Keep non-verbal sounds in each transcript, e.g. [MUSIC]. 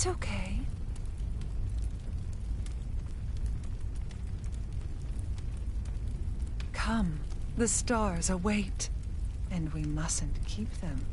It's okay. Come, the stars await, and we mustn't keep them.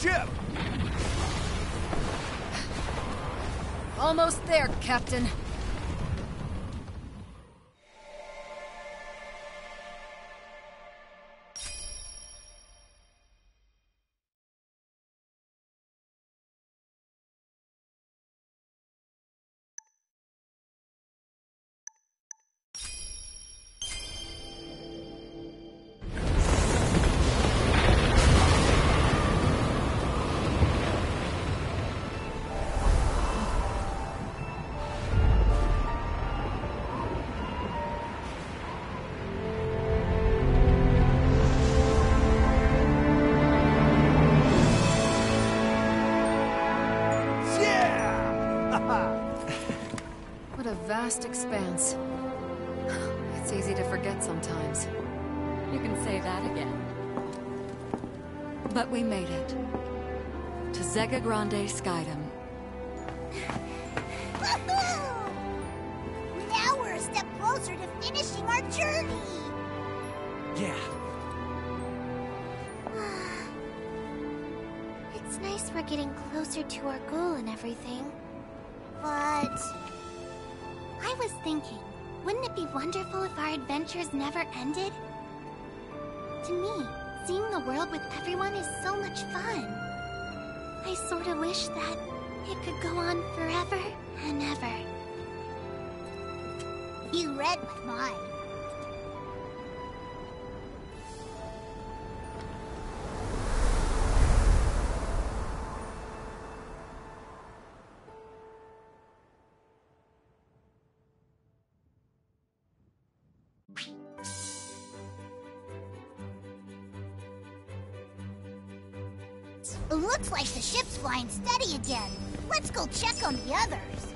Jib. Almost there, Captain. Vast expanse. [SIGHS] It's easy to forget sometimes. You can say that again. But we made it. To Zegagrande Skydom. Now we're a step closer to finishing our journey. Yeah. [SIGHS] It's nice we're getting closer to our goal and everything. But... I was thinking, wouldn't it be wonderful if our adventures never ended? To me, seeing the world with everyone is so much fun. I sort of wish that it could go on forever and ever. You read my mind. Looks like the ship's flying steady again. Let's go check on the others.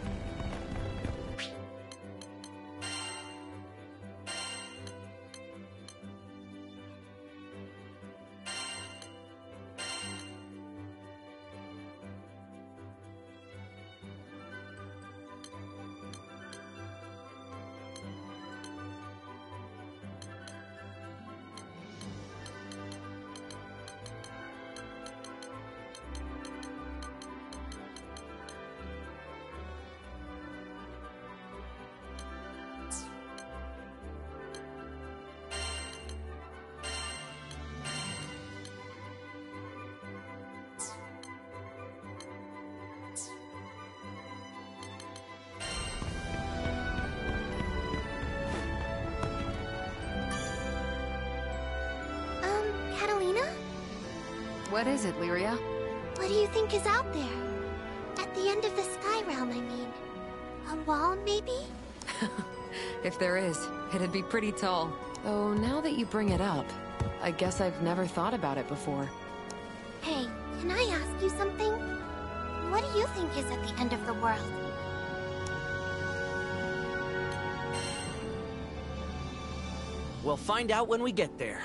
Be pretty tall. Though now that you bring it up, I guess I've never thought about it before. Hey, can I ask you something? What do you think is at the end of the world? We'll find out when we get there.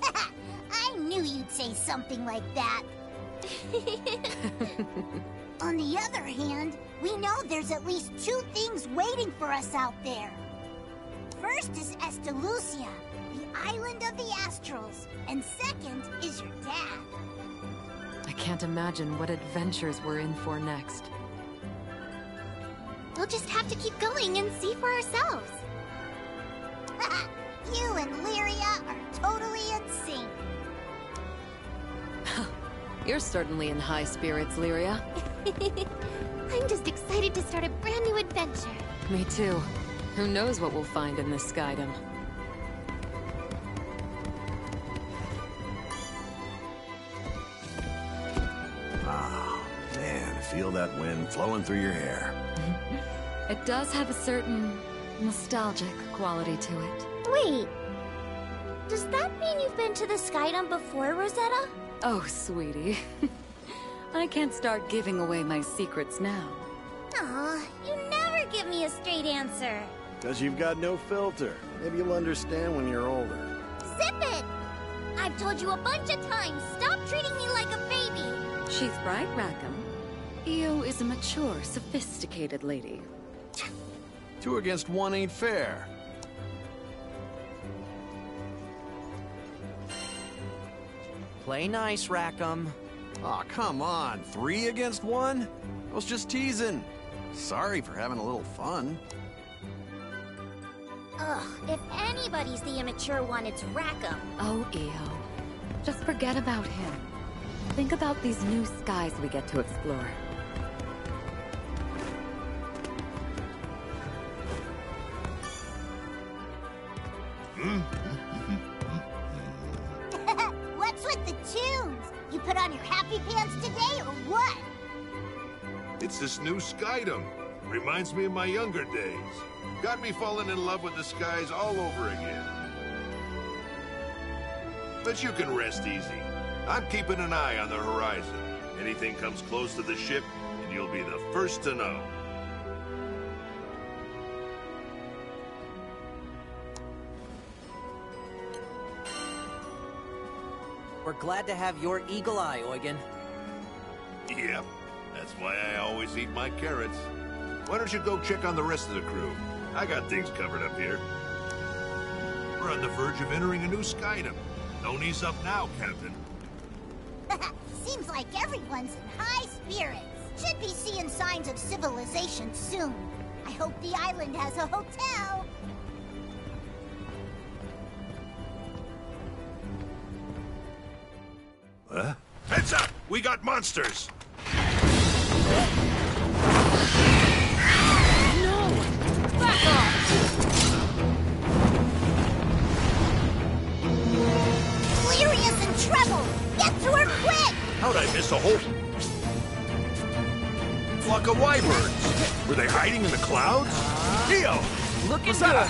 [LAUGHS] I knew you'd say something like that. [LAUGHS] On the other hand, we know there's at least two things waiting for us out there. First is Estalucia, the island of the Astrals. And second is your dad. I can't imagine what adventures we're in for next. We'll just have to keep going and see for ourselves. [LAUGHS] you and Lyria are totally in sync. [LAUGHS] You're certainly in high spirits, Lyria. [LAUGHS] I'm just excited to start a brand new adventure. Me too. Who knows what we'll find in this Skydom. Ah, man, feel that wind flowing through your hair. [LAUGHS] It does have a certain nostalgic quality to it. Wait, does that mean you've been to the Skydom before, Rosetta? Oh, sweetie. [LAUGHS] I can't start giving away my secrets now. Aw, you never give me a straight answer. Because you've got no filter. Maybe you'll understand when you're older. Zip it! I've told you a bunch of times, stop treating me like a baby! She's right, Rackham. Io is a mature, sophisticated lady. Two against one ain't fair. Play nice, Rackham. Aw, oh, come on. Three against one? I was just teasing. Sorry for having a little fun. Ugh, if anybody's the immature one, it's Rackham. Oh, Io. Just forget about him. Think about these new skies we get to explore. [LAUGHS] What's with the tunes? You put on your happy pants today, or what? It's this new Skydom. Reminds me of my younger days. Got me falling in love with the skies all over again. But you can rest easy. I'm keeping an eye on the horizon. Anything comes close to the ship, and you'll be the first to know. We're glad to have your eagle eye, Eugen. Yep, that's why I always eat my carrots. Why don't you go check on the rest of the crew? I got things covered up here. We're on the verge of entering a new Skydom. Don't ease up now, Captain. [LAUGHS] Seems like everyone's in high spirits. Should be seeing signs of civilization soon. I hope the island has a hotel. Huh? Heads up! We got monsters! How'd I miss a whole... flock of wyverns? Were they hiding in the clouds? Dio! Look Rosetta!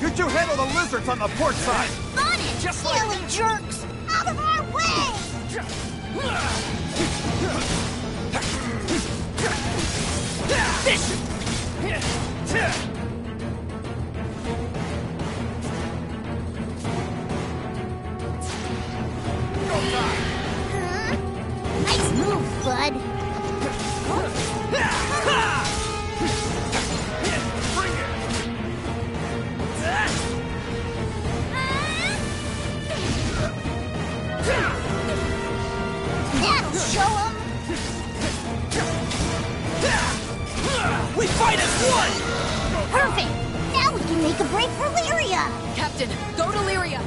You two handle the lizards on the port side! Bonnet! Just like- Silly jerks! Out of our way! Huh? Bud. That'll show 'em. We fight as one! Perfect! Now we can make a break for Lyria! Captain, go to Lyria!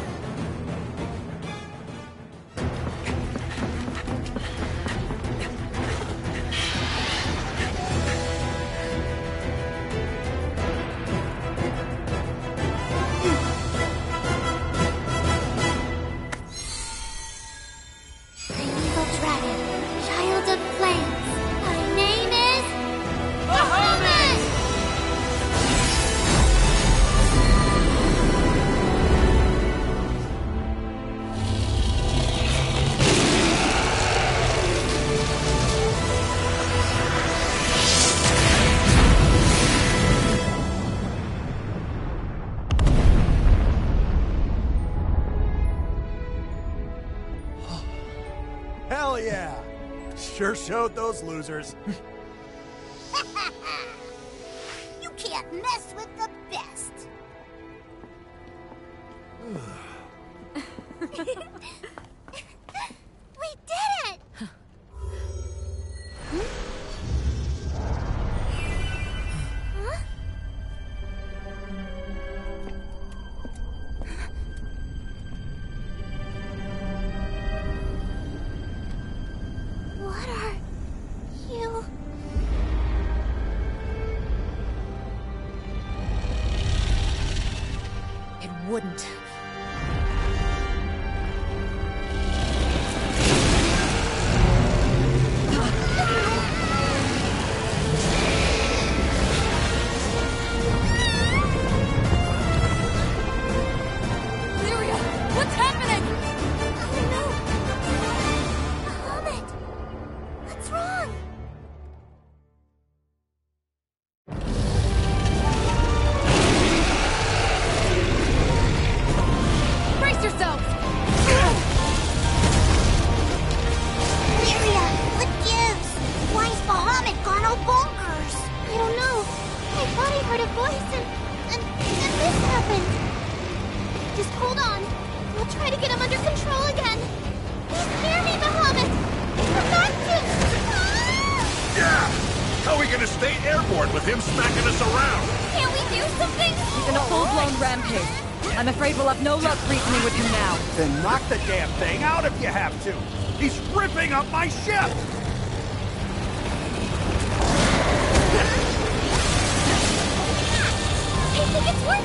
Sure showed those losers. [LAUGHS]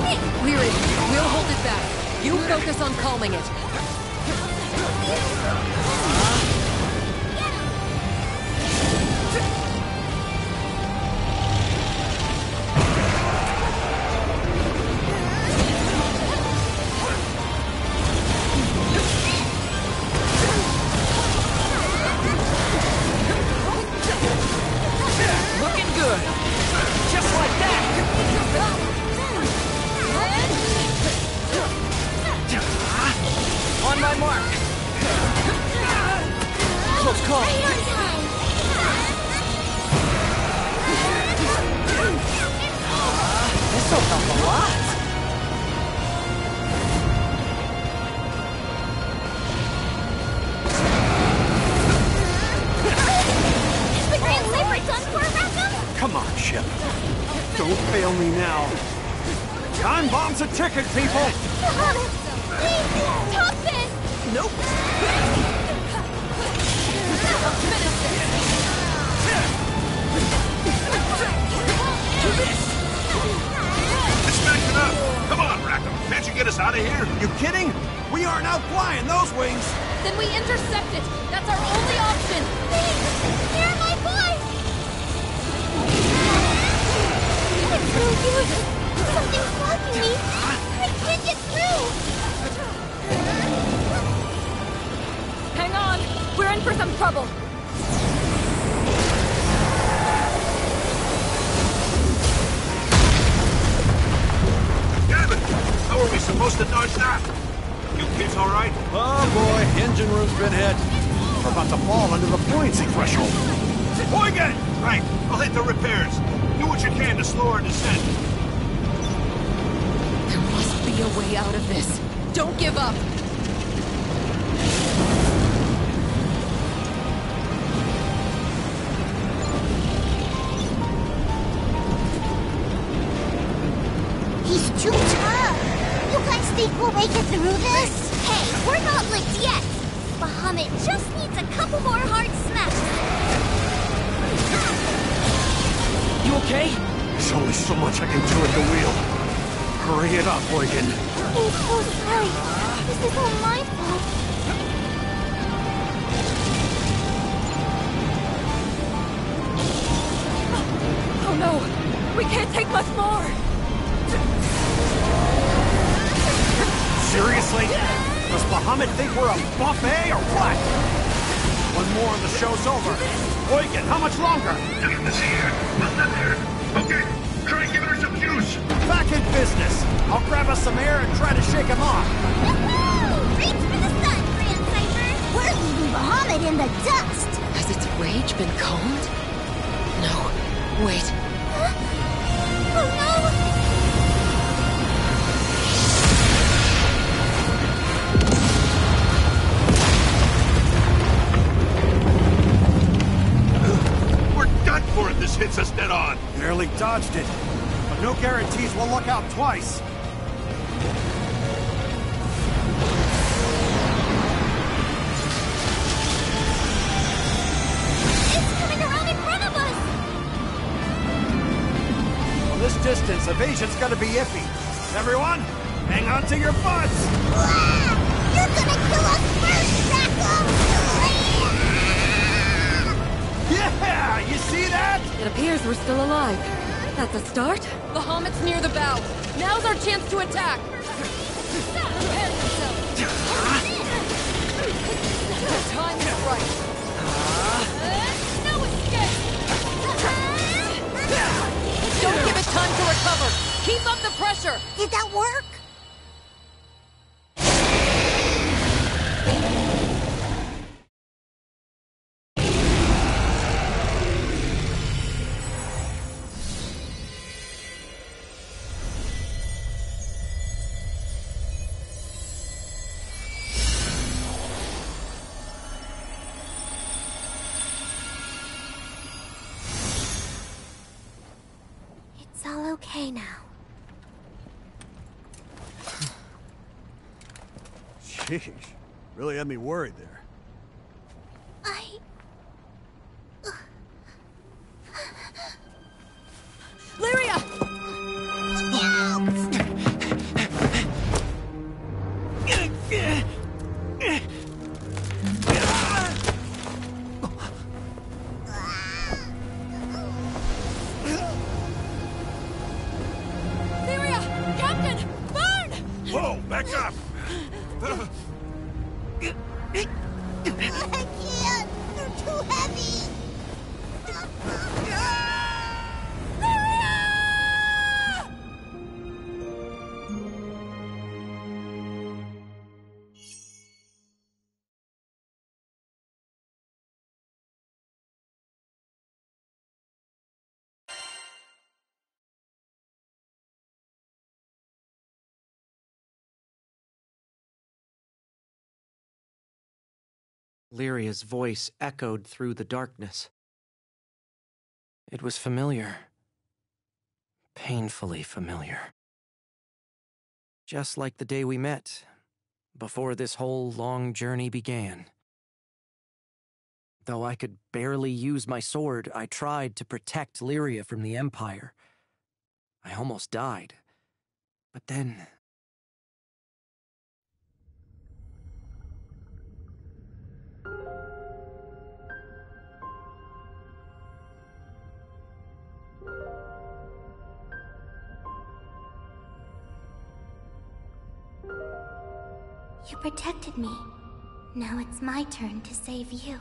Lightning! Weary, we'll hold it back. You focus on calming it. Really had me worried there. Lyria's voice echoed through the darkness. It was familiar. Painfully familiar. Just like the day we met, before this whole long journey began. Though I could barely use my sword, I tried to protect Lyria from the Empire. I almost died. But then. You protected me. Now it's my turn to save you.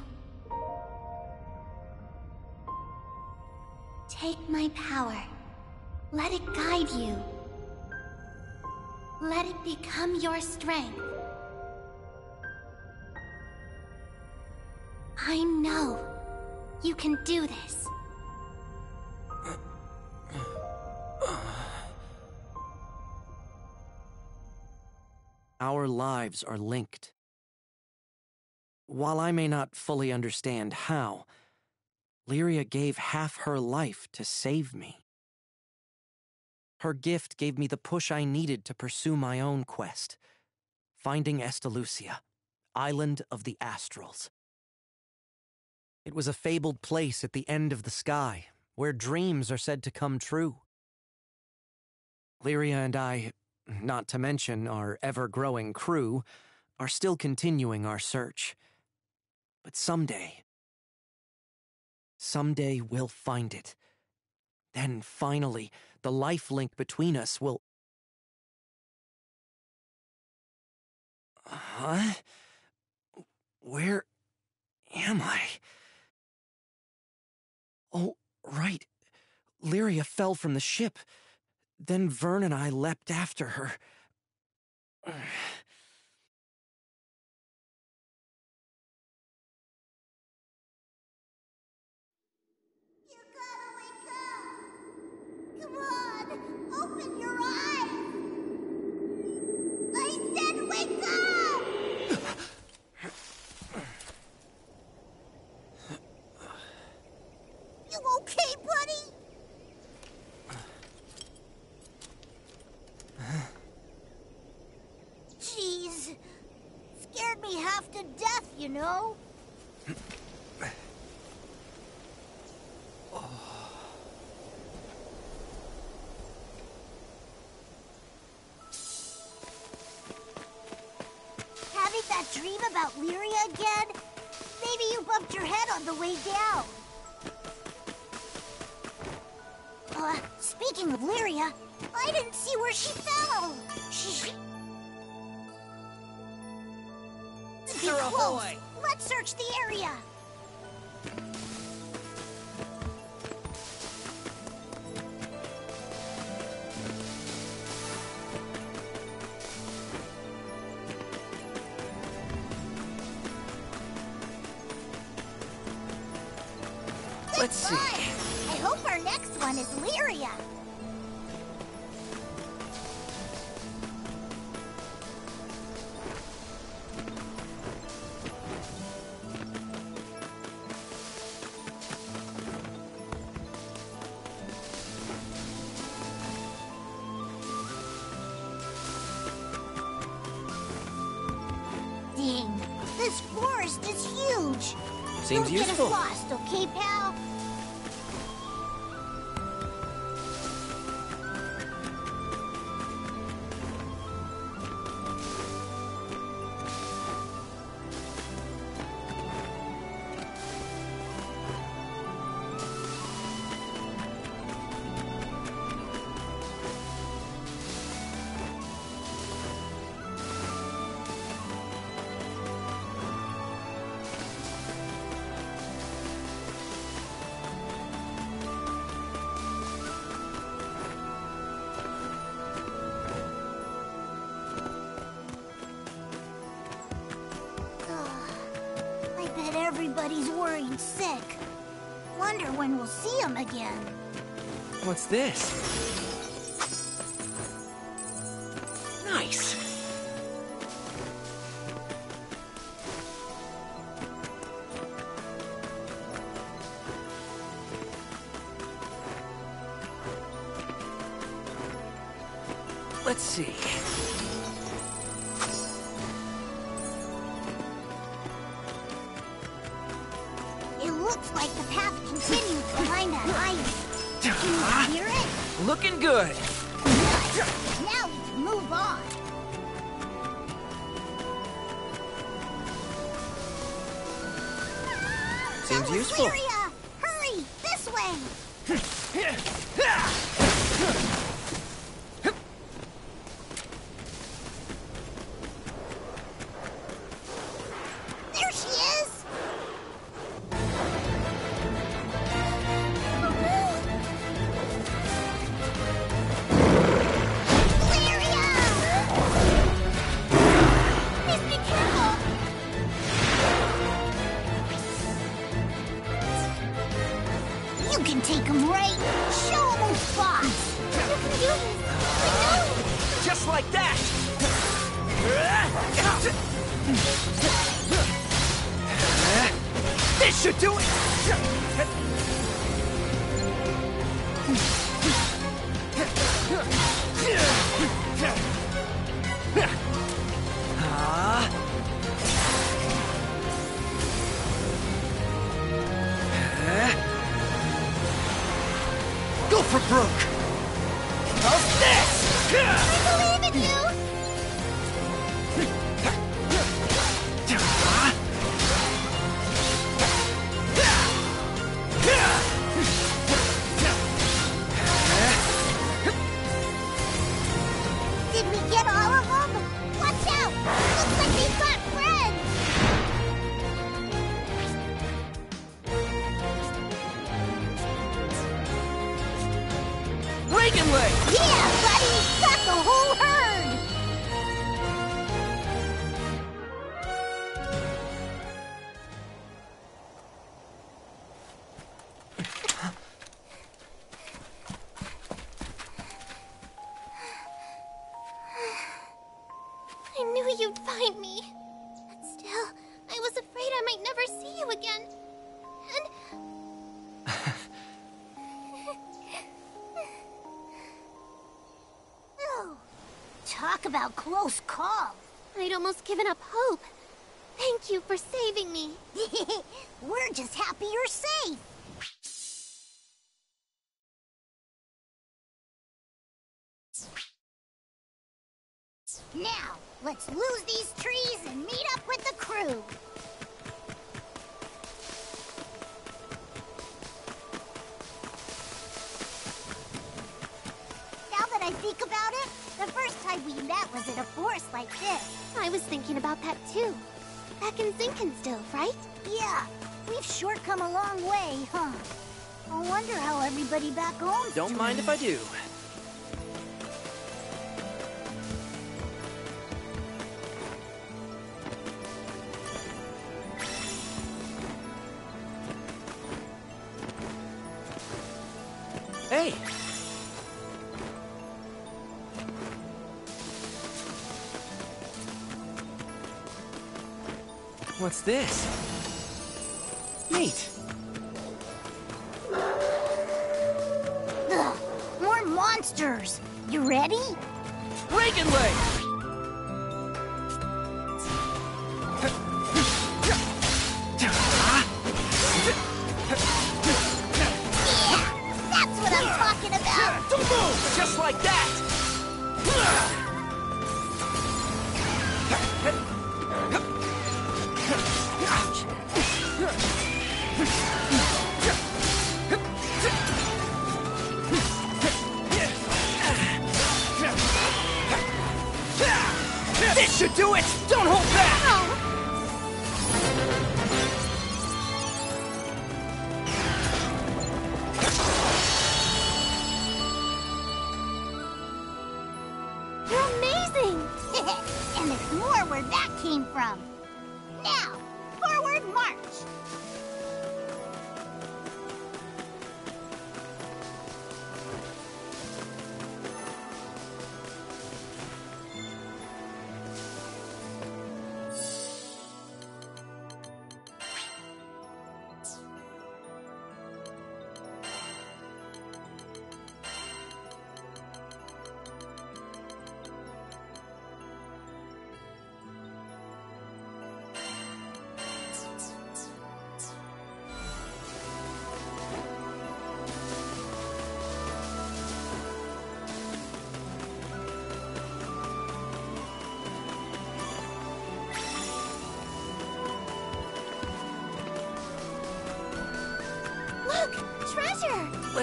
Take my power. Let it guide you. Let it become your strength. I know you can do this. Our lives are linked. While I may not fully understand how, Lyria gave half her life to save me. Her gift gave me the push I needed to pursue my own quest, finding Estalucia, island of the Astrals. It was a fabled place at the end of the sky, where dreams are said to come true. Lyria and I, not to mention our ever growing crew, are still continuing our search. But someday, someday we'll find it. Then finally, the life link between us will. Huh? Where am I? Oh, right. Lyria fell from the ship. Then Vyrn and I leapt after her. you know? Having that dream about Lyria again? Maybe you bumped your head on the way down. Uh, speaking of Lyria, I didn't see where she fell. She... Let's search the area! useful. Get us lost, okay, again. What's this? Talk about close call. I'd almost given up hope. Thank you for saving me. [LAUGHS] We're just happy you're safe. Now, let's lose these Mind if I do?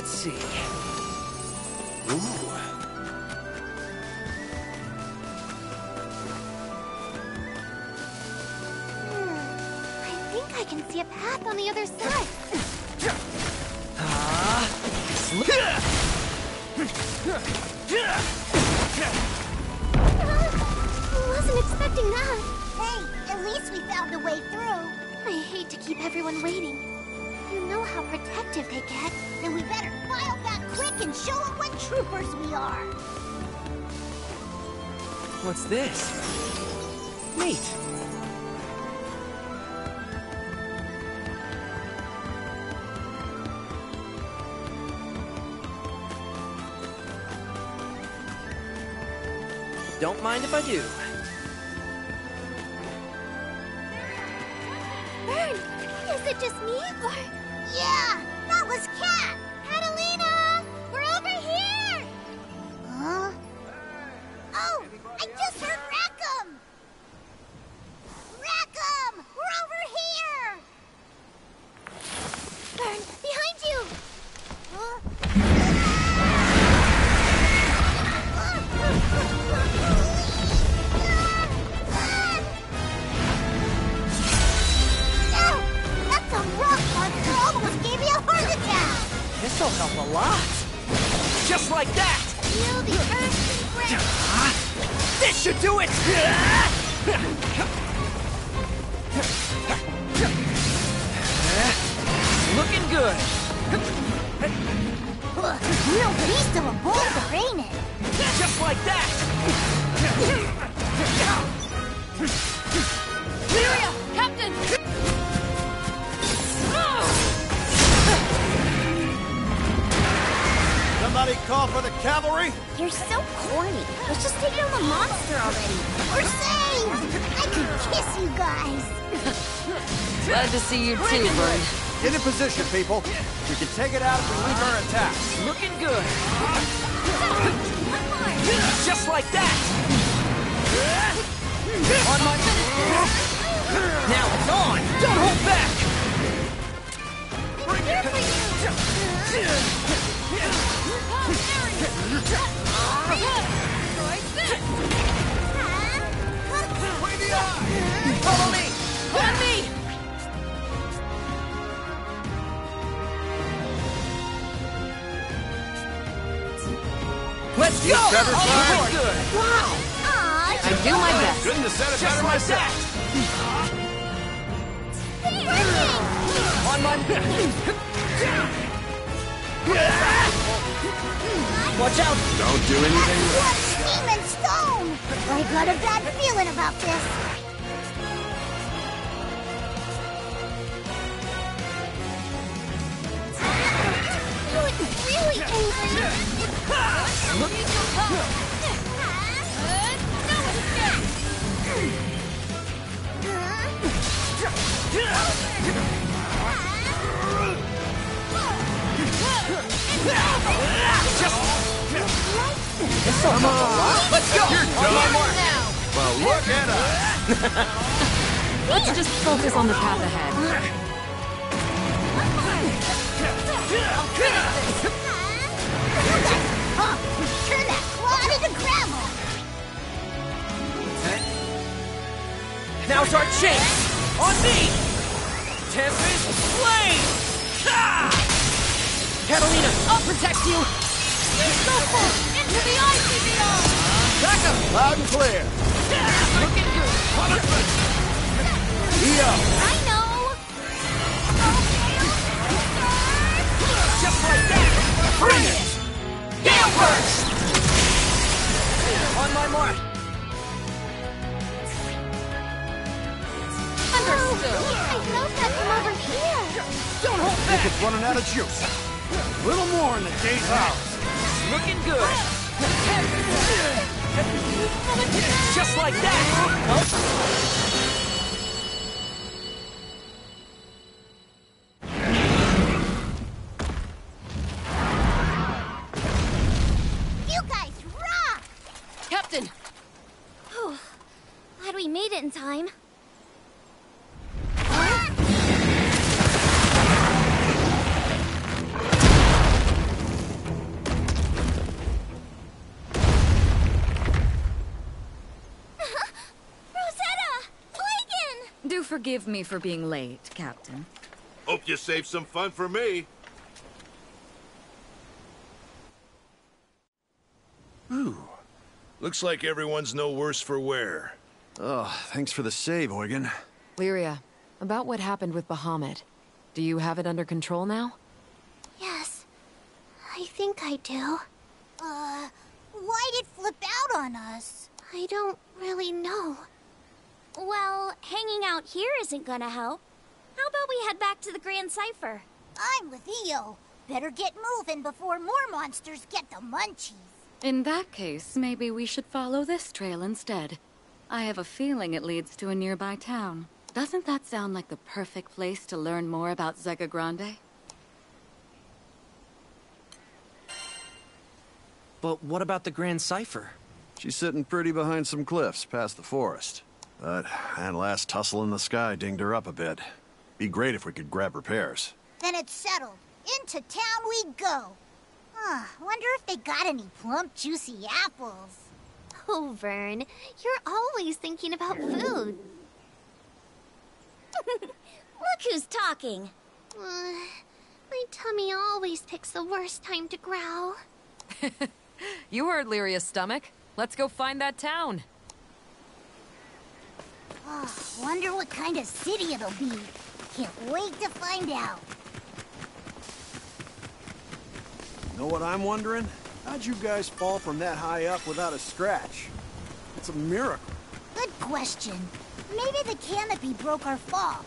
Let's see. Ooh. Hmm. I think I can see a path on the other side. What's this? Neat. Don't mind if I do. for the cavalry? You're so corny. Let's just take down the monster already. We're saved! I could kiss you guys. Glad to see you too, bud. Get in position, people. We can take it out if we leave our attack. Looking good. Just like that! On my... Now it's on! Don't hold back! Bring it! Follow me! Let's go! I do my best. Watch out! Don't do anything. What steam and stone! I got a bad feeling about this. You look really angry. Come on. Let's go! You're done. mark! Well, look at us. Let's just focus on the path ahead. Now's our chance! On me! Tempest Flame! Ha! Catalina, I'll protect you! Go for it! Into the icy beyond! Back up! Loud and clear. Looking good! Io. I know! Just like oh, that! Bring it! Gale Burst! On my mark! Understood! I felt that from over here! Don't hold back! it's running out of juice. A little more in the day's house. Looking good! Just like that! You guys rock! Captain! Whew. Glad we made it in time. Forgive me for being late, Captain. Hope you saved some fun for me. Ooh. Looks like everyone's no worse for wear. Oh, thanks for the save, Eugen. Lyria, about what happened with Bahamut. Do you have it under control now? Yes, I think I do. Uh, why'd it flip out on us? I don't really know. Well, hanging out here isn't gonna help. How about we head back to the Grand Cypher? I'm with Io. Better get moving before more monsters get the munchies. In that case, maybe we should follow this trail instead. I have a feeling it leads to a nearby town. Doesn't that sound like the perfect place to learn more about Zegagrande? But what about the Grand Cypher? She's sitting pretty behind some cliffs past the forest. But that last tussle in the sky dinged her up a bit. Be great if we could grab repairs. Then it's settled. Into town we go. Huh, wonder if they got any plump, juicy apples. Oh, Vyrn, you're always thinking about food. [LAUGHS] Look who's talking. Uh, my tummy always picks the worst time to growl. [LAUGHS] You heard Lyria's stomach. Let's go find that town. Oh, wonder what kind of city it'll be. Can't wait to find out. Know what I'm wondering? How'd you guys fall from that high up without a scratch? It's a miracle. Good question. Maybe the canopy broke our fall.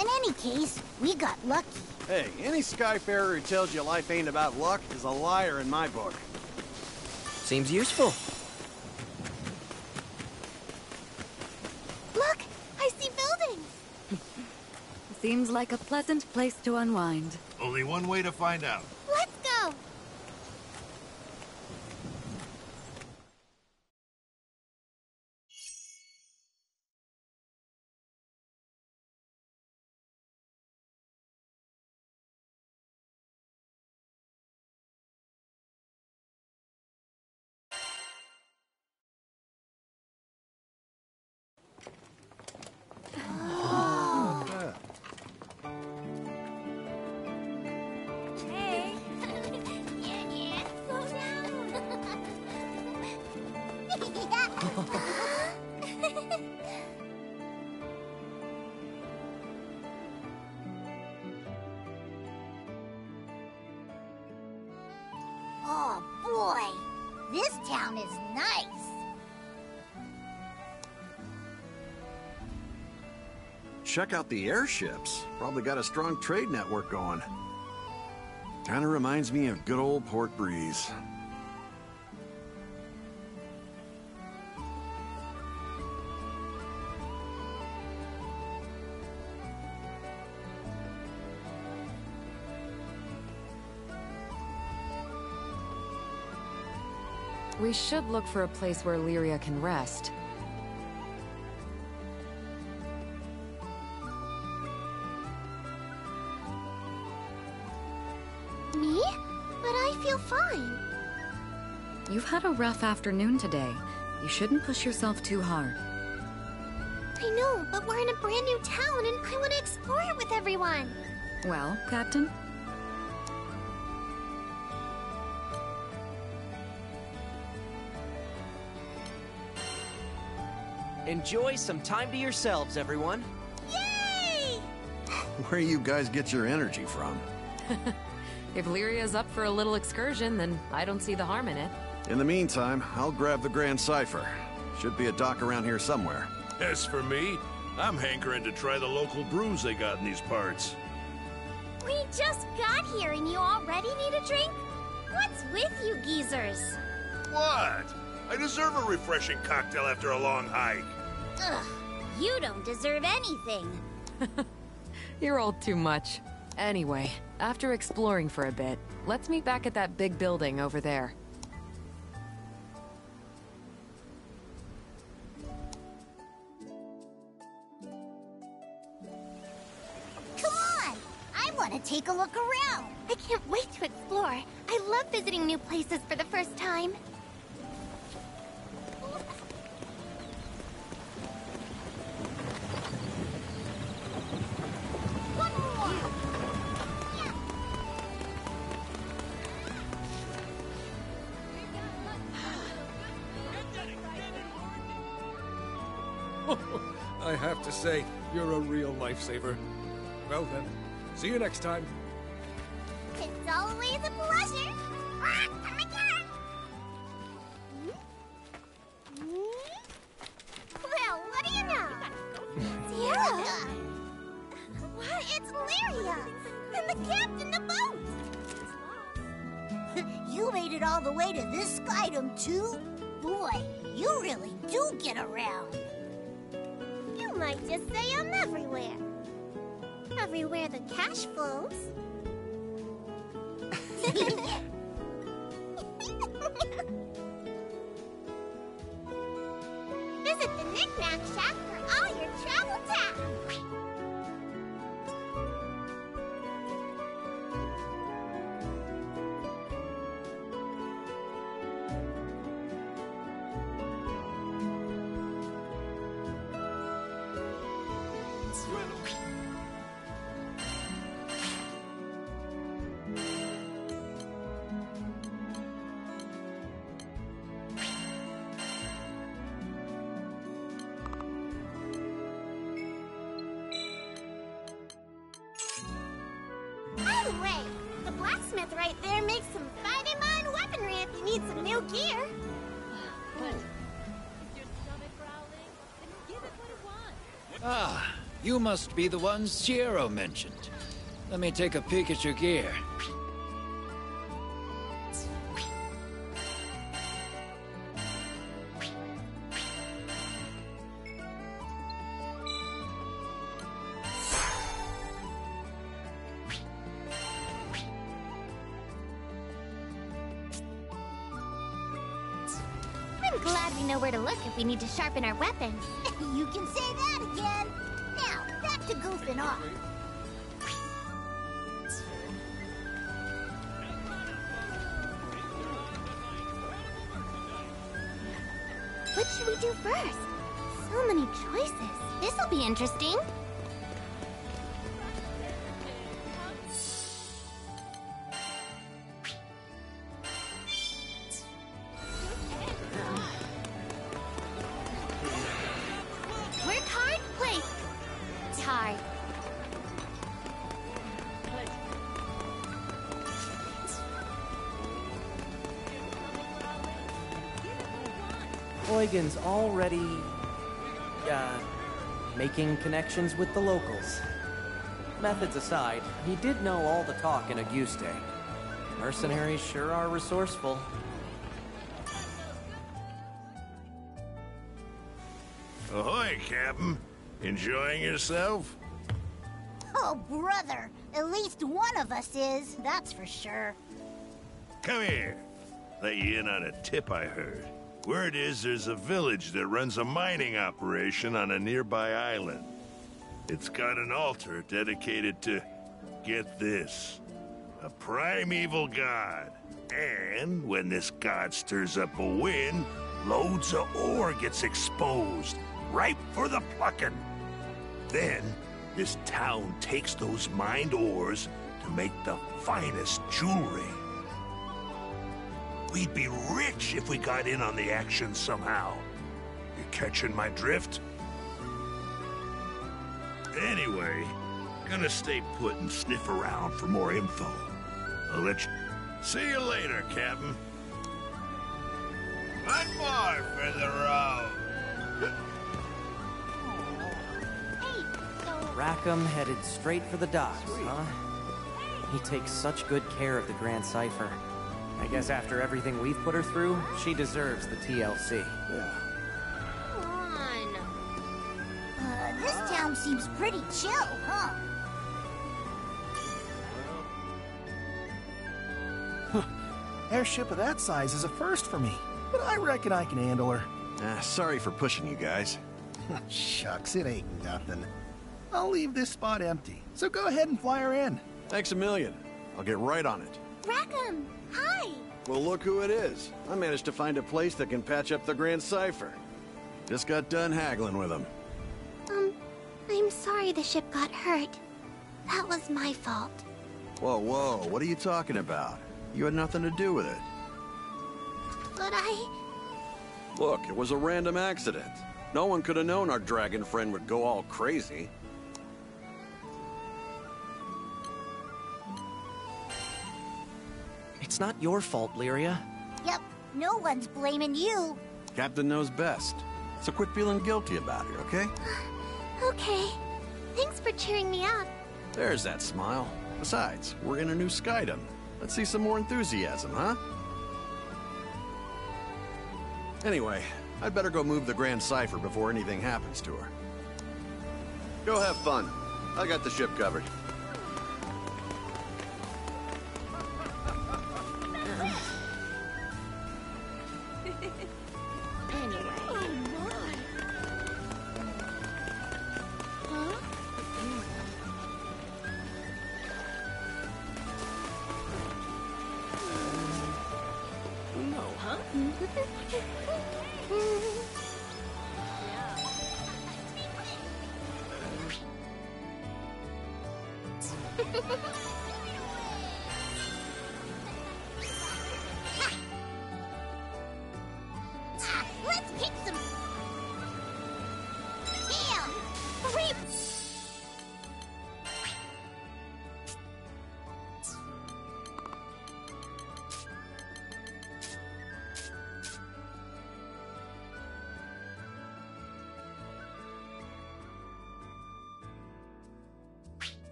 In any case, we got lucky. Hey, any Skyfarer who tells you life ain't about luck is a liar in my book. Seems useful. Look, I see buildings. [LAUGHS] Seems like a pleasant place to unwind. Only one way to find out. Let's Check out the airships. Probably got a strong trade network going. Kinda reminds me of good old Port Breeze. We should look for a place where Lyria can rest. Had a rough afternoon today. You shouldn't push yourself too hard. I know, but we're in a brand new town and I want to explore it with everyone. Well, Captain? Enjoy some time to yourselves, everyone. Yay! [LAUGHS] Where you guys get your energy from? [LAUGHS] If Lyria's up for a little excursion, then I don't see the harm in it. In the meantime, I'll grab the Grand Cypher. Should be a dock around here somewhere. As for me, I'm hankering to try the local brews they got in these parts. We just got here and you already need a drink? What's with you geezers? What? I deserve a refreshing cocktail after a long hike. Ugh, you don't deserve anything. [LAUGHS] You're all too much. Anyway, after exploring for a bit, let's meet back at that big building over there. Take a look around. I can't wait to explore. I love visiting new places for the first time. [LAUGHS] I have to say, you're a real lifesaver. Well then, see you next time. It's always a pleasure. Ah, Everywhere the cash flows. [LAUGHS] Visit the Knick-Knack Shack for all your travel tech. You must be the ones Shiro mentioned. Let me take a peek at your gear. I'm glad we know where to look if we need to sharpen our weapons. [LAUGHS] you can. Now, to off. What should we do first? So many choices. This'll be interesting. Connections with the locals. Methods aside, he did know all the talk in Auguste. Mercenaries sure are resourceful. Ahoy, Captain. Enjoying yourself? Oh, brother. At least one of us is, that's for sure. Come here. Let you in on a tip I heard. Word is there's a village that runs a mining operation on a nearby island. It's got an altar dedicated to, get this, a primeval god. And when this god stirs up a wind, loads of ore gets exposed, ripe for the plucking. Then, this town takes those mined ores to make the finest jewelry. We'd be rich if we got in on the action somehow. You catching my drift? Anyway, gonna stay put and sniff around for more info. I'll let you... See you later, Captain. One more for the road. Rackham headed straight for the docks, huh? He takes such good care of the Grand Cypher. I guess after everything we've put her through, she deserves the TLC. Come this seems pretty chill, huh? Airship of that size is a first for me, but I reckon I can handle her. Ah, sorry for pushing you guys. [LAUGHS] Shucks, it ain't nothing. I'll leave this spot empty, so go ahead and fly her in. Thanks a million. I'll get right on it. Rackham, hi! Well, look who it is. I managed to find a place that can patch up the Grand Cypher. Just got done haggling with him. I'm sorry the ship got hurt. That was my fault. Whoa, whoa, what are you talking about? You had nothing to do with it. But I... Look, it was a random accident. No one could have known our dragon friend would go all crazy. It's not your fault, Lyria. Yep, no one's blaming you. Captain knows best. So quit feeling guilty about it, okay? [SIGHS] [SIGHS] [SIGHS] Okay. Thanks for cheering me up. There's that smile. Besides, we're in a new Skydom. Let's see some more enthusiasm, huh? Anyway, I'd better go move the Grand Cypher before anything happens to her. Go have fun. I got the ship covered.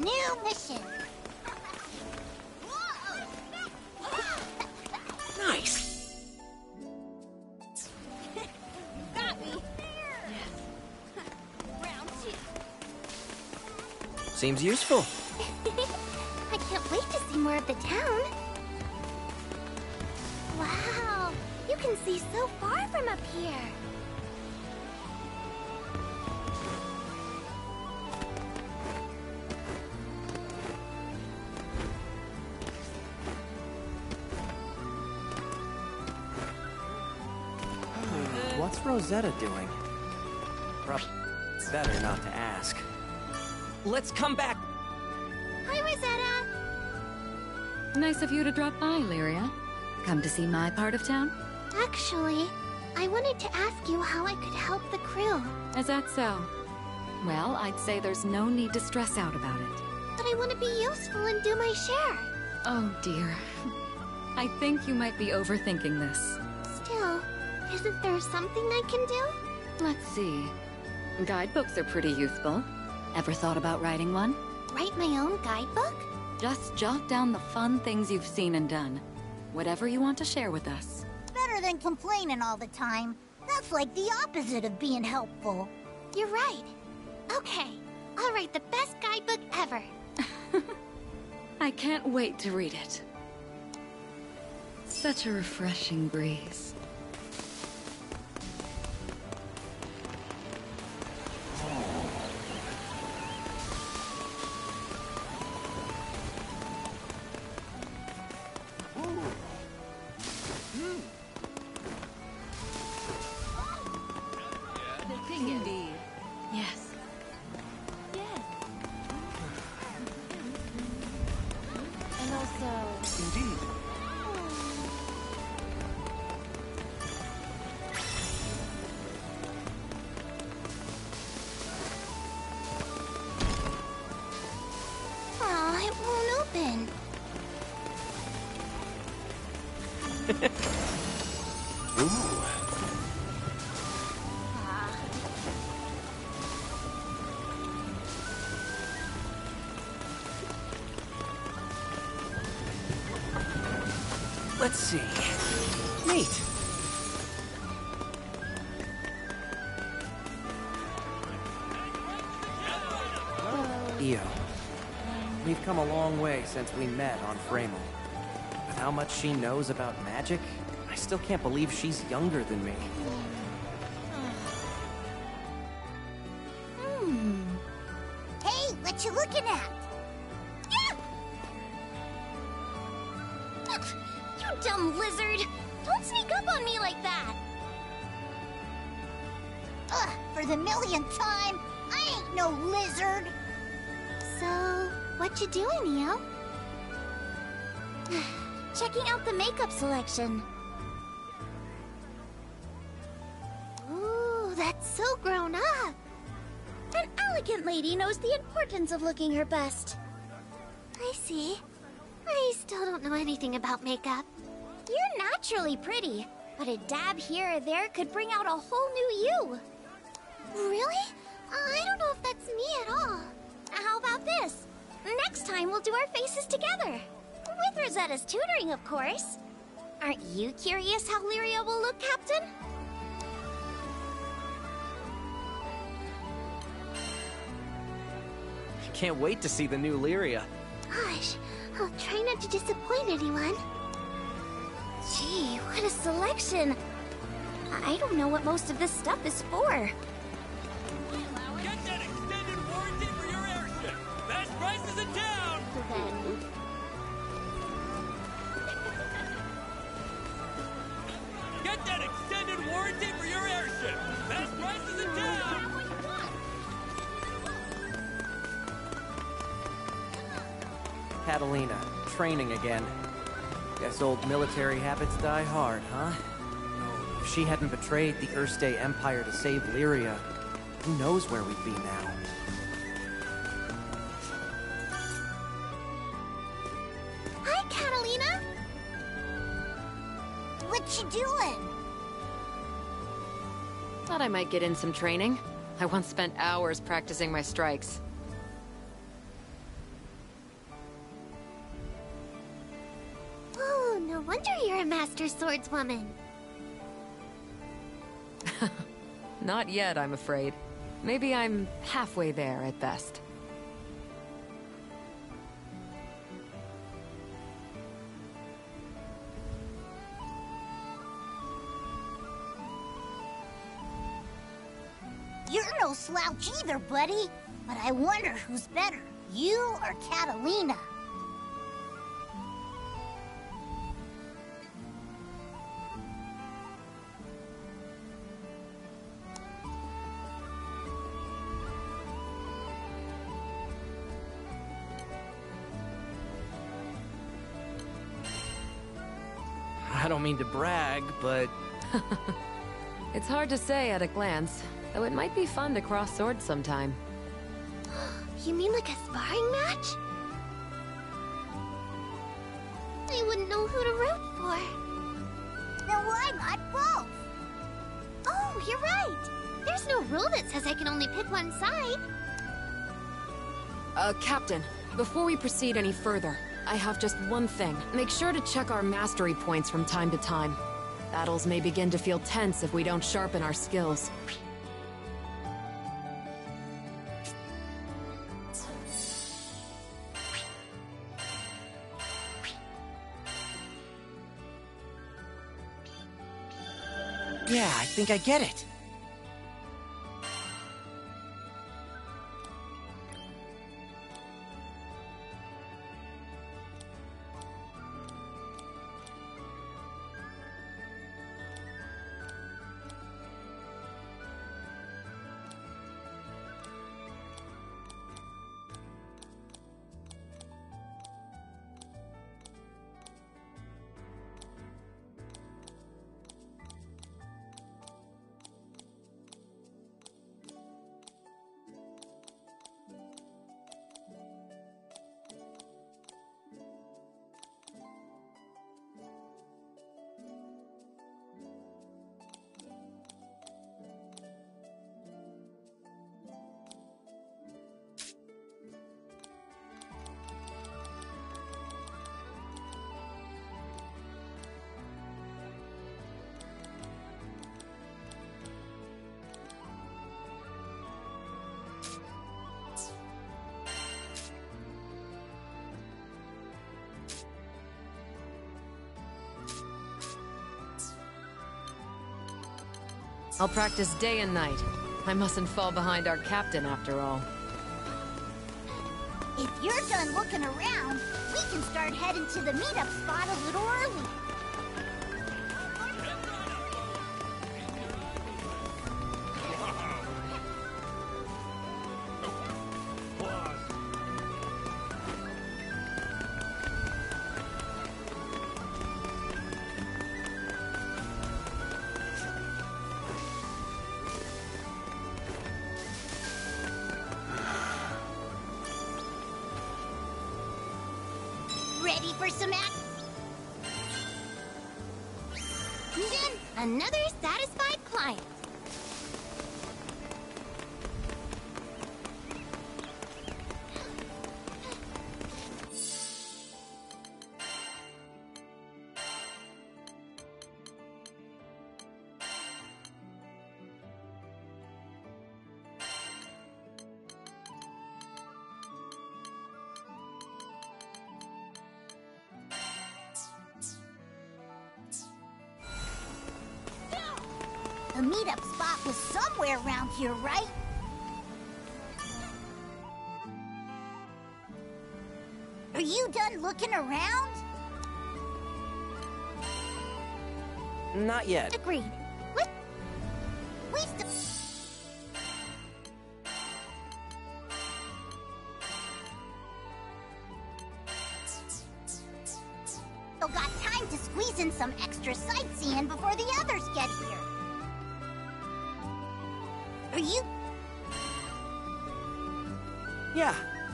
New mission. Nice. Got me. Round two. Seems useful. [LAUGHS] I can't wait to see more of the town. Wow, you can see so far from up here. Rosetta doing? Prob better not to ask. Let's come back. Hi, Rosetta. Nice of you to drop by, Lyria. Come to see my part of town? Actually, I wanted to ask you how I could help the crew. Is that so? Well, I'd say there's no need to stress out about it. But I want to be useful and do my share. Oh dear. [LAUGHS] I think you might be overthinking this. Isn't there something I can do? Let's see. Guidebooks are pretty useful. Ever thought about writing one? Write my own guidebook? Just jot down the fun things you've seen and done. Whatever you want to share with us. Better than complaining all the time. That's like the opposite of being helpful. You're right. Okay, I'll write the best guidebook ever. [LAUGHS] I can't wait to read it. Such a refreshing breeze. Since we met on Framel. With how much she knows about magic, I still can't believe she's younger than me. Hmm. Hey, what you looking at? You dumb lizard! Don't sneak up on me like that! Ugh, for the millionth time, I ain't no lizard. So, what you doing, Io? [SIGHS] Checking out the makeup selection. Ooh, that's so grown up. An elegant lady knows the importance of looking her best. I see. I still don't know anything about makeup. You're naturally pretty, but a dab here or there could bring out a whole new you. Really? I don't know if that's me at all. How about this? Next time we'll do our faces together. With Rosetta's tutoring, of course. Aren't you curious how Lyria will look, Captain? I can't wait to see the new Lyria. Gosh, I'll try not to disappoint anyone. Gee, what a selection. I don't know what most of this stuff is for. Training again. Guess old military habits die hard, huh? If she hadn't betrayed the Erste Empire to save Lyria, who knows where we'd be now? Hi, Catalina. What you doing? Thought I might get in some training. I once spent hours practicing my strikes. Master swordswoman. [LAUGHS] Not yet, I'm afraid. Maybe I'm halfway there at best. You're no slouch either, buddy. But I wonder who's better, you or Catalina? Mean to brag, but [LAUGHS] It's hard to say at a glance, though it might be fun to cross swords sometime. [GASPS] You mean like a sparring match? I wouldn't know who to root for. Then why not both? Oh, you're right. There's no rule that says I can only pick one side. Uh, Captain, before we proceed any further, I have just one thing. Make sure to check our mastery points from time to time. Battles may begin to feel tense if we don't sharpen our skills. Yeah, I think I get it. I'll practice day and night. I mustn't fall behind our captain after all. If you're done looking around, we can start heading to the meetup spot a little early. Here, right? Are you done looking around? Not yet. Agreed. What? We still...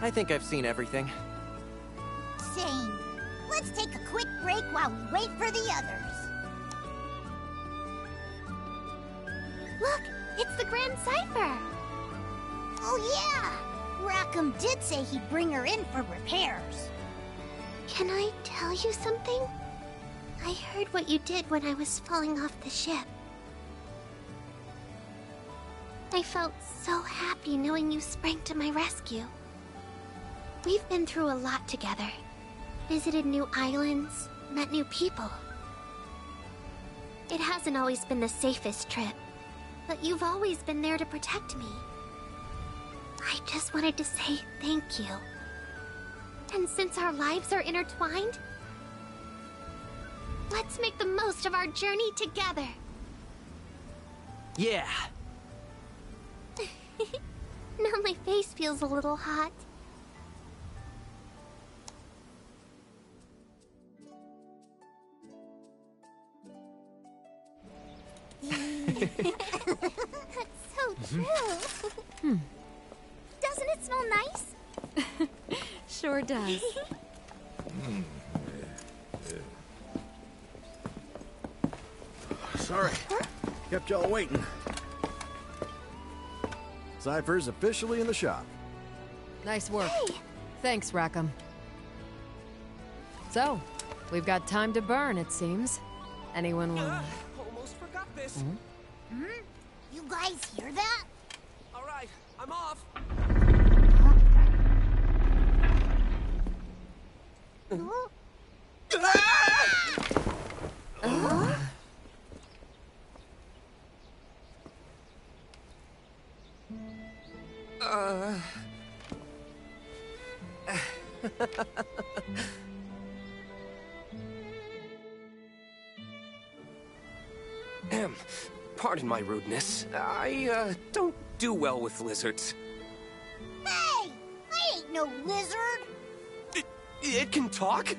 I think I've seen everything. Same. Let's take a quick break while we wait for the others. Look, it's the Grand Cypher. Oh yeah! Rackham did say he'd bring her in for repairs. Can I tell you something? I heard what you did when I was falling off the ship. I felt so happy knowing you sprang to my rescue. We've been through a lot together. Visited new islands, met new people. It hasn't always been the safest trip, but you've always been there to protect me. I just wanted to say thank you. And since our lives are intertwined, let's make the most of our journey together. Yeah. [LAUGHS] now my face feels a little hot. That's so. [LAUGHS] Hmm. Doesn't it smell nice? [LAUGHS] sure does. Sorry. Huh? Kept y'all waiting. Cypher's officially in the shop. Nice work. Hey. Thanks, Rackham. So, we've got time to burn, it seems. Anyone will... Almost forgot this. Hmm? You guys hear that? All right, I'm off. Uh. [LAUGHS] [LAUGHS] Ahem. Pardon my rudeness. I, uh, don't do well with lizards. Hey! I ain't no lizard! It, it can talk?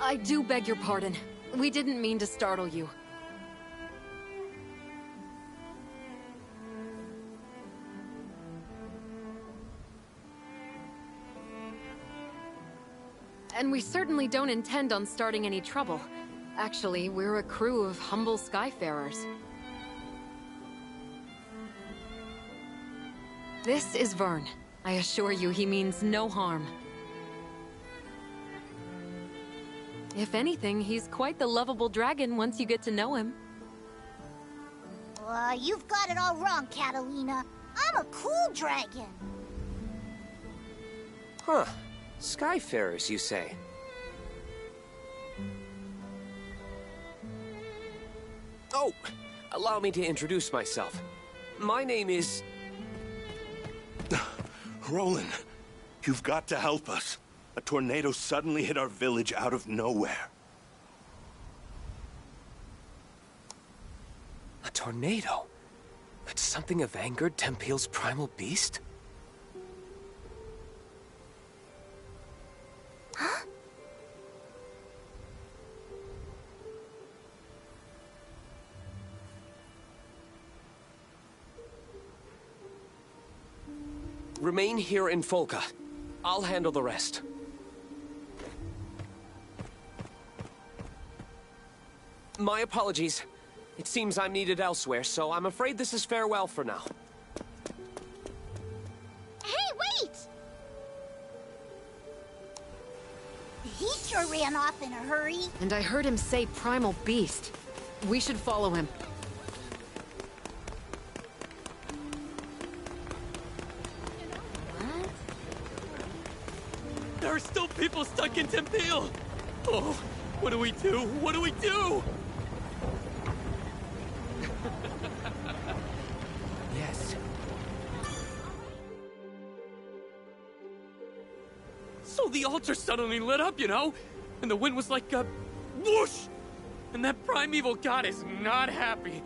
I do beg your pardon. We didn't mean to startle you. And we certainly don't intend on starting any trouble. Actually, we're a crew of humble skyfarers. This is Vyrn. I assure you he means no harm. If anything, he's quite the lovable dragon once you get to know him. Uh, you've got it all wrong, Catalina. I'm a cool dragon. Huh. Skyfarers, you say? Oh, allow me to introduce myself. My name is... [SIGHS] Roland, you've got to help us. A tornado suddenly hit our village out of nowhere. A tornado? Could something have angered Tempeal's primal beast? Remain here in Folca. I'll handle the rest. My apologies. It seems I'm needed elsewhere, so I'm afraid this is farewell for now. Hey, wait! He sure ran off in a hurry. And I heard him say primal beast. We should follow him. There are still people stuck in Tempeal! Oh, what do we do? What do we do? The altar suddenly lit up, you know? And the wind was like a whoosh! And that primeval god is not happy.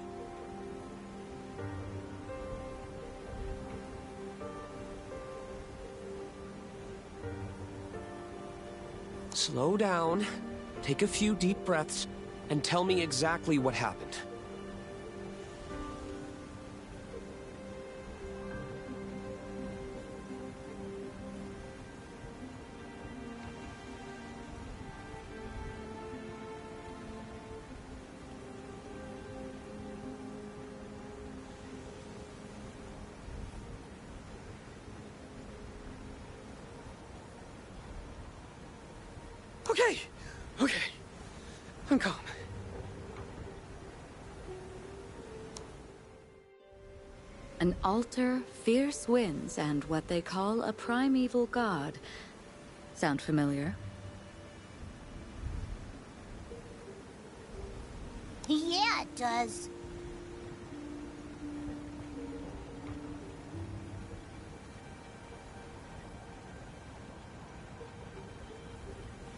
Slow down, take a few deep breaths, and tell me exactly what happened. Altar, fierce winds, and what they call a primeval god. Sound familiar? Yeah, it does.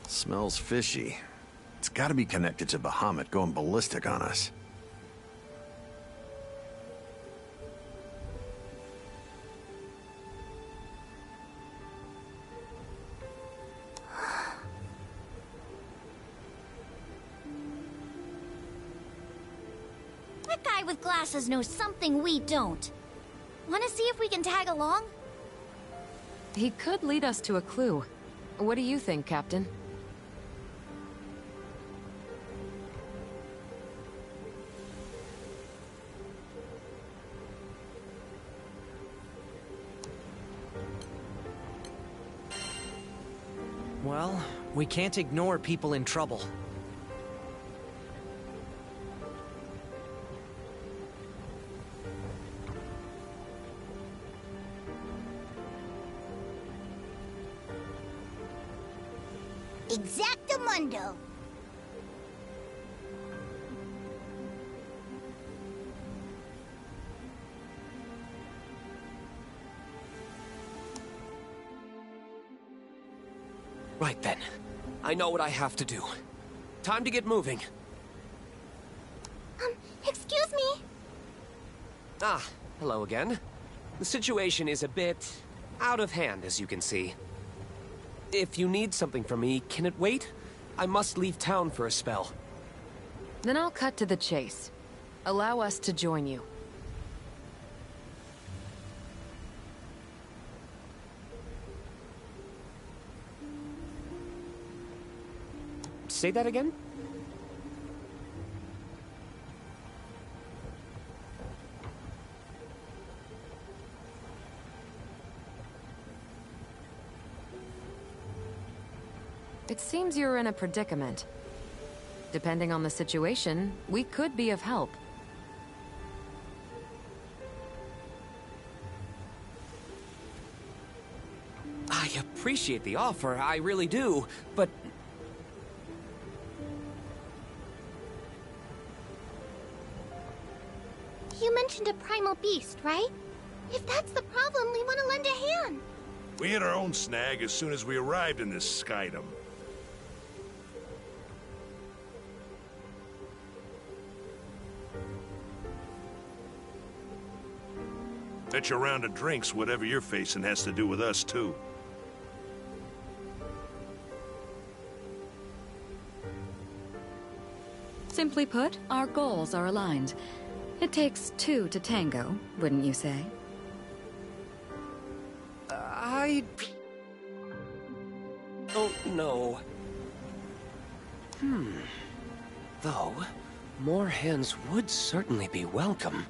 Smells fishy. It's gotta be connected to Bahamut going ballistic on us. With glasses knows something we don't. Wanna see if we can tag along? He could lead us to a clue. What do you think, Captain? Well, we can't ignore people in trouble. I know what I have to do. Time to get moving. Um, excuse me? Ah, hello again. The situation is a bit out of hand, as you can see. If you need something from me, can it wait? I must leave town for a spell. Then I'll cut to the chase. Allow us to join you. Say that again? It seems you're in a predicament. Depending on the situation, we could be of help. I appreciate the offer, I really do, but mentioned a primal beast, right? If that's the problem, we want to lend a hand. We hit our own snag as soon as we arrived in this skydom. Bet your round of drinks whatever you're facing has to do with us, too. Simply put, our goals are aligned. It takes two to tango, wouldn't you say? I... don't know. Hmm. Though, more hands would certainly be welcome.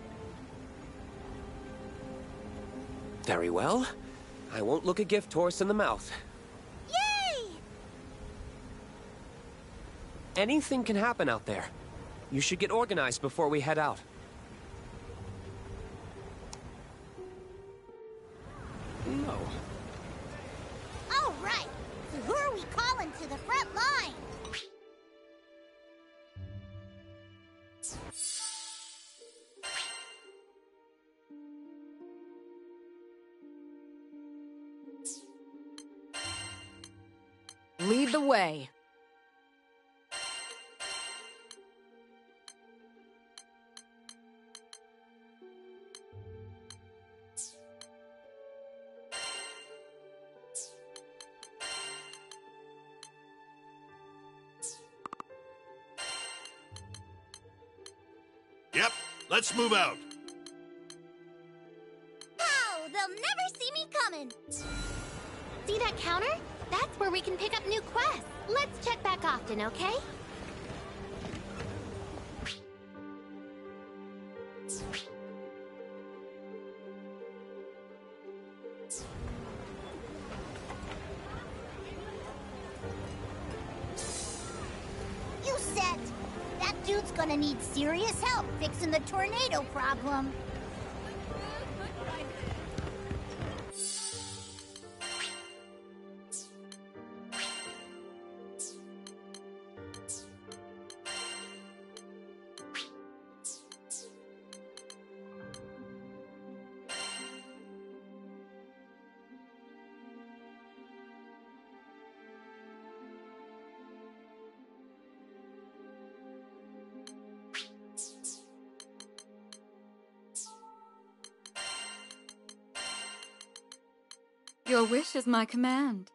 Very well. I won't look a gift horse in the mouth. Yay! Anything can happen out there. You should get organized before we head out. Move out. Your wish is my command.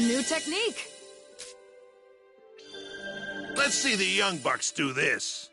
New technique. Let's see the young bucks do this.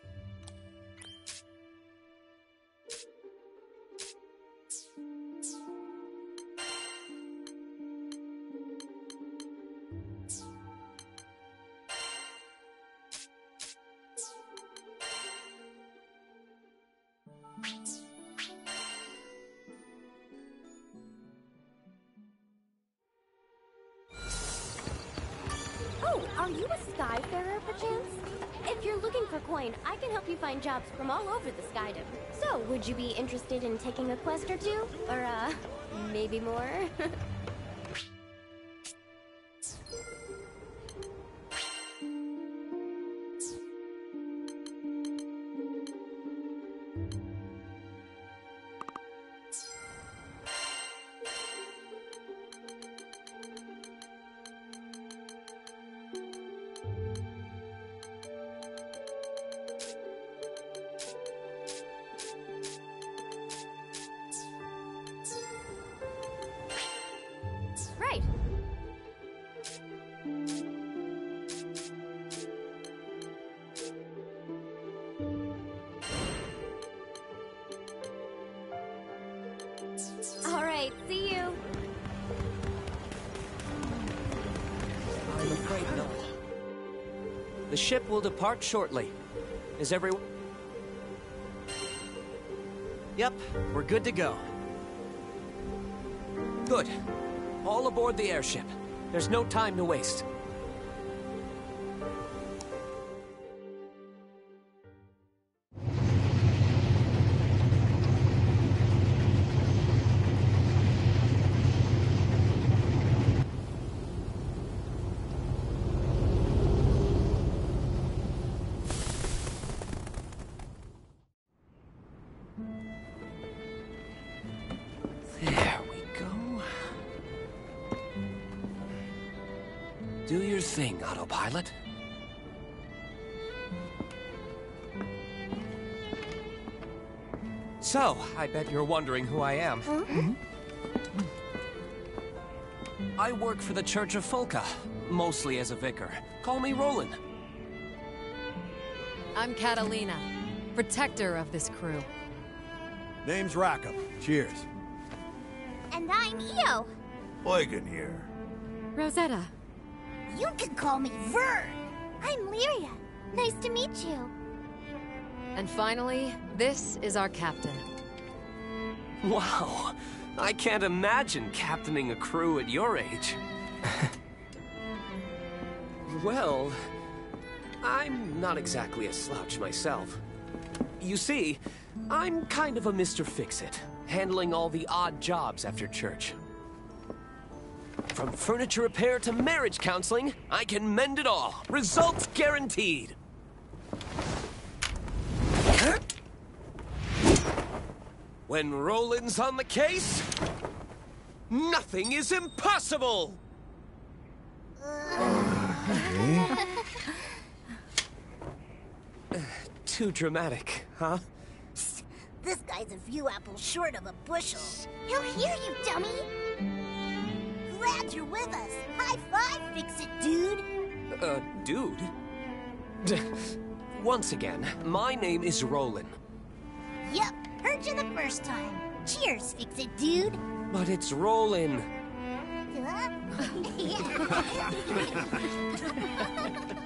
Would you be interested in taking a quest or two? Or, uh, maybe more? [LAUGHS] will depart shortly. Is everyone... Yep, we're good to go. Good. All aboard the airship. There's no time to waste. I bet you're wondering who I am. Mm-hmm. I work for the Church of Folca, mostly as a vicar. Call me Rolan. I'm Catalina, protector of this crew. Name's Rackam. Cheers. And I'm Io. Eugen here. Rosetta. You can call me Vyrn. I'm Lyria. Nice to meet you. And finally, this is our captain. Wow. I can't imagine captaining a crew at your age. [LAUGHS] well, I'm not exactly a slouch myself. You see, I'm kind of a Mr. Fix-It, handling all the odd jobs after church. From furniture repair to marriage counseling, I can mend it all. Results guaranteed. When Rolan's on the case, nothing is impossible! [SIGHS] Too dramatic, huh? This guy's a few apples short of a bushel. He'll hear you, dummy. Glad you're with us. High five, fix it, dude. Uh, dude? [LAUGHS] Once again, my name is Roland. Yep, heard you the first time. Cheers, fix it, dude. But it's rolling. [LAUGHS] [LAUGHS]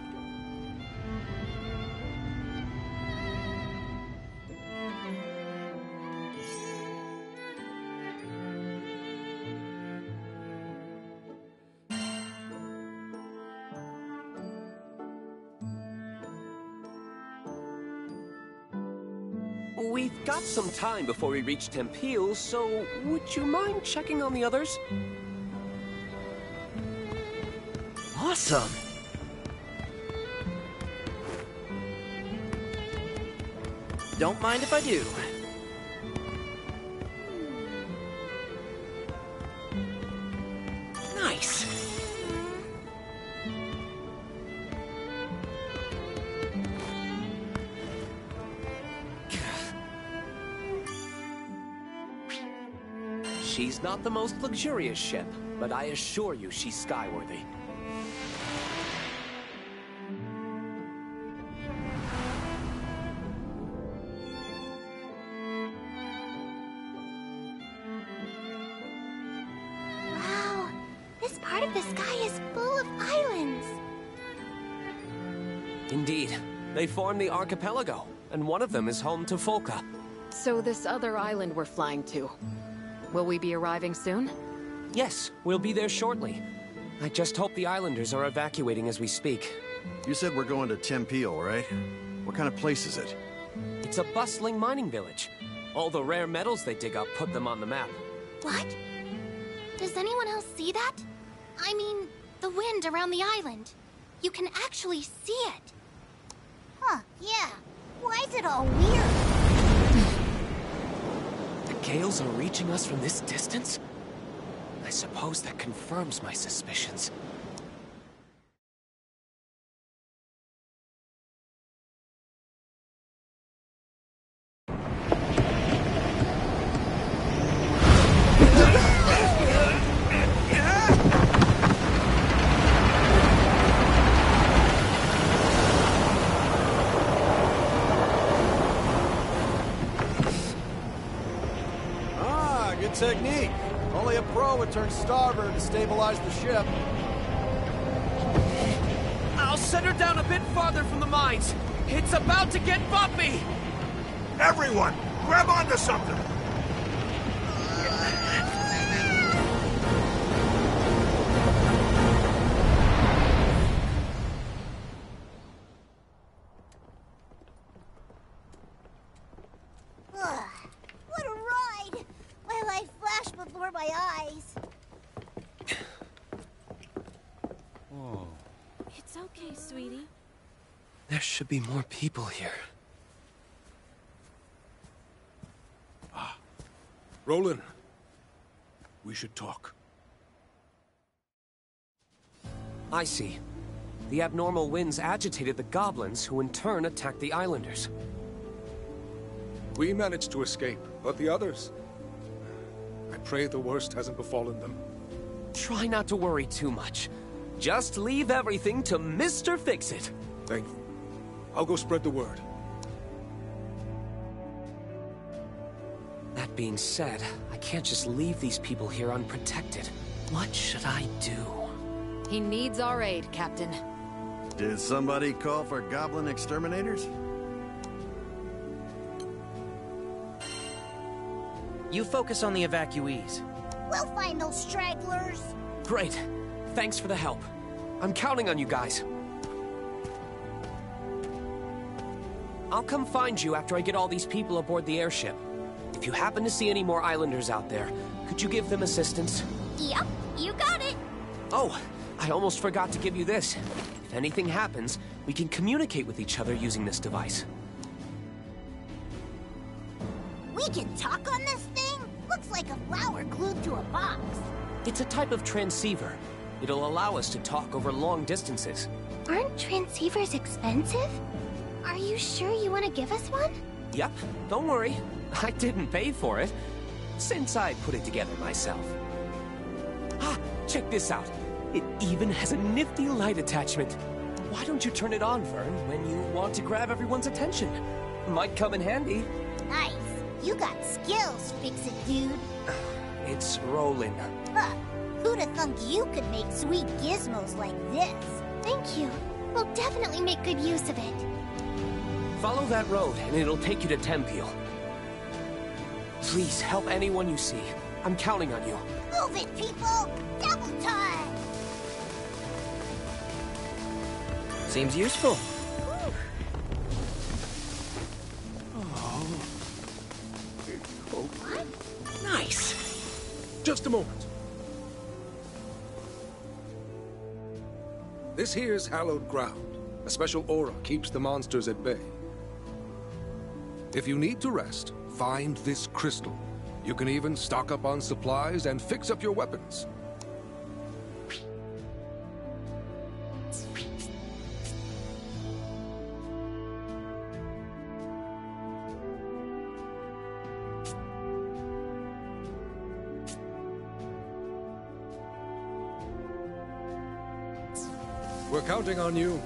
some time before we reach Tempeal, so would you mind checking on the others? Awesome. Don't mind if I do. Not the most luxurious ship, but I assure you she's skyworthy. Wow, this part of the sky is full of islands. Indeed. They form the archipelago, and one of them is home to Folca. So this other island we're flying to, will we be arriving soon? Yes, we'll be there shortly. I just hope the islanders are evacuating as we speak. You said we're going to Tempeal, right? What kind of place is it? It's a bustling mining village. All the rare metals they dig up put them on the map. What? Does anyone else see that? I mean, the wind around the island. You can actually see it. Huh, yeah. Why is it all weird? Gales are reaching us from this distance? I suppose that confirms my suspicions. Stabilize the ship. I'll set her down a bit farther from the mines. It's about to get bumpy! Everyone, grab onto something! More people here. Ah. Rolan, we should talk. I see. The abnormal winds agitated the goblins, who in turn attacked the islanders. We managed to escape, but the others... I pray the worst hasn't befallen them. Try not to worry too much. Just leave everything to Mr. Fix-It. Thank you. I'll go spread the word. That being said, I can't just leave these people here unprotected. What should I do? He needs our aid, Captain. Did somebody call for goblin exterminators? You focus on the evacuees. We'll find those stragglers. Great. Thanks for the help. I'm counting on you guys. I'll come find you after I get all these people aboard the airship. If you happen to see any more islanders out there, could you give them assistance? Yep, you got it. Oh, I almost forgot to give you this. If anything happens, we can communicate with each other using this device. We can talk on this thing? Looks like a flower glued to a box. It's a type of transceiver. It'll allow us to talk over long distances. Aren't transceivers expensive? Are you sure you want to give us one? Yep, don't worry. [LAUGHS] I didn't pay for it. Since I put it together myself. [GASPS] Ah, check this out. It even has a nifty light attachment. Why don't you turn it on, Vyrn, when you want to grab everyone's attention? Might come in handy. Nice. You got skills, fix-it dude. [SIGHS] It's rolling. Huh. Who'da thunk you could make sweet gizmos like this? Thank you. We'll definitely make good use of it. Follow that road, and it'll take you to Tempeal. Please help anyone you see. I'm counting on you. Move it, people! Double time! Seems useful. Oh. Nice. Just a moment. This here's hallowed ground. A special aura keeps the monsters at bay. If you need to rest, find this crystal. You can even stock up on supplies and fix up your weapons. We're counting on you.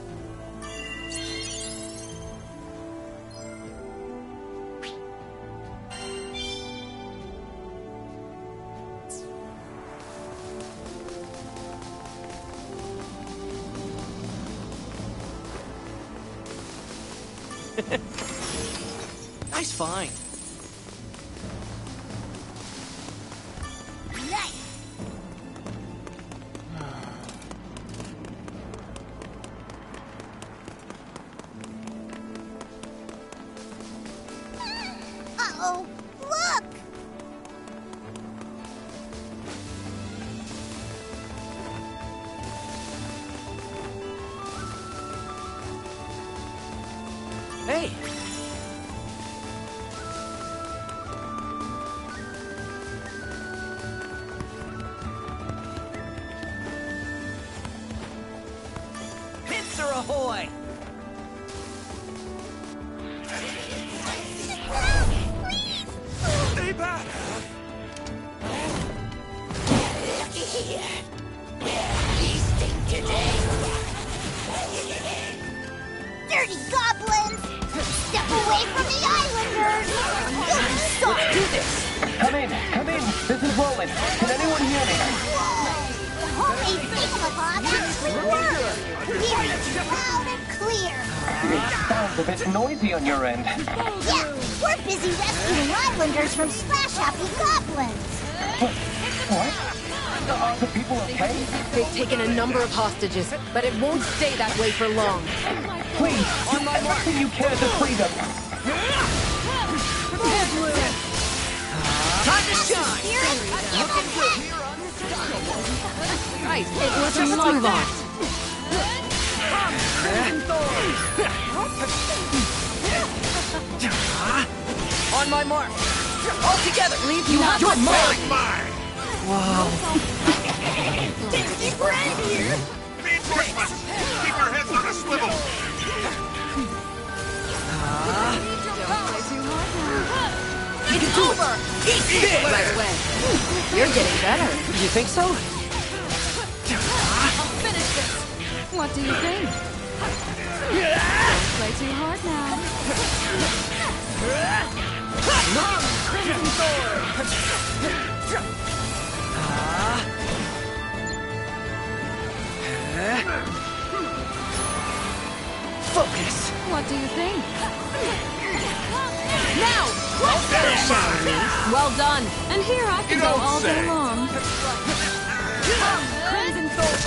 1,000 people are? They've taken a number of hostages, but it won't stay that way for long. Please, do everything you can to free them. Time to shine! Looking good. Right, let's move on. On my mark. All together. Leave you Not your mind. Mine. Wow. Here! Reinforcements! Keep your heads on a swivel! It's over! Eat this! Right way. You're getting better. You think so? I'll finish this. What do you think? Don't play too hard now. Crimson Sword! Ah. Focus! What do you think? Now! Well done. And here I can You go don't all day say. long. Crimson Sword.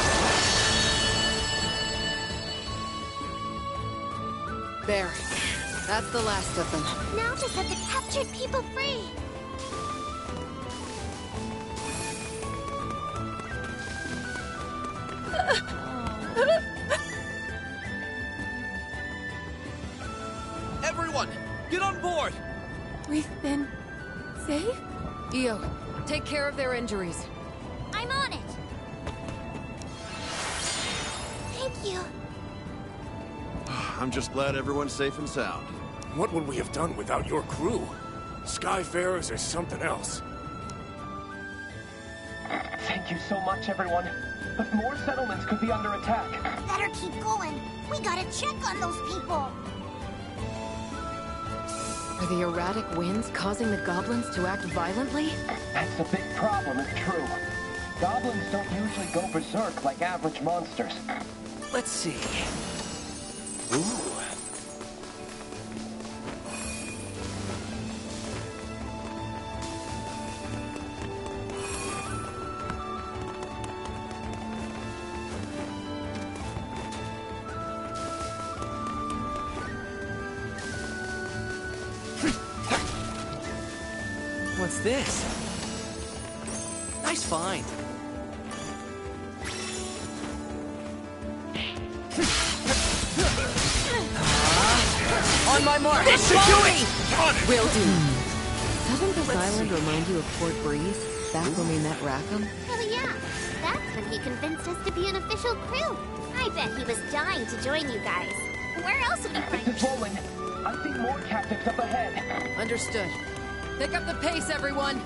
There. That's the last of them. Now to set the captured people free. [LAUGHS] Everyone, get on board! We've been safe? Io, take care of their injuries. I'm on it. Thank you. [SIGHS] I'm just glad everyone's safe and sound. What would we have done without your crew? Skyfarers are something else. Thank you so much, everyone. But more settlements could be under attack. Better keep going. We gotta check on those people. Are the erratic winds causing the goblins to act violently? That's a big problem it's true. Goblins don't usually go berserk like average monsters. Let's see. Ooh. That's when we met Rackam? Hell yeah! That's when he convinced us to be an official crew! I bet he was dying to join you guys. Where else would he find Patrolling! I see more captives up ahead! Understood. Pick up the pace, everyone!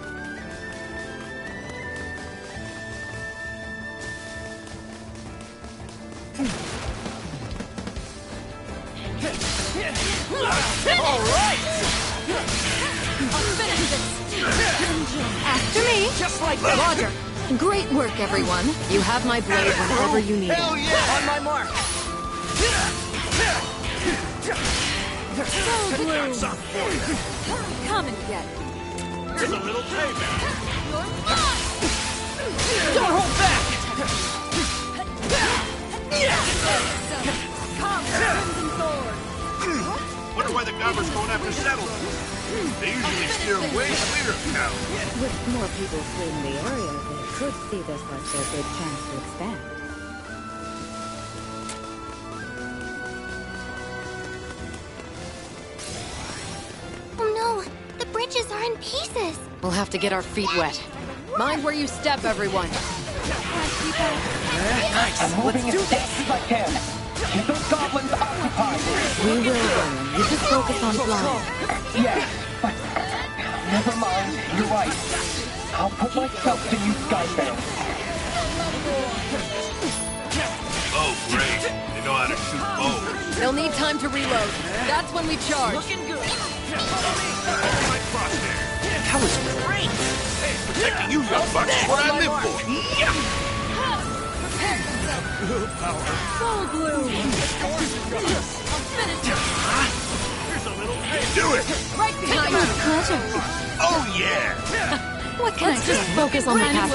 All right! Just like that! Roger! Great work, everyone. You have my blade whenever you need Hell it. yeah! On my mark! So blue. Got something for you. Come and get it. Here's a little payback. Don't hold back! Come, Crimson Sword! Wonder why the gobbers going after settlement. They usually steer way clear of town. With more people fleeing the area, they could see this as their good chance to expand. Oh no, the bridges are in pieces. We'll have to get our feet wet. Mind where you step, everyone. I'm moving do this as I can. Keep those goblins occupied. We will, Rolan. You just focus on flying. Yes, but never mind. You're right. I'll put myself to use Skyfair. Oh, great. They know how to shoot bows. They'll need time to reload. That's when we charge. Looking good. My crosshair. That was great. Hey, protecting you young bucks what I live for. Full blue. Here's a little Do it! Right behind you. pleasure. Oh, yeah! What can Let's I just focus on the path.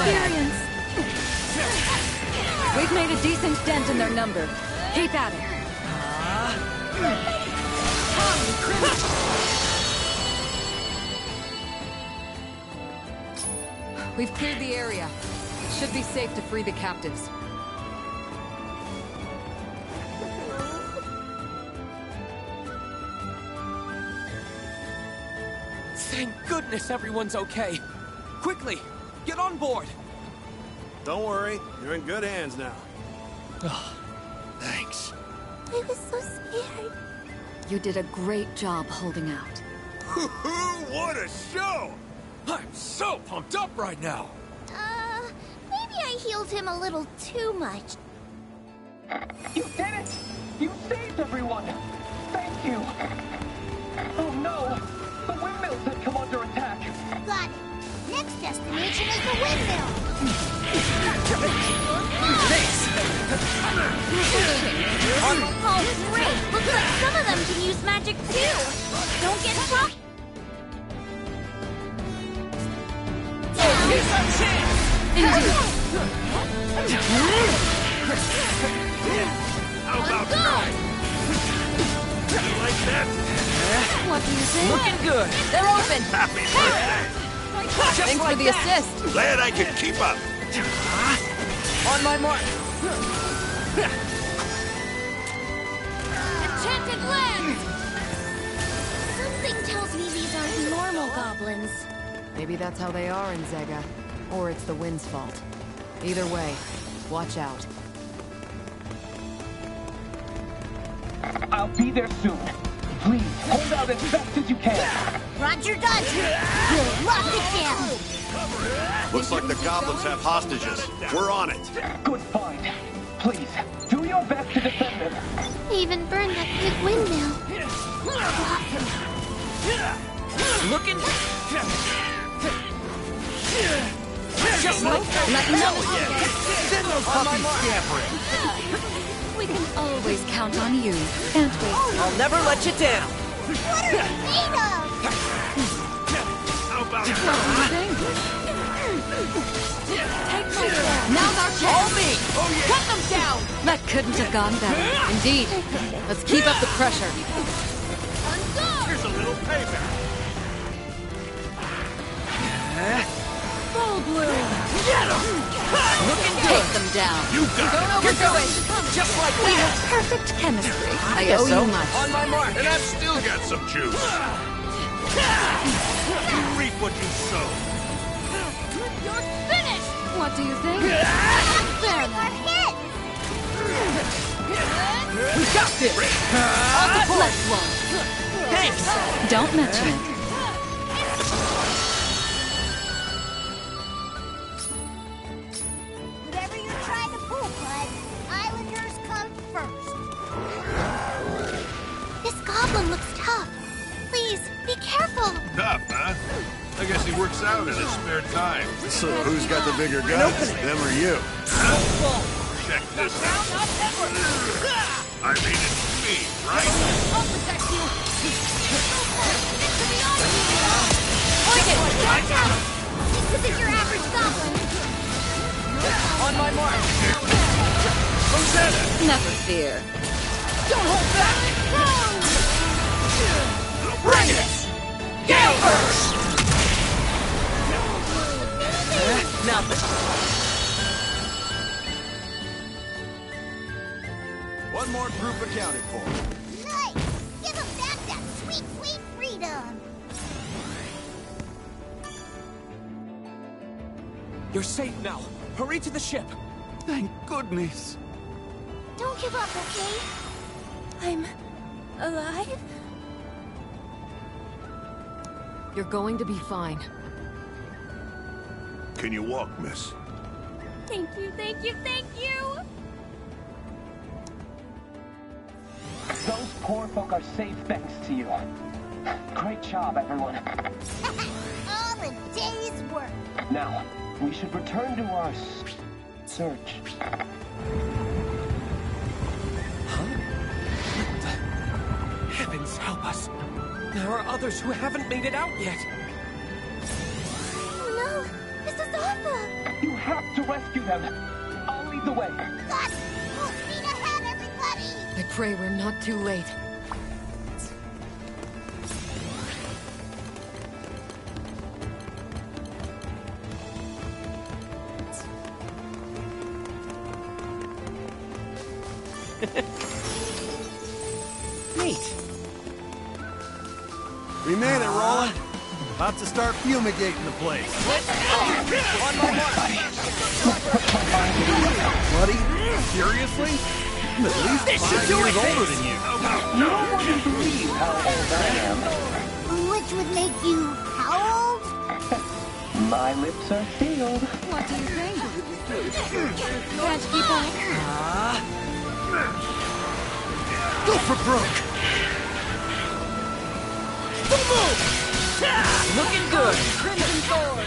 We've made a decent dent in their number. Keep at it. We've cleared the area. It should be safe to free the captives. Thank goodness everyone's okay. Quickly, get on board. Don't worry, you're in good hands now. Thanks. I was so scared. You did a great job holding out. what a show! I'm so pumped up right now. Uh, maybe I healed him a little too much. You did it! You saved everyone! Thank you! Oh no! The windmills have come under attack! Got it. Next destination is the windmill. Oh, great! Looks like some of them can use magic too! Don't get caught! Here's our chance! How about You like that? What do you think? Looking good. They're open. [LAUGHS] Happy birthday! Thanks for the assist. Glad I could keep up. On my mark. [LAUGHS] Enchanted lands! Something tells me these aren't normal goblins. Maybe that's how they are in Zega. Or it's the wind's fault. Either way, watch out. I'll be there soon. Please, hold out as best as you can. Roger Dodger. We'll lock it down. Looks like the goblins have hostages. We're on it. Good find. Please, do your best to defend them. Even burned that big windmill. Looking. Just like Let none of you Send those puppies scampering. We can always count on you, can't we? I'll never let you down. What are we made of? How about Take my sword. Now's our chance. me. Oh, Cut them down. That couldn't have gone better. Indeed. Let's keep up the pressure. Here's a little payback. Full blue. Get him! Looking Take good. them down. You got Don't it. overdo it. Just like We that. have perfect chemistry. I Guess owe so. you much. On my mark. And I've still got some juice. You reap what you sow. You're finished! What do you think? There Our hit. We got this. I'll support. one. Thanks. Don't mention it. [LAUGHS] out in his spare time. So who's got the bigger guns, them or you? Check this out. I mean, it's me, right? I'll protect you. Eugen, watch out! This isn't your average goblin. On my mark. Rosanna! Never fear. Don't hold back! Bring it! Gale burst! Nothing. One more group accounted for. Nice! Give him back that sweet, sweet freedom! You're safe now. Hurry to the ship. Thank goodness. Don't give up, okay? I'm alive? You're going to be fine. Can you walk, miss? Thank you, thank you, thank you! Those poor folk are safe thanks to you. Great job, everyone. [LAUGHS] All a day's work. Now, we should return to our s- search. Heavens help us. There are others who haven't made it out yet. No, this is! You have to rescue them. I'll lead the way. Gus, full speed ahead, everybody! I pray we're not too late. Neat. We made it, Rolan. About to start fumigating the place. Buddy? Seriously? I'm at least five years older than you. No one would believe how old I am. Which would make you how old? My lips are sealed. What do you think? Can't keep up. Go for broke! Looking good. Crimson Thorn!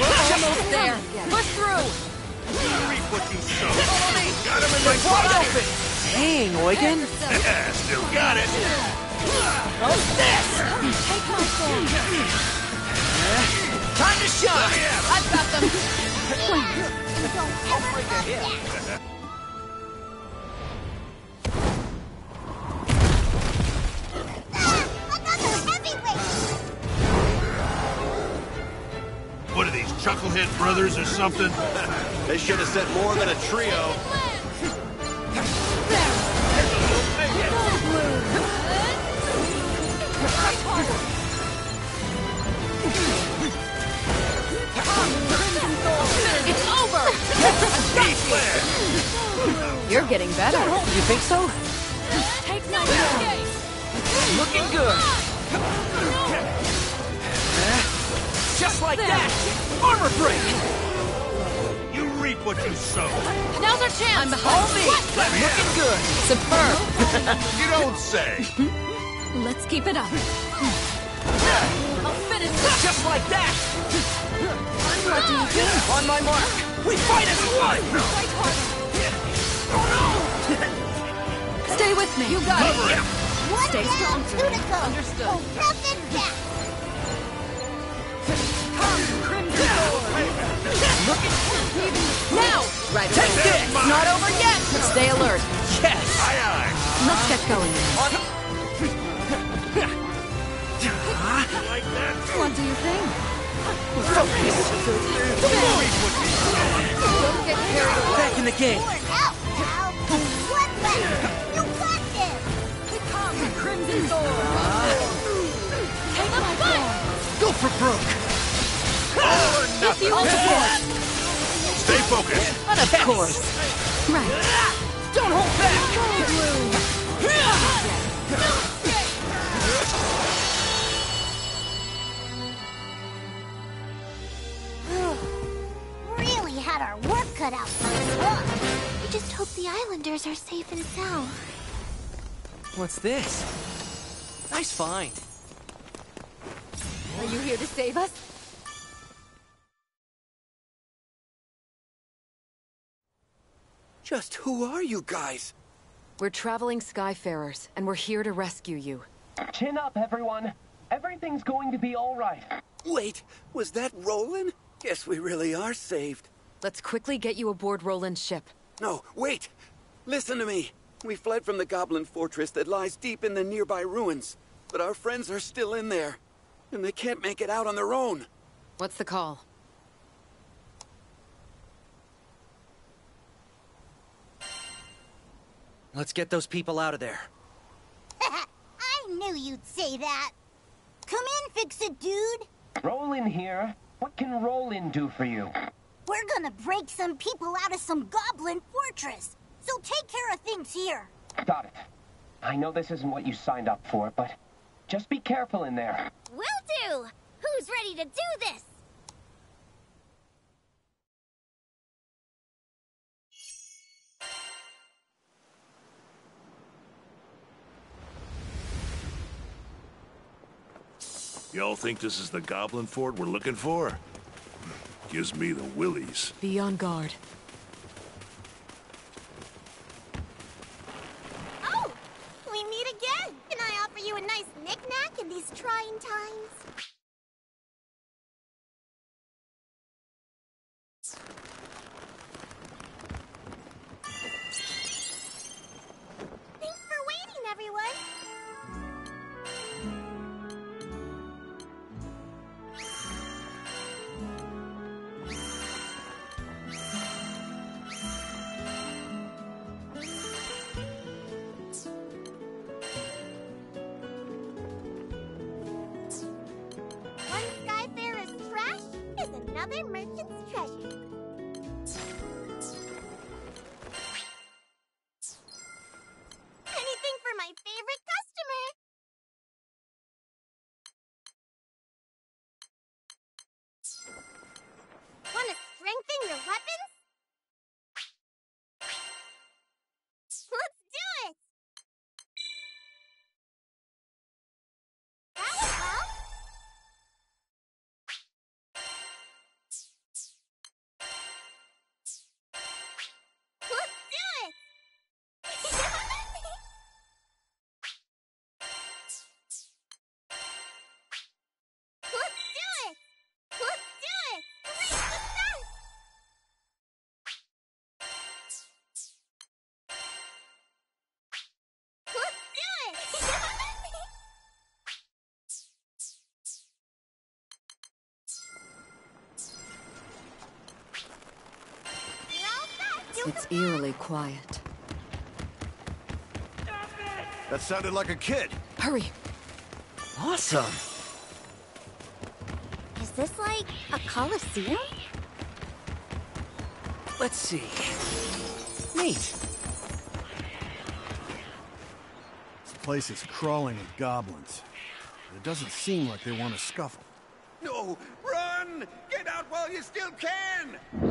We're almost there. Push through! Reap what you sow. Got him in my pocket. Dang, Eugen. Still got it. Take my thorn! Time to shine. Oh, I've got them! Don't What are these, Chucklehead Brothers or something? [LAUGHS] They should have sent more than a trio. It's over! [LAUGHS] You're getting better. You think so? Take no! Looking good. Just like that. Armor break. You reap what you sow. Now's our chance! I'm Hold me. Looking good. Superb. You don't say. [LAUGHS] Let's keep it up. I'll finish this! Just like that. What do you think? On my mark. We fight as one. Fight harder! Oh, Stay with me. You got Cover it. him. One Stay strong. two. Understood. Oh, tough and back. Come, Crimson Thorn! Looking Now! Right Take away. this. It's not over yet! Stay alert. Yes. Aye, aye. Let's get going. On. Like that? What do you think? Focus. Don't get carried away. Back in the game. Pull it out. One left. Crimson Thorn! Take my thorn! Go for broke! If you support! Stay focused. But of course. Right. Don't hold back. Really had our work cut out for us. We just hope the islanders are safe and sound. What's this? Nice find. Are you here to save us? Just who are you guys? We're traveling Skyfarers, and we're here to rescue you. Chin up, everyone. Everything's going to be all right. Wait, was that Rolan? Guess we really are saved. Let's quickly get you aboard Rolan's ship. No, wait! Listen to me! We fled from the Goblin Fortress that lies deep in the nearby ruins. But our friends are still in there. And they can't make it out on their own. What's the call? Let's get those people out of there. [LAUGHS] I knew you'd say that. Come in, Fix-It Dude. Rolan here. What can Rolan do for you? We're gonna break some people out of some Goblin Fortress. So take care of things here. Got it. I know this isn't what you signed up for, but just be careful in there. Will do! Who's ready to do this? Y'all think this is the Goblin Fort we're looking for? Gives me the willies. Be on guard. Oh! We meet again! Can I offer you a nice knick-knack in these trying times? Eerily quiet. That sounded like a kid. Hurry! Awesome! Is this like a coliseum? Let's see. Neat. This place is crawling with goblins. It doesn't seem like they want to scuffle. No! Run! Get out while you still can!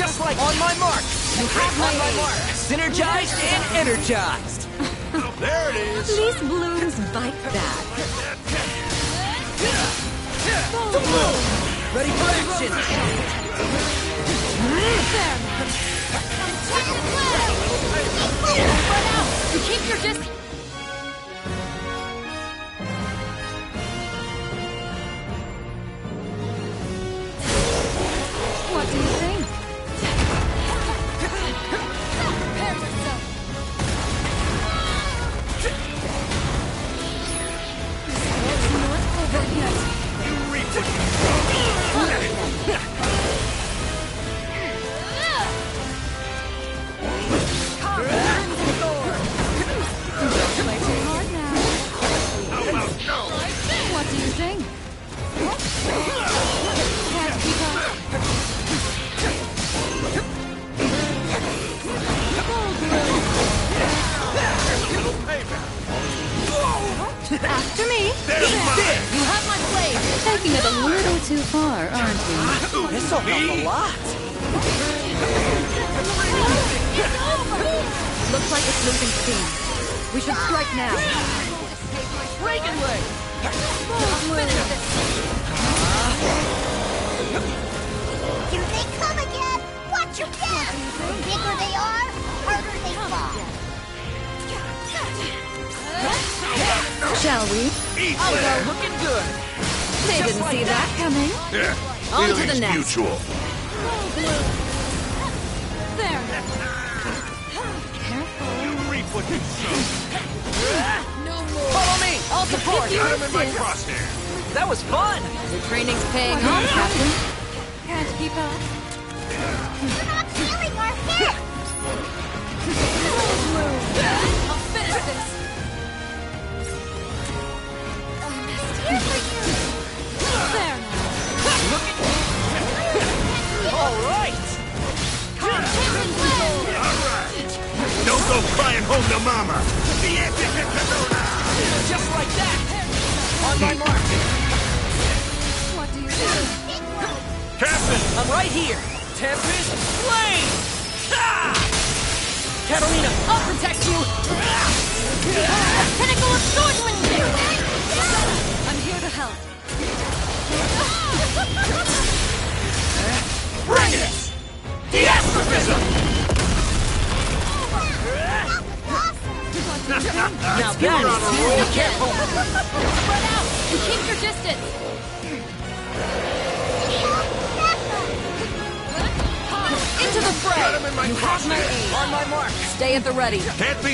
Just like on my mark. You have my, my mark. Synergized and energized. [LAUGHS] there it is. These blooms bite back. the bloom. Ready for action. Fair. Keep your distance.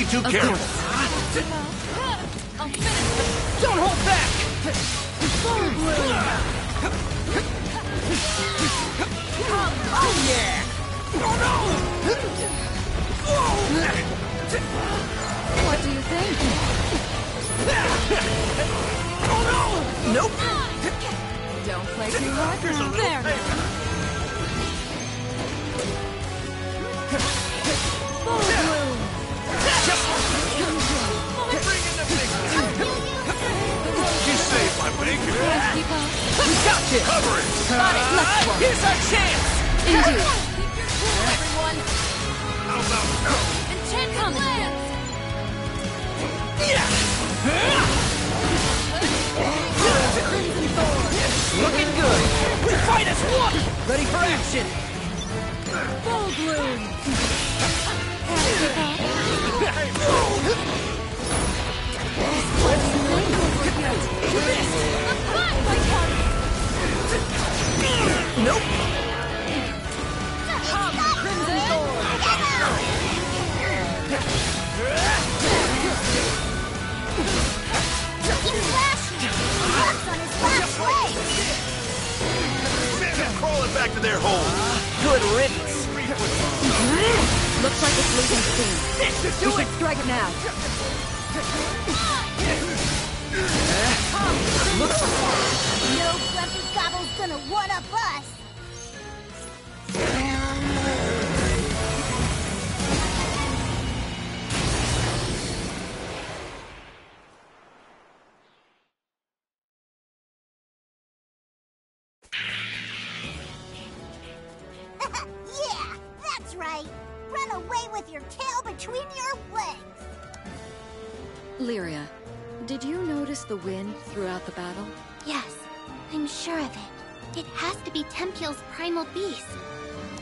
22 okay.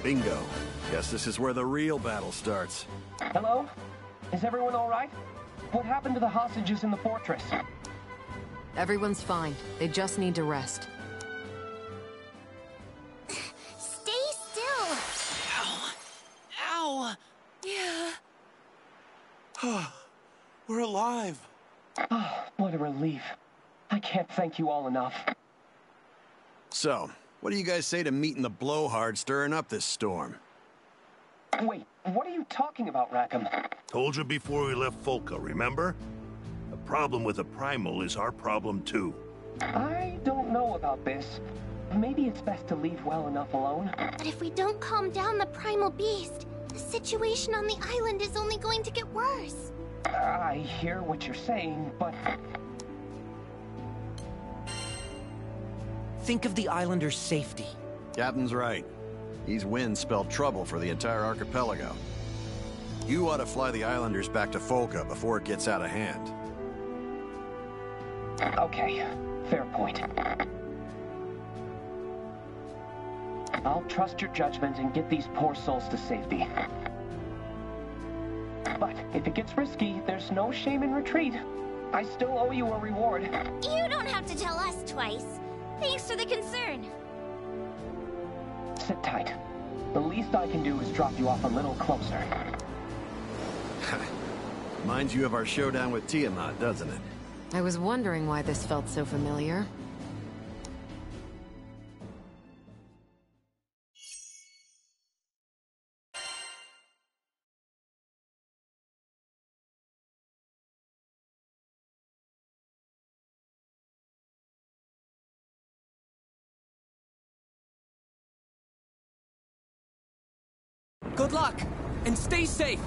Bingo. Guess this is where the real battle starts. Hello? Is everyone all right? What happened to the hostages in the fortress? Everyone's fine. They just need to rest. Stay still! Ow! Ow! Yeah. [SIGHS] We're alive. Ah, what a relief. I can't thank you all enough. So, what do you guys say to meeting the blowhard stirring up this storm? Wait, what are you talking about, Rackam? Told you before we left Folca, remember? The problem with the Primal is our problem too. I don't know about this. Maybe it's best to leave well enough alone. But if we don't calm down the primal beast, the situation on the island is only going to get worse. I hear what you're saying, but Think of the islanders' safety. Captain's right. These winds spelled trouble for the entire archipelago. You ought to fly the islanders back to Folca before it gets out of hand. okay, fair point. I'll trust your judgment and get these poor souls to safety. But if it gets risky, there's no shame in retreat. I still owe you a reward. You don't have to tell us twice. Thanks for the concern. Sit tight. The least I can do is drop you off a little closer. [LAUGHS] Reminds you of our showdown with Tiamat, doesn't it? I was wondering why this felt so familiar. Good luck, and stay safe.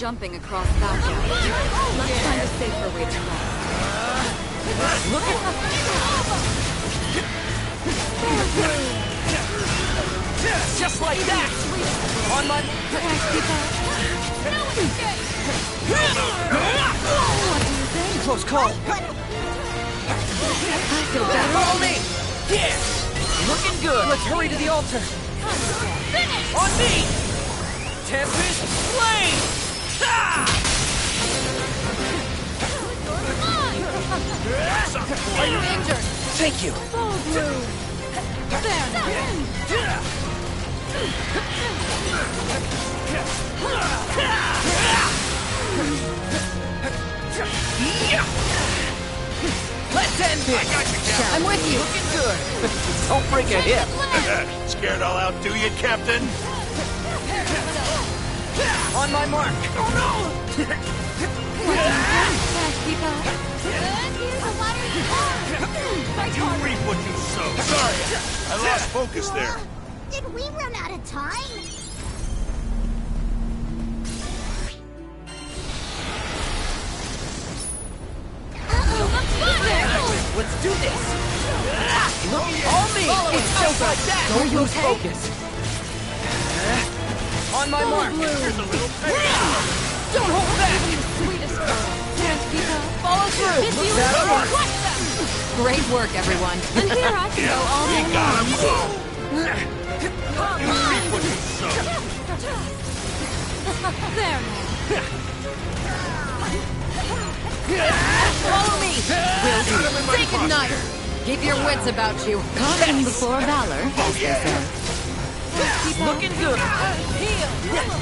Jumping across that gap. Let's find a safer way to cross. Look at Just like that! On my... Close call. I feel better. Follow me! Yeah! Looking good! Let's hurry to the altar! On me! Tempest Flame! Ha! Are you injured? Thank you! Full blue. There. Let's end this! I'm with you! Looking good! [LAUGHS] Don't break a hip! [LAUGHS] Scared all out, do you, Captain? On my mark! Oh no! You reap what you sow. Sorry, I lost focus there. Did we run out of time? Let's do this! Look on me! It's just like that! Don't lose focus! On my mark! Great work, everyone. And here I can go all We night got long. him good. You reap what you sow. There. Follow me! Will do. Say goodnight! Keep your wits about you. Caution before valor. Oh, yeah. Looking good!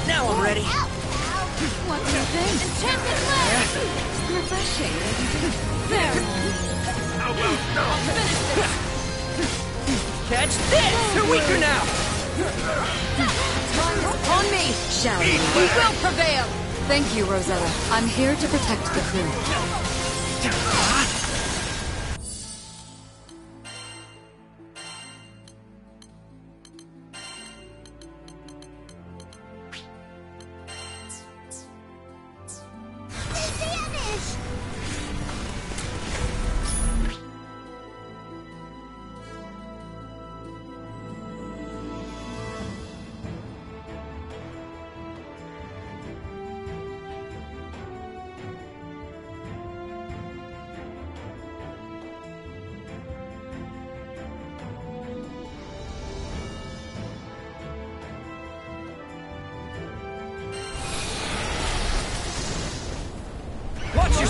Now I'm ready! What do you think? Enchanted land! Refreshing. There. Catch this! You're weaker now! On me, we? We will prevail! Thank you, Rosetta. I'm here to protect the crew.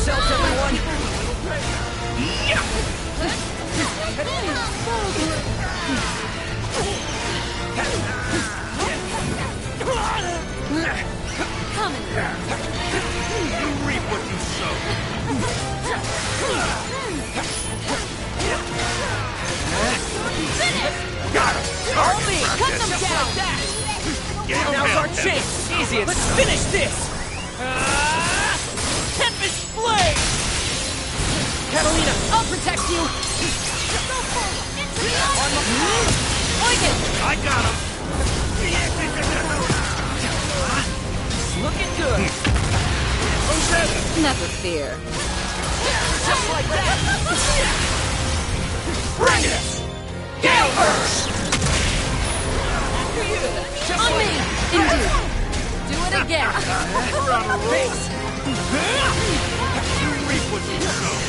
Yourselves, everyone! Coming. You reap what you sow. Got him. Me! Cut them down! like Now's our chance! Easy, let's finish this! Protect you! I got him. Looking good! Never fear. Just like that! bring it. Gale Burst! Just On like me! Indeed. Do it again. [LAUGHS] We're on a roll. Base! [LAUGHS] You reap what you sow.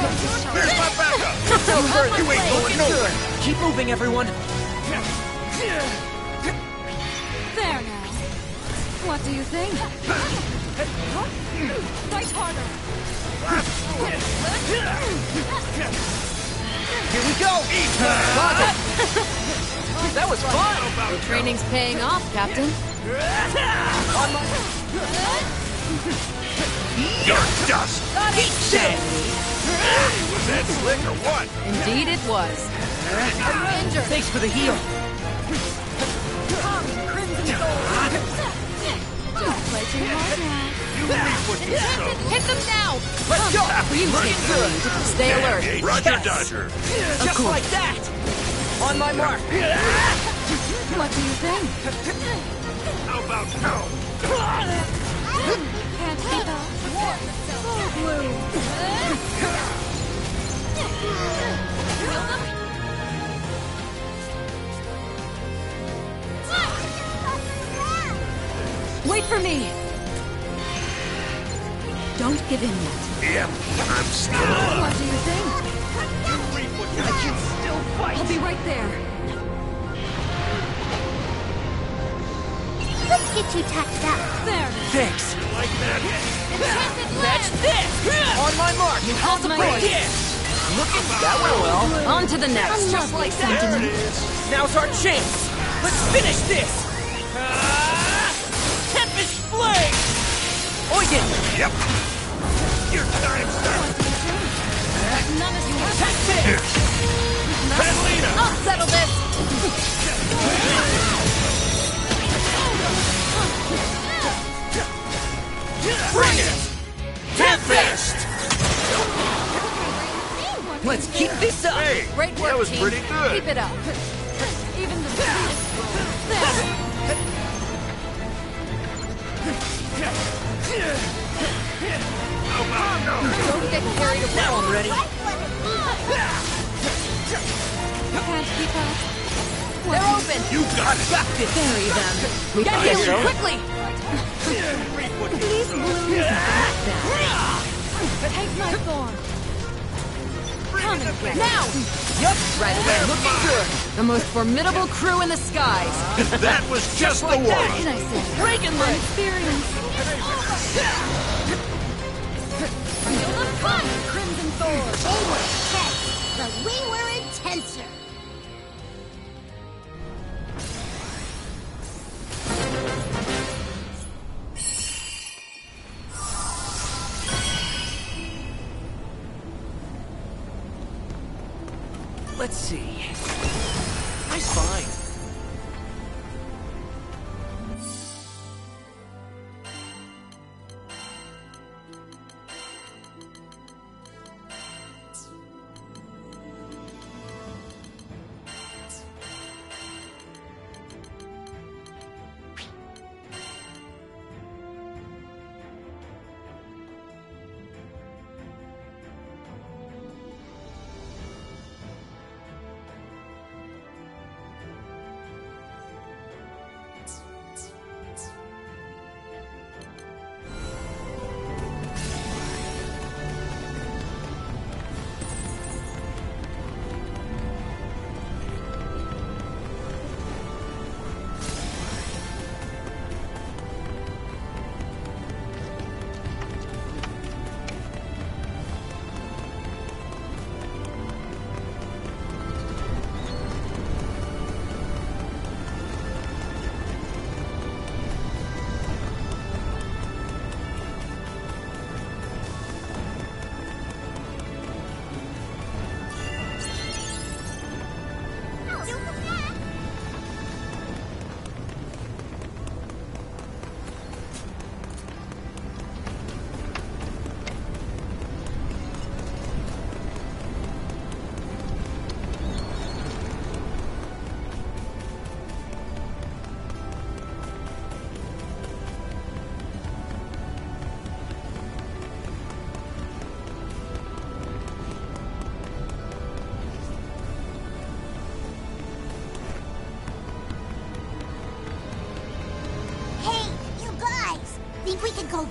Here's my backup. No! You ain't going Looking nowhere. good! Keep moving, everyone! There now. What do you think? Fight harder. Here we go! Got it! That was fun! Your training's paying off, Captain. On my... You're dust. Eat shit! Was that slick or what? Indeed it was. Injured. Thanks for the heal. Come, Crimson Gold. Don't play too hard now. Hit them now! Let's go! You looking good. Stay alert. Roger Dodger. Just like that! On my mark! What do you think? How about now? Can't keep up. Soul Blue. Wait for me! Don't give in yet. Yep, I'm still What do you think? I can still fight! I'll be right there. Let's get you touched up. There. Thanks! Like that? Catch this! On my mark! You held my Right voice. Looking that went well. On to the next. Just like that! Now's our chance! Let's finish this! Ah! Tempest Flame! Eugen! Yep. Your time's up. None of you Take this! Catalina! I'll settle this! Bring it! Let's keep this up! Hey, Great work, that was team. pretty good. Keep it up. [LAUGHS] Even the sweetest There. Don't get carried away. Now I'm ready. Can't keep up. They're open. You got it. Got this! Bury them. We Get got here this. quickly. These blues back down. Take my thorn. Get Now. Yep! Right away. Looking good. The most formidable crew in the skies. That was just the like that. warm-up. Can I say? Leg! Experience. Feel the fun, Crimson Thorn. They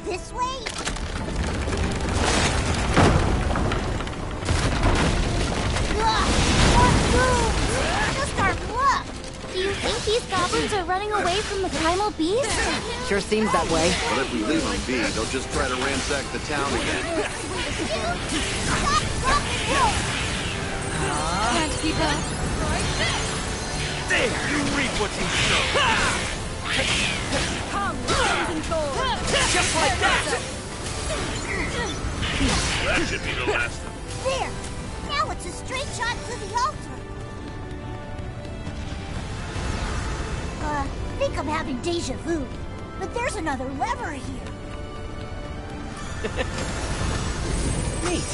you think these goblins are running away from the primal beast? Sure seems that way. But if we leave them be, they'll just try to ransack the town again. Can't keep up. There! You reap what you sow! Come, Crimson Thorn. Just like that! That should be the last one. There! Now it's a straight shot to the altar. Uh, I think I'm having deja vu. But there's another lever here. Wait.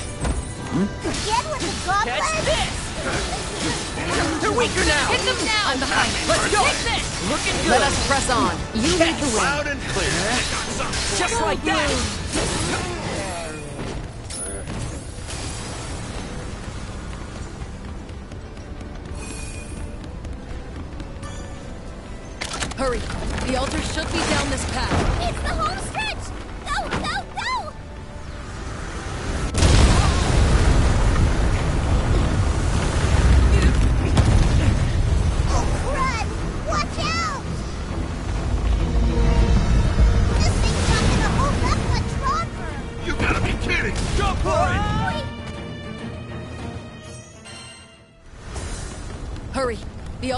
Again with the goblet? Catch this! They're weaker now! Hit them now! I'm behind. Let's go! Take this! Looking good! Let us press on. You lead the way. Loud and clear. Uh, just like that!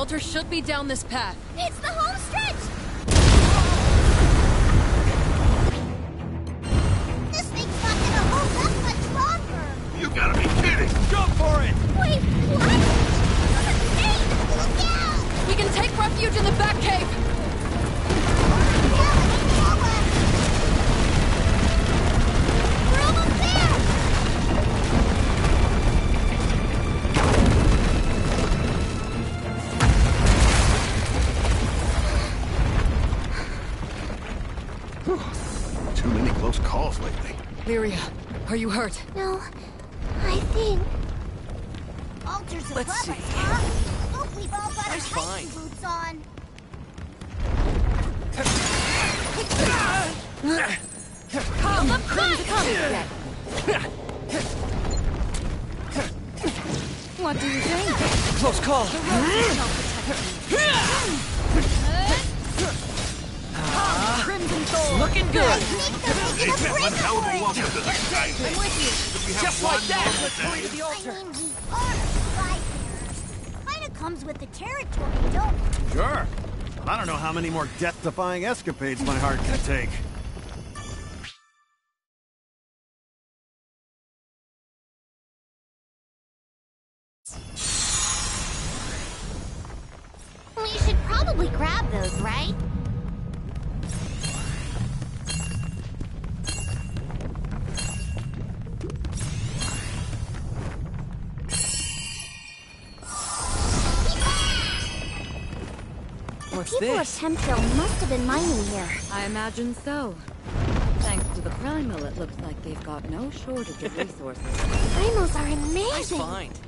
shelter should be down this path. death-defying escapades my heart can take. imagine so. Thanks to the Primal, it looks like they've got no shortage of resources. Primals are amazing! Nice find.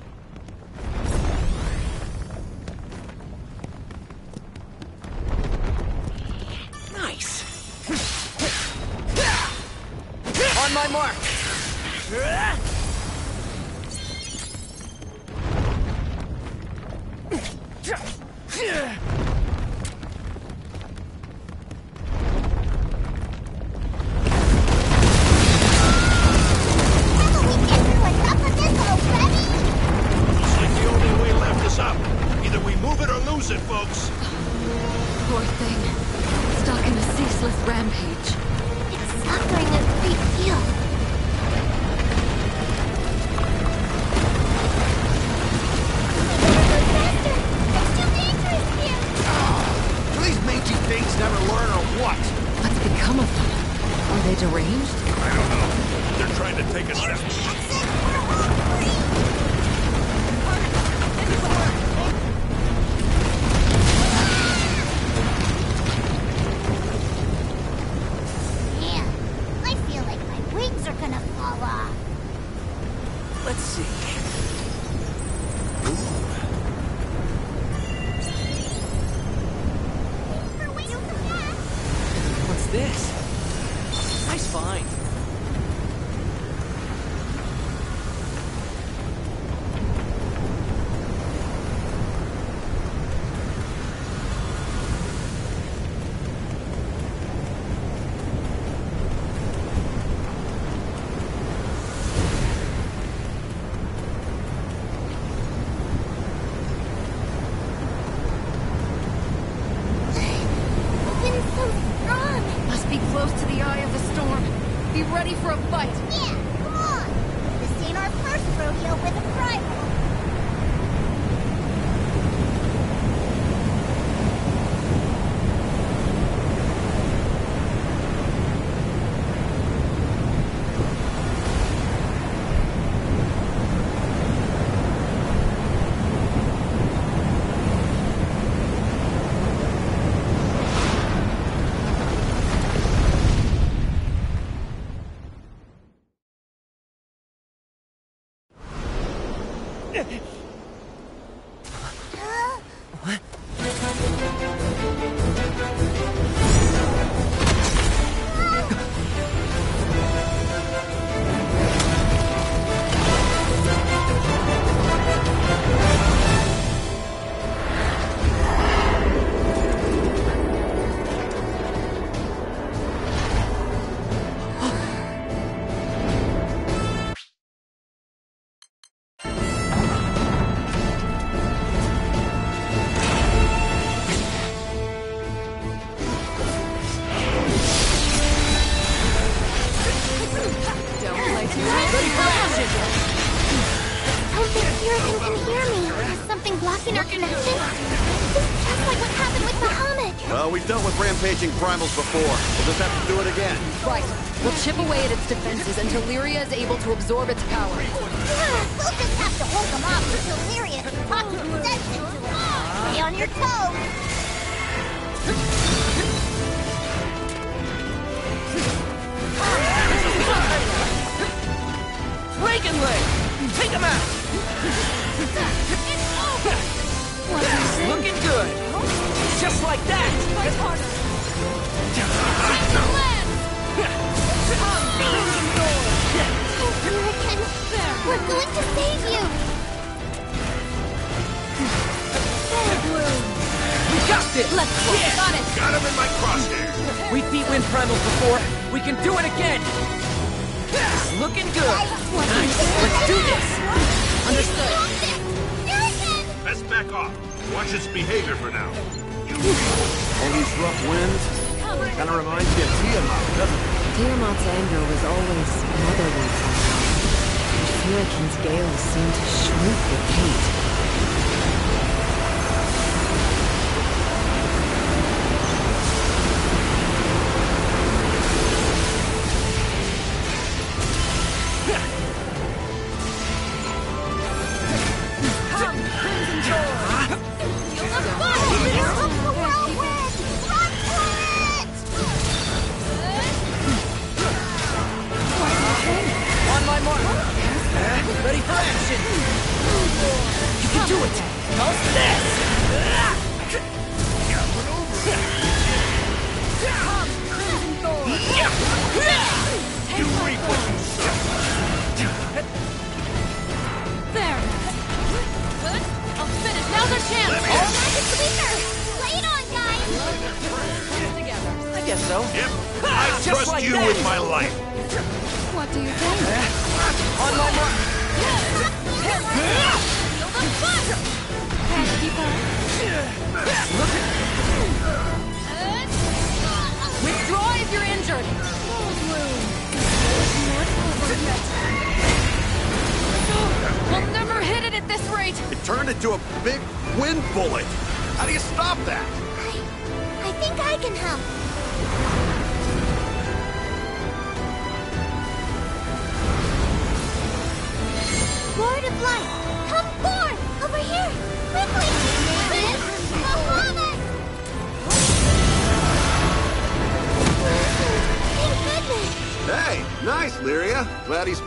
Dealt primals before. We'll just have to do it again. Right. We'll chip away at its defenses until Lyria is able to absorb its power. We'll just have to hold them off until Lyria can talk some sense into it. Stay on your toes. Reagan leg! Take him out! Looking good! Just like that! Huracan, we're going to save you. We got this! Let's go! Got it! Got him in my crosshairs. We beat wind primals before. We can do it again! Looking good! Nice! Let's do this! Understood. Let's back off. Watch its behavior for now. All these rough winds. Kind of reminds me of Tiamat, doesn't it? Tiamat's anger was always motherly. somehow. And Huracan's gales seemed to shriek with hate.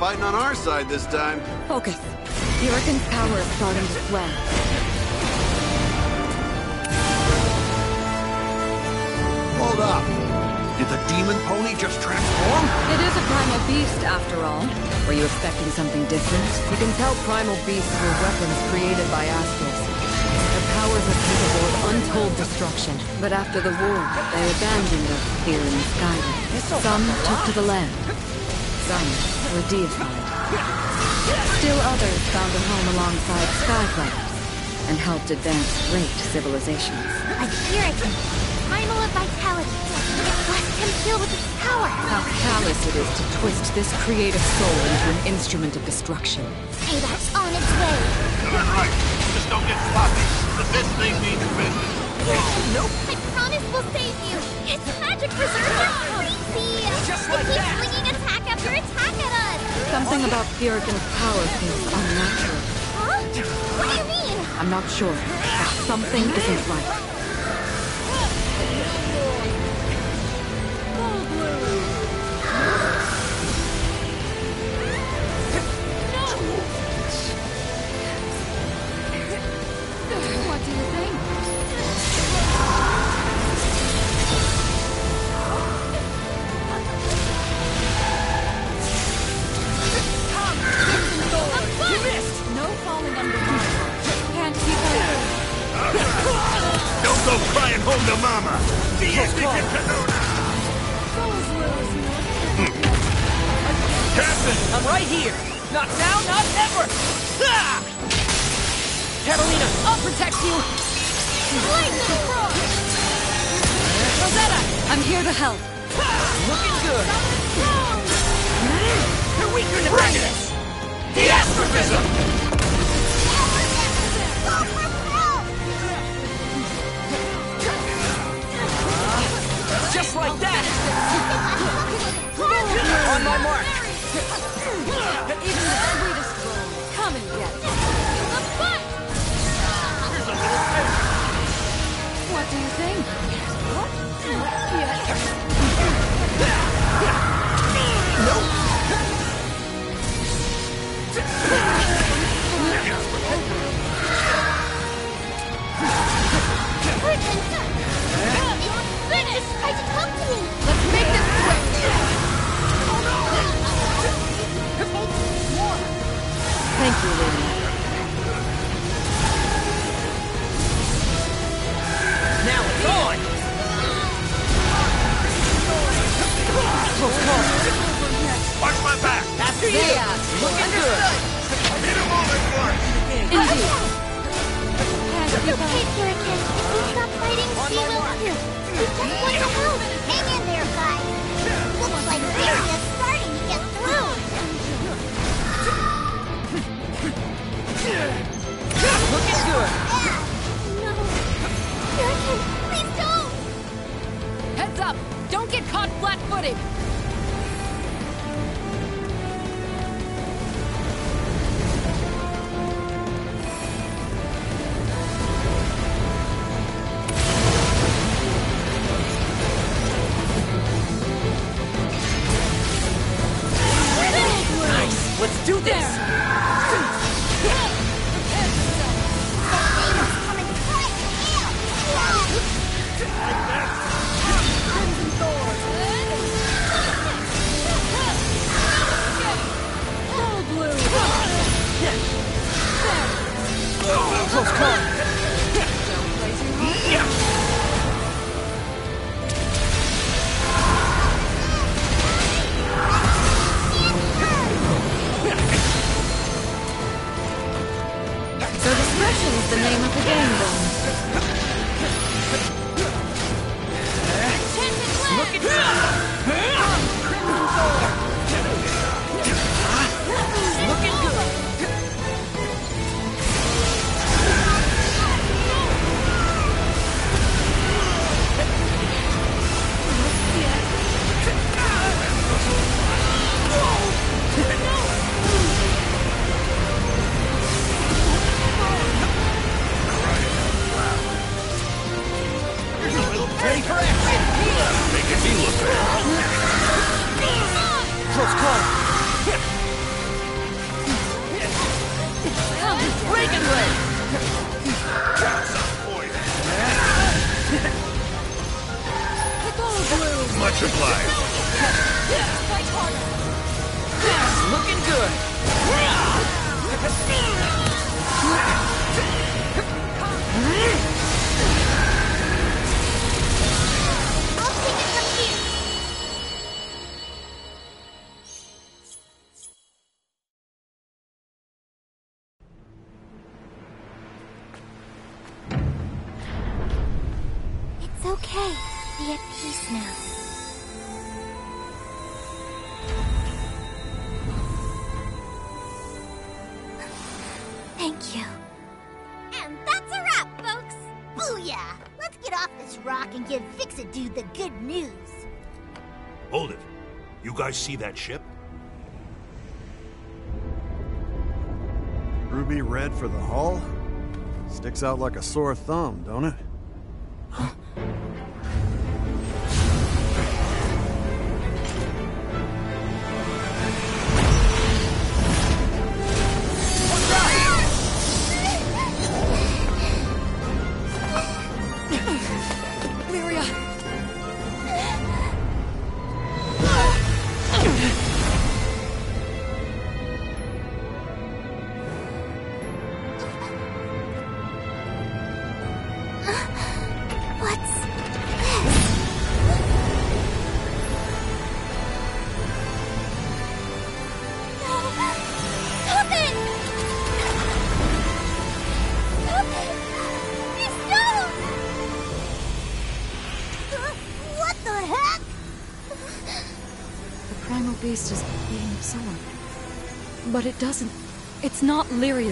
Fighting on our side this time. Focus. The Huracan's power is starting to swell. Hold up. Did the demon pony just transform? It is a primal beast, after all. Were you expecting something different? You can tell primal beasts were weapons created by Astrals. Their powers are capable of untold destruction. But after the war, they abandoned us here in the Skyrealm. Some took to the land. Some were deified. Still others found a home alongside Skyclappers and helped advance great civilizations. A Huracan, primal of vitality. It blessed him filled with its power. How callous it is to twist this creative soul into an instrument of destruction. Payback's on its way. Darn right. Just don't get sloppy. The best thing means business. Nope. I promise we'll save you. Its magic preserves are crazy. Just like that. Something about Huracan's power feels unnatural. Huh? What do you mean? I'm not sure, something isn't right. Go crying home to mama. Captain! I'm right here! Not now, not ever! Ah! Katalina, I'll protect you! Rosetta, I'm here to help. Looking good! You're weaker than like that! On my mark! Even the sweetest roll, come and get it. What do you think? Nope. Finish! Try to talk to me! Let's make this quick! Thank you, Lyria. Now it's on! Watch my back! After you! Zaya, Looking good! Hit him all at once! Indeed. It's okay, Kirikin. If we stop fighting, she will too. We just want. Hang in there, guys. Looks like Lyria's starting to get through. Looking good! No. Please don't! Heads up! Don't get caught flat-footed! See that ship? Ruby red for the hull? Sticks out like a sore thumb, don't it?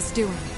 Lyria's doing.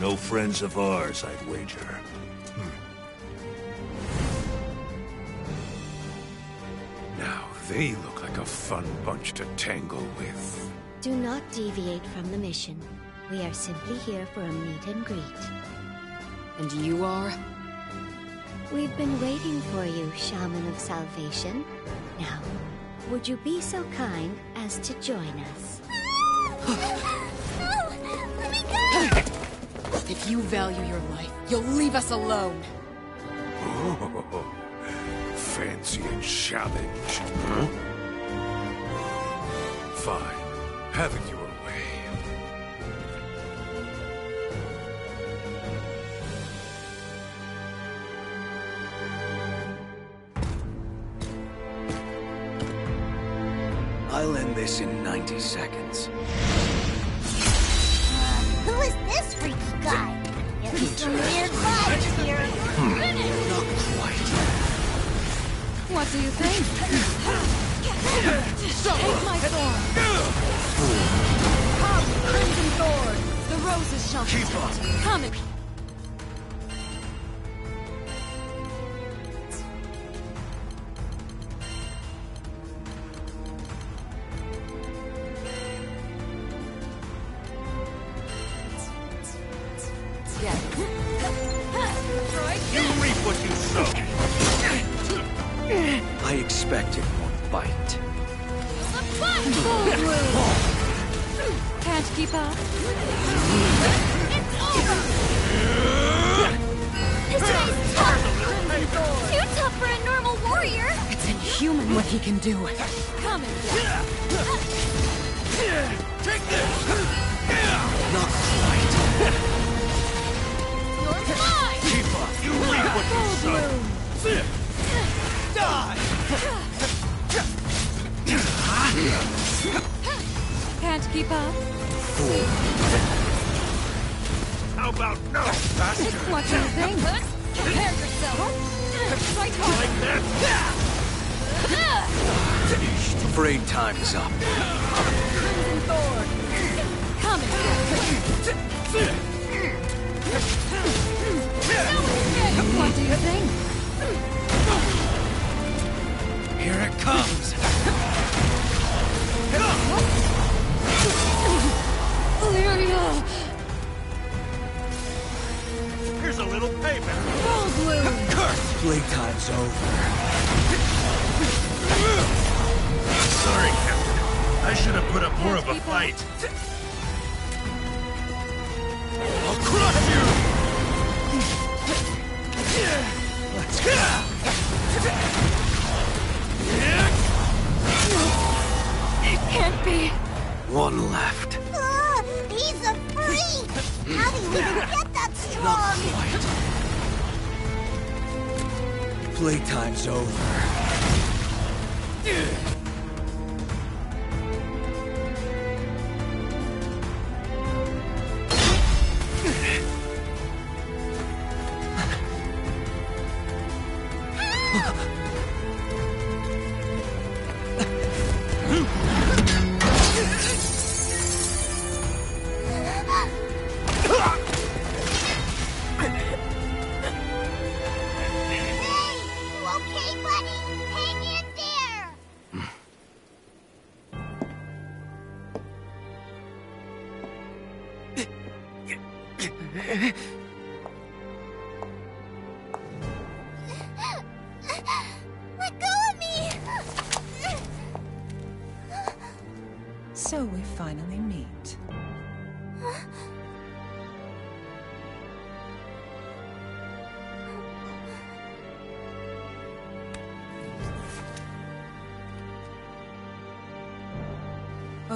No friends of ours, I'd wager. Hmm. Now, they look like a fun bunch to tangle with. Do not deviate from the mission. We are simply here for a meet and greet. And you are? We've been waiting for you, Shaman of Salvation. Now, would you be so kind as to join us? [LAUGHS] If you value your life, you'll leave us alone. Oh, fancy a challenge, huh? Fine. Have it your way. I'll end this in 90 seconds. Getting some weird vibes here. Not quite. Hmm. What do you think? [LAUGHS] Take my sword! Come, Crimson Thorn! The roses shall Keep up. Come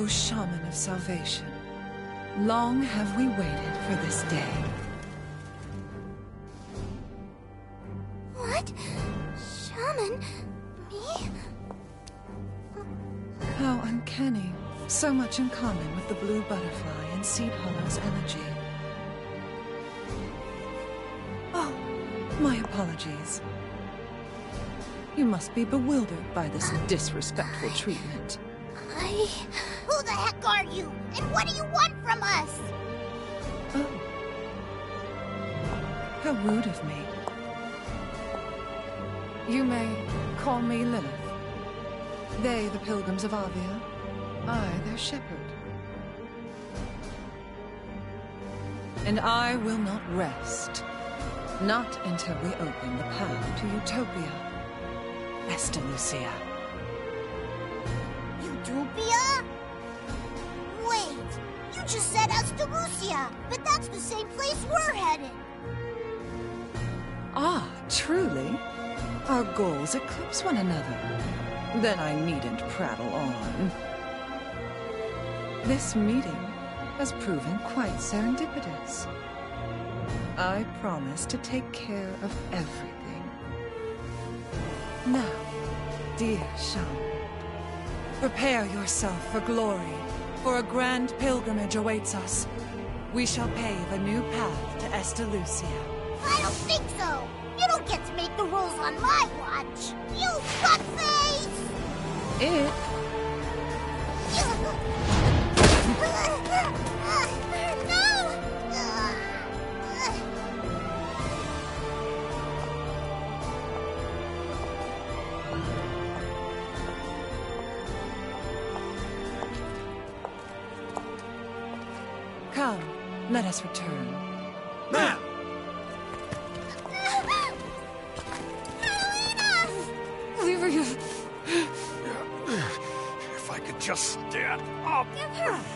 O Shaman of Salvation, long have we waited for this day. What? Shaman? Me? How uncanny. So much in common with the blue butterfly and Seed Hollow's energy. Oh, my apologies. You must be bewildered by this disrespectful treatment. What do you want from us? Oh. How rude of me. You may call me Lilith. They, the pilgrims of Avia. I, their shepherd. And I will not rest. Not until we open the path to Utopia. Estalucia. Utopia? Just said Estalucia, but that's the same place we're headed. Ah, truly? Our goals eclipse one another. Then I needn't prattle on. This meeting has proven quite serendipitous. I promise to take care of everything. Now, dear Shaman, prepare yourself for glory, for a grand pilgrimage awaits us. We shall pave a new path to Estalucia. I don't think so. You don't get to make the rules on my watch. You fuckface! It [LAUGHS] [LAUGHS] let us return. Now! Lyria! If I could just stand up. Give her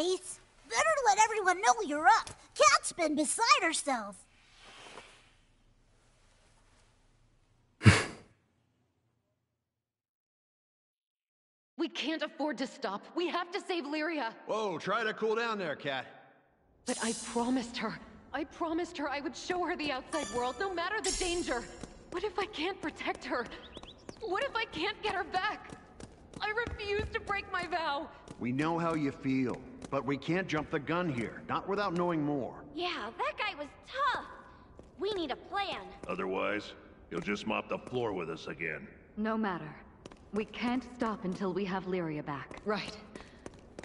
In that better let everyone know you're up. Cat's been beside herself. [LAUGHS] We can't afford to stop. We have to save Lyria. Whoa, try to cool down there, Cat. But I promised her. I promised her I would show her the outside world, no matter the danger. What if I can't protect her? What if I can't get her back? I refuse to break my vow. We know how you feel, but we can't jump the gun here, not without knowing more. Yeah, that guy was tough. We need a plan. Otherwise, he'll just mop the floor with us again. No matter. We can't stop until we have Lyria back. Right.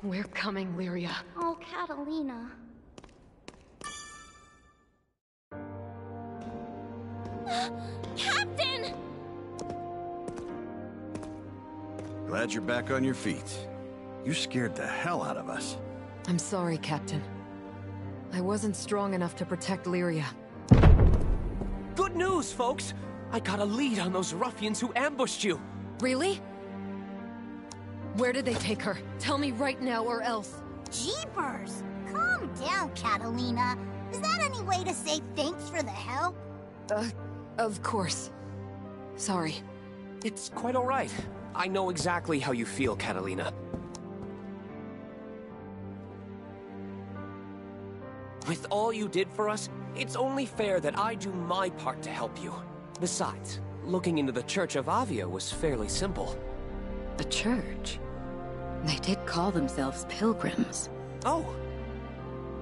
We're coming, Lyria. Oh, Katalina. [GASPS] Captain! Glad you're back on your feet. You scared the hell out of us. I'm sorry, Captain. I wasn't strong enough to protect Lyria. Good news, folks! I got a lead on those ruffians who ambushed you. Really? Where did they take her? Tell me right now or else. Jeepers! Calm down, Katalina. Is that any way to say thanks for the help? Uh, of course. Sorry. It's quite all right. I know exactly how you feel, Katalina. With all you did for us, it's only fair that I do my part to help you. Besides, looking into the Church of Avia was fairly simple. The church? They did call themselves pilgrims. Oh.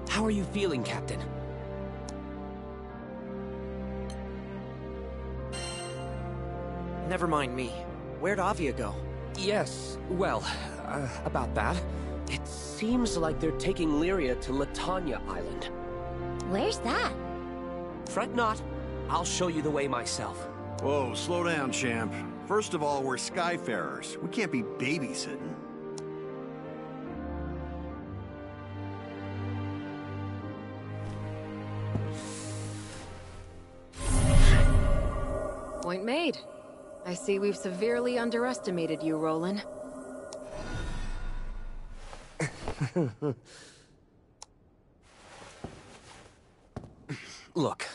How are you feeling, Captain? Never mind me. Where'd Avia go? Yes, well, uh, about that. It seems like they're taking Lyria to Latanya Island. Where's that? Fret not. I'll show you the way myself. Whoa, slow down, champ. First of all, we're Skyfarers. We can't be babysitting. Point made. I see we've severely underestimated you, Rolan. [LAUGHS] Look,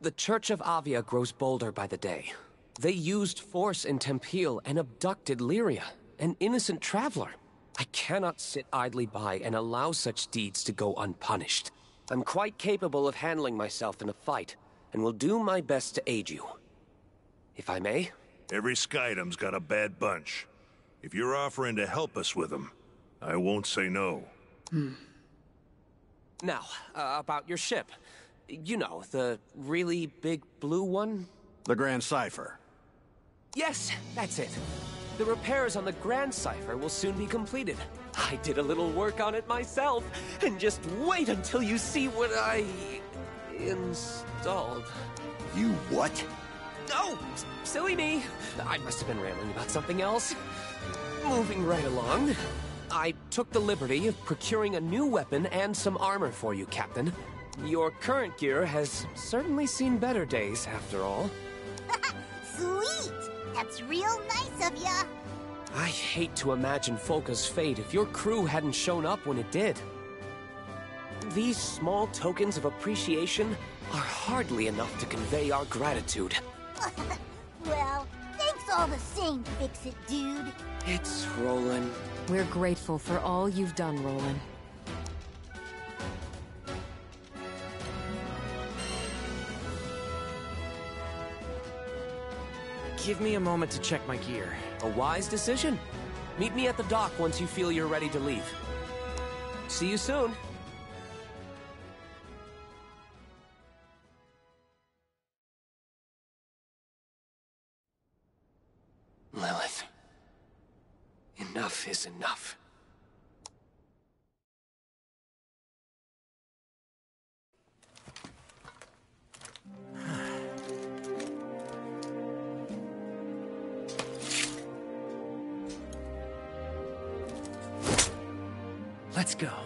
the Church of Avia grows bolder by the day. They used force in Tempeal and abducted Lyria, an innocent traveler. I cannot sit idly by and allow such deeds to go unpunished. I'm quite capable of handling myself in a fight, and will do my best to aid you. If I may? Every Skydom's got a bad bunch. If you're offering to help us with them, I won't say no. Now, uh, about your ship. You know, the really big blue one? The Grand Cypher. Yes, that's it. The repairs on the Grand Cypher will soon be completed. I did a little work on it myself, and just wait until you see what I... installed. You what? Oh, silly me. I must have been rambling about something else. Moving right along. I took the liberty of procuring a new weapon and some armor for you, Captain. Your current gear has certainly seen better days, after all. [LAUGHS] Sweet! That's real nice of ya. I hate to imagine Folca's fate if your crew hadn't shown up when it did. These small tokens of appreciation are hardly enough to convey our gratitude. [LAUGHS] well, thanks all the same, Fix-It Dude. It's Rolan. We're grateful for all you've done, Rolan. Give me a moment to check my gear. A wise decision. Meet me at the dock once you feel you're ready to leave. See you soon. Lilith. Enough is enough. Let's go.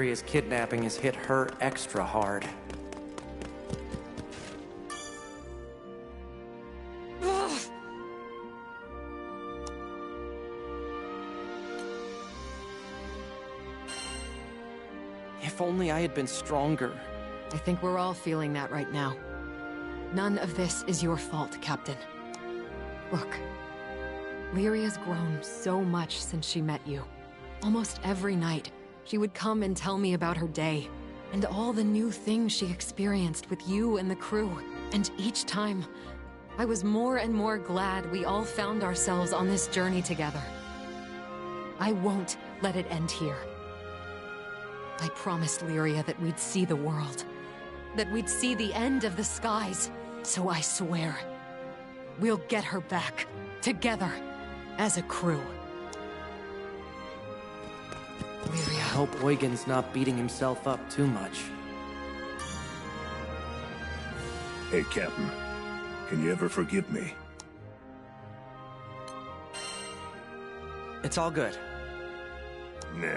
Lyria's kidnapping has hit her extra hard. [SIGHS] If only I had been stronger. I think we're all feeling that right now. None of this is your fault, Captain. Look, Lyria's grown so much since she met you. Almost every night, she would come and tell me about her day, and all the new things she experienced with you and the crew. And each time, I was more and more glad we all found ourselves on this journey together. I won't let it end here. I promised Lyria that we'd see the world. That we'd see the end of the skies. So I swear, we'll get her back. Together. As a crew. I hope Eugen's not beating himself up too much. Hey, Captain. Can you ever forgive me? It's all good. Nah.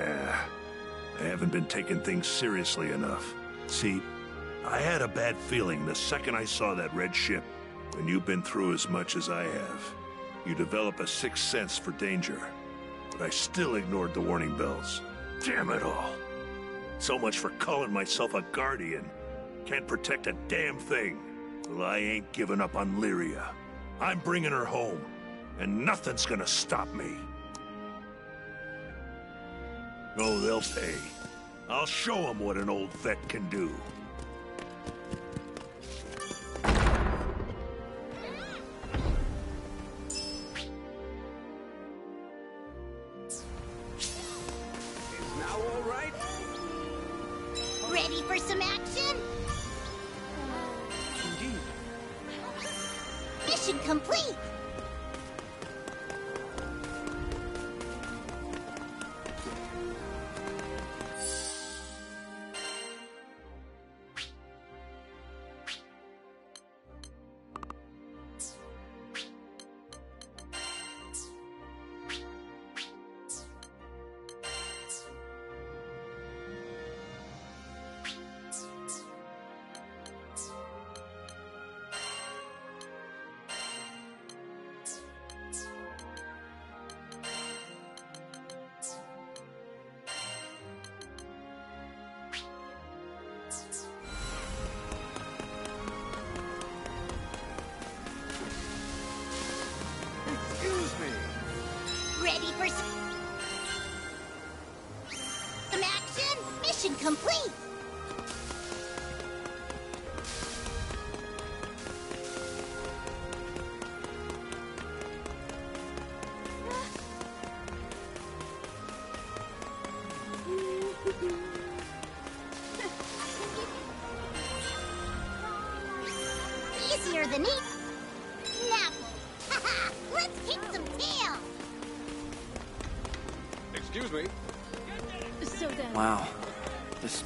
I haven't been taking things seriously enough. See, I had a bad feeling the second I saw that red ship. When you've been through as much as I have, you develop a sixth sense for danger. But I still ignored the warning bells. Damn it all. So much for calling myself a guardian. Can't protect a damn thing. Well, I ain't giving up on Lyria. I'm bringing her home, and nothing's gonna stop me. Oh, they'll pay. I'll show them what an old vet can do.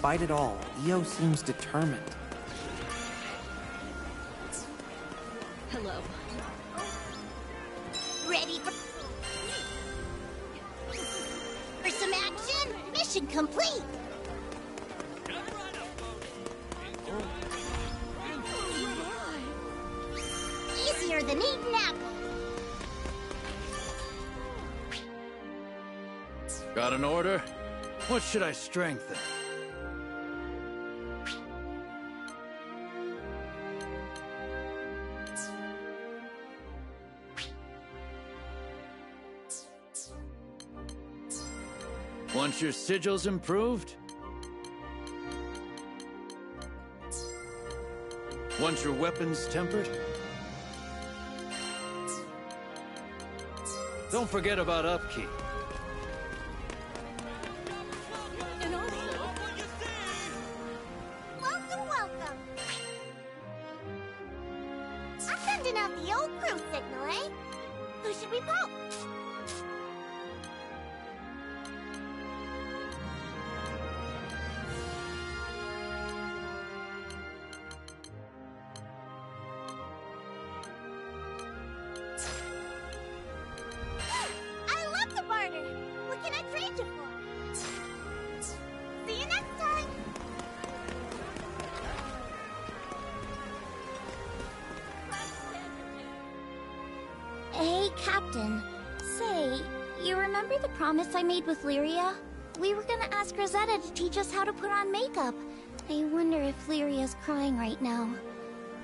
Despite it all, Io seems determined. Hello. Ready for... For some action? Mission complete! Easier than eating apples. Got an order? What should I strengthen? Your sigil's improved? Once your weapons tempered? Don't forget about upkeep. If Lyria's crying right now.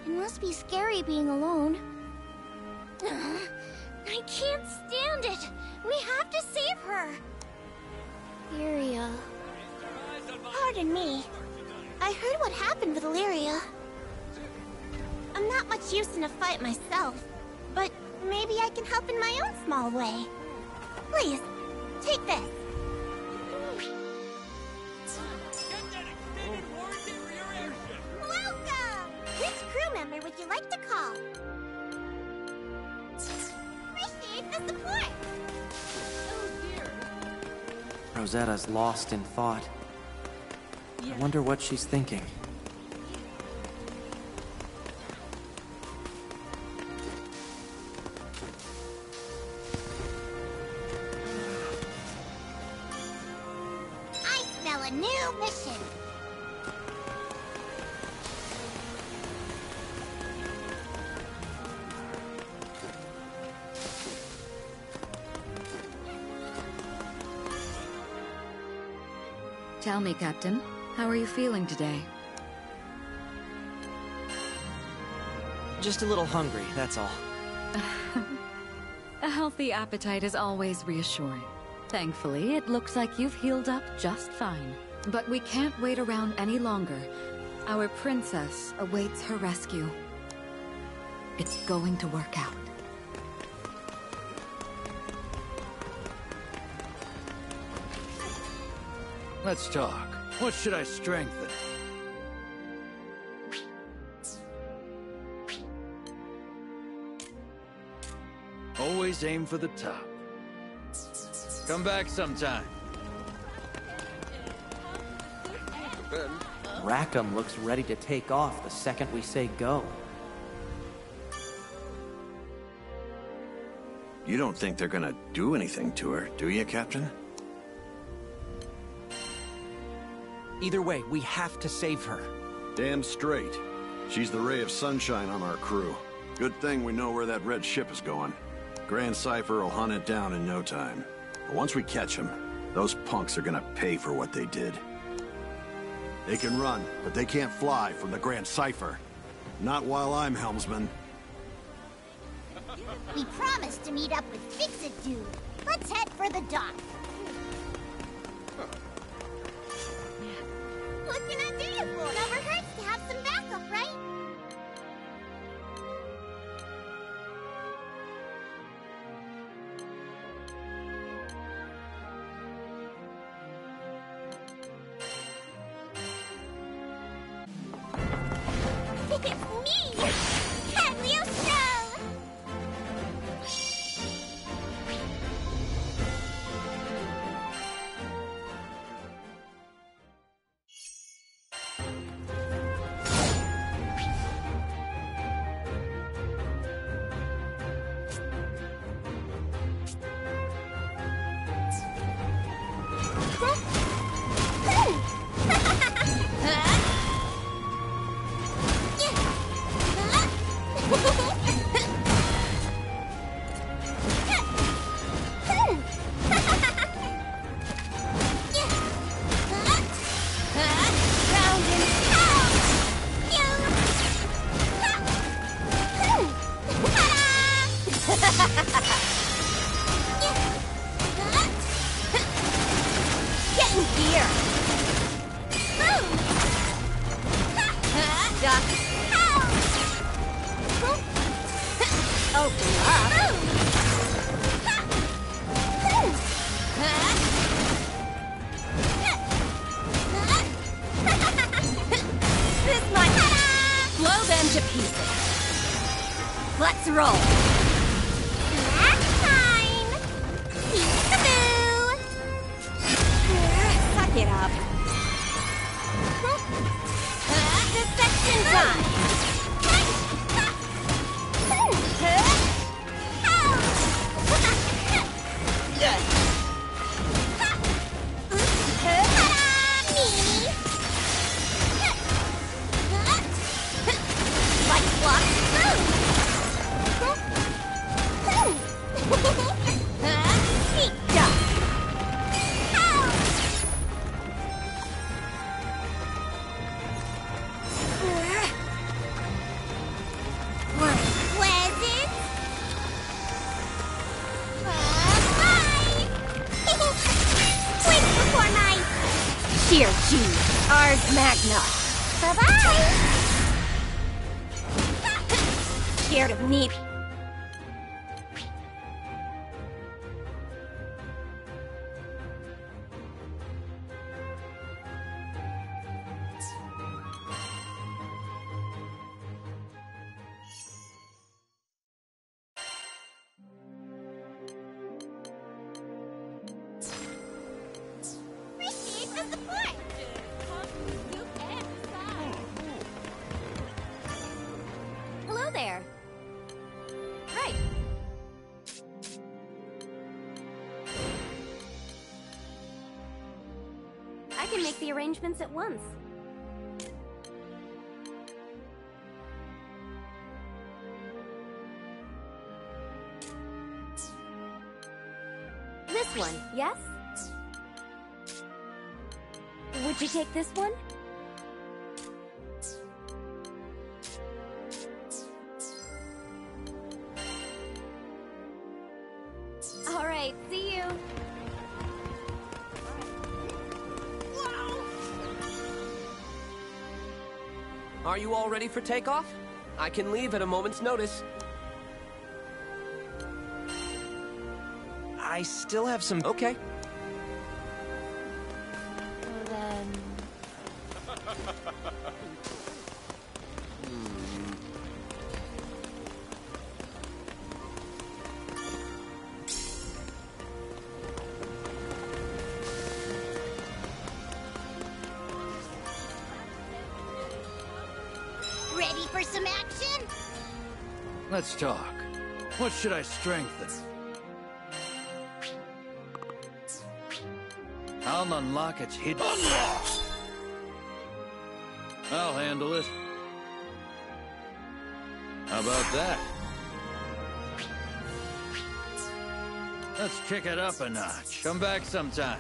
It must be scary being alone. [SIGHS] I can't stand it! We have to save her! Lyria... Pardon me. I heard what happened with Lyria. I'm not much use in a fight myself, but maybe I can help in my own small way. Rosetta's lost in thought. I wonder what she's thinking. Captain, how are you feeling today? Just a little hungry, that's all. [LAUGHS] A healthy appetite is always reassuring. Thankfully, it looks like you've healed up just fine. But we can't wait around any longer. Our princess awaits her rescue. It's going to work out. Let's talk. What should I strengthen? Always aim for the top. Come back sometime. Rackam looks ready to take off the second we say go. You don't think they're gonna do anything to her, do you, Captain? Either way, we have to save her. Damn straight. She's the ray of sunshine on our crew. Good thing we know where that red ship is going. Grand Cypher will hunt it down in no time. But once we catch him, those punks are gonna pay for what they did. They can run, but they can't fly from the Grand Cypher. Not while I'm helmsman. We promised to meet up with Fix-It Dude. Let's head for the dock. Arrangements at once. This one, yes? Would you take this one? Ready for takeoff? I can leave at a moment's notice. I still have some. Okay. Talk. What should I strengthen? I'll unlock its hidden... Unlock! I'll handle it. How about that? Let's kick it up a notch. Come back sometime.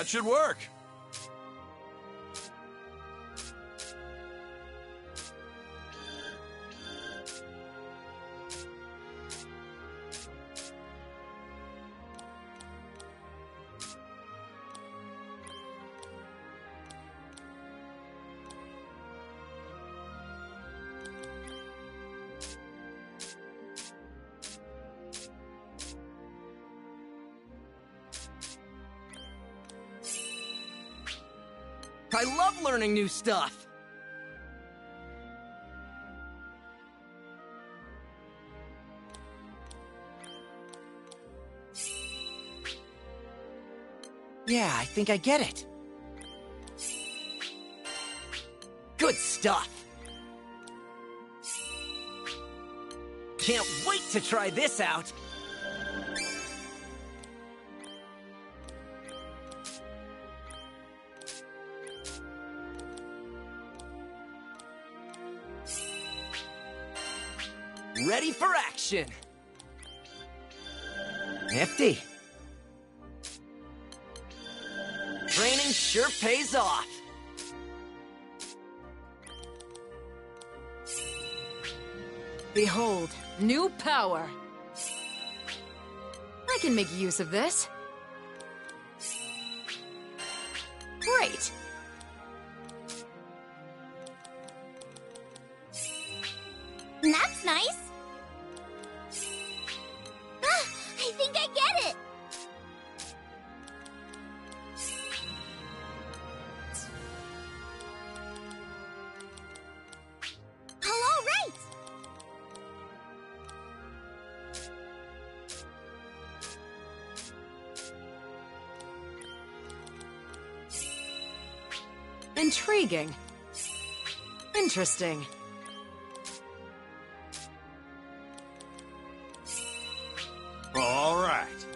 That should work. Learning new stuff! Yeah, I think I get it. Good stuff! Can't wait to try this out! Ready for action! Nifty. Training sure pays off. Behold, new power. I can make use of this. Interesting. All right.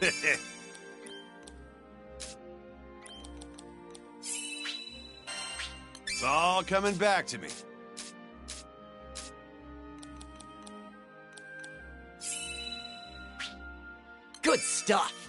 [LAUGHS] it's all coming back to me. Good stuff.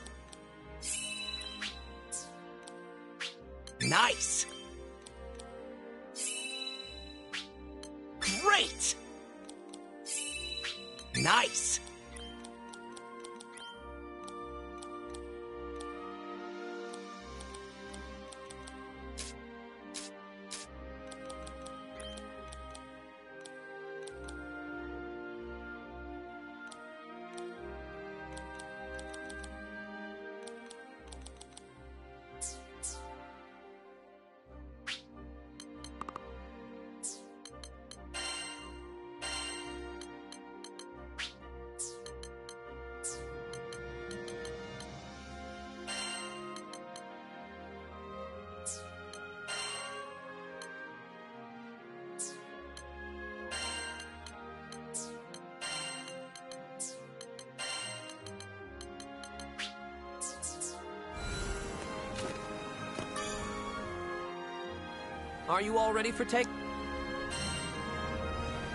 Ready for take?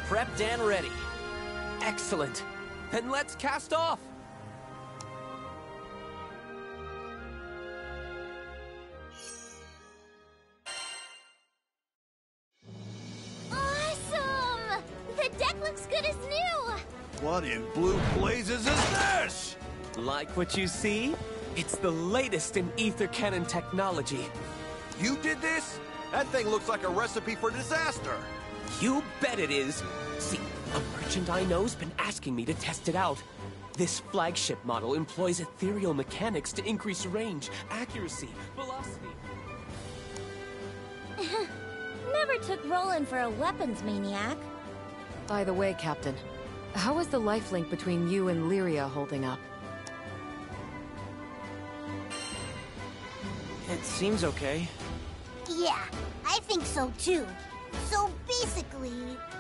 Prepped and ready. Excellent. Then let's cast off. Awesome! The deck looks good as new. What in blue blazes is this? Like what you see? It's the latest in ether cannon technology. You did this? That thing looks like a recipe for disaster. You bet it is. See, a merchant I know's been asking me to test it out. This flagship model employs ethereal mechanics to increase range, accuracy, velocity. [LAUGHS] Never took Rolan for a weapons maniac. By the way, Captain, how is the life link between you and Lyria holding up? It seems okay. Yeah, I think so too. So basically,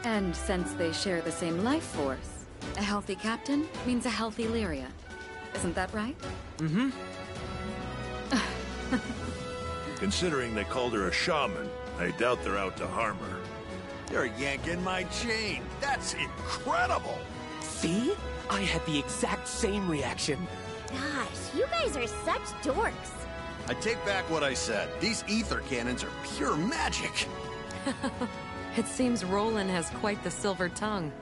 And since they share the same life force, a healthy captain means a healthy Lyria. Isn't that right? Mm-hmm. [LAUGHS] Considering they called her a shaman, I doubt they're out to harm her. They're yanking my chain. That's incredible. See? I had the exact same reaction. Gosh, you guys are such dorks. I take back what I said. These ether cannons are pure magic. [LAUGHS] It seems Rolan has quite the silver tongue.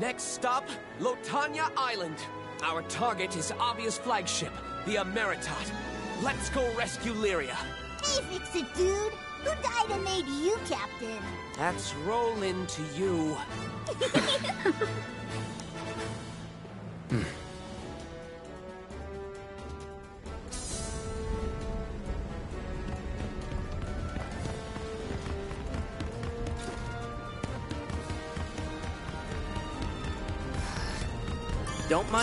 Next stop, Lotanya Island. Our target is Avia's flagship, the Ameritot. Let's go rescue Lyria. hey, fix it, dude. Who died and made you captain? That's Rolan to you. [LAUGHS] [LAUGHS]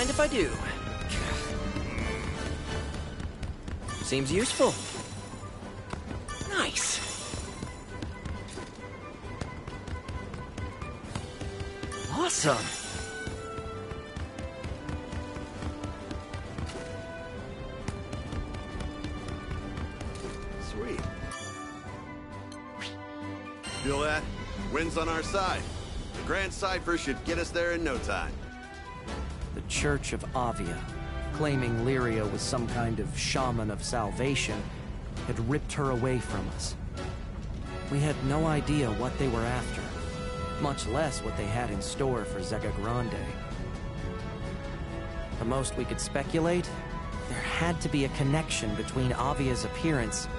mind if I do. Seems useful. Nice. Awesome. Sweet. Feel that? Wind's on our side. The Grand Cypher should get us there in no time. Church of Avia, claiming Lyria was some kind of shaman of salvation, had ripped her away from us. We had no idea what they were after, much less what they had in store for Zegagrande. The most we could speculate, there had to be a connection between Avia's appearance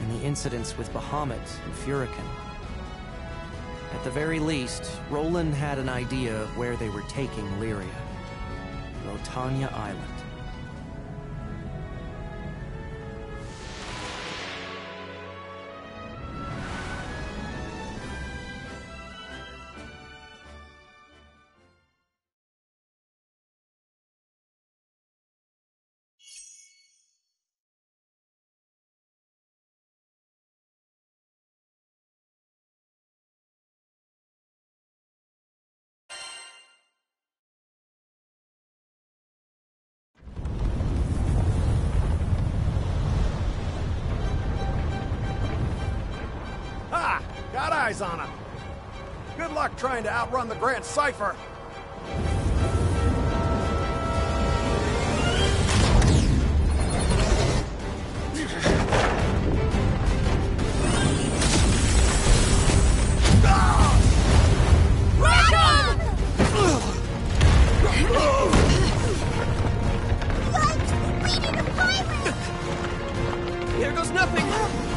and the incidents with Bahamut and Furican. At the very least, Rolan had an idea of where they were taking Lyria. Rotania Island. Eyes on him. Good luck trying to outrun the Grand Cypher. Here goes nothing!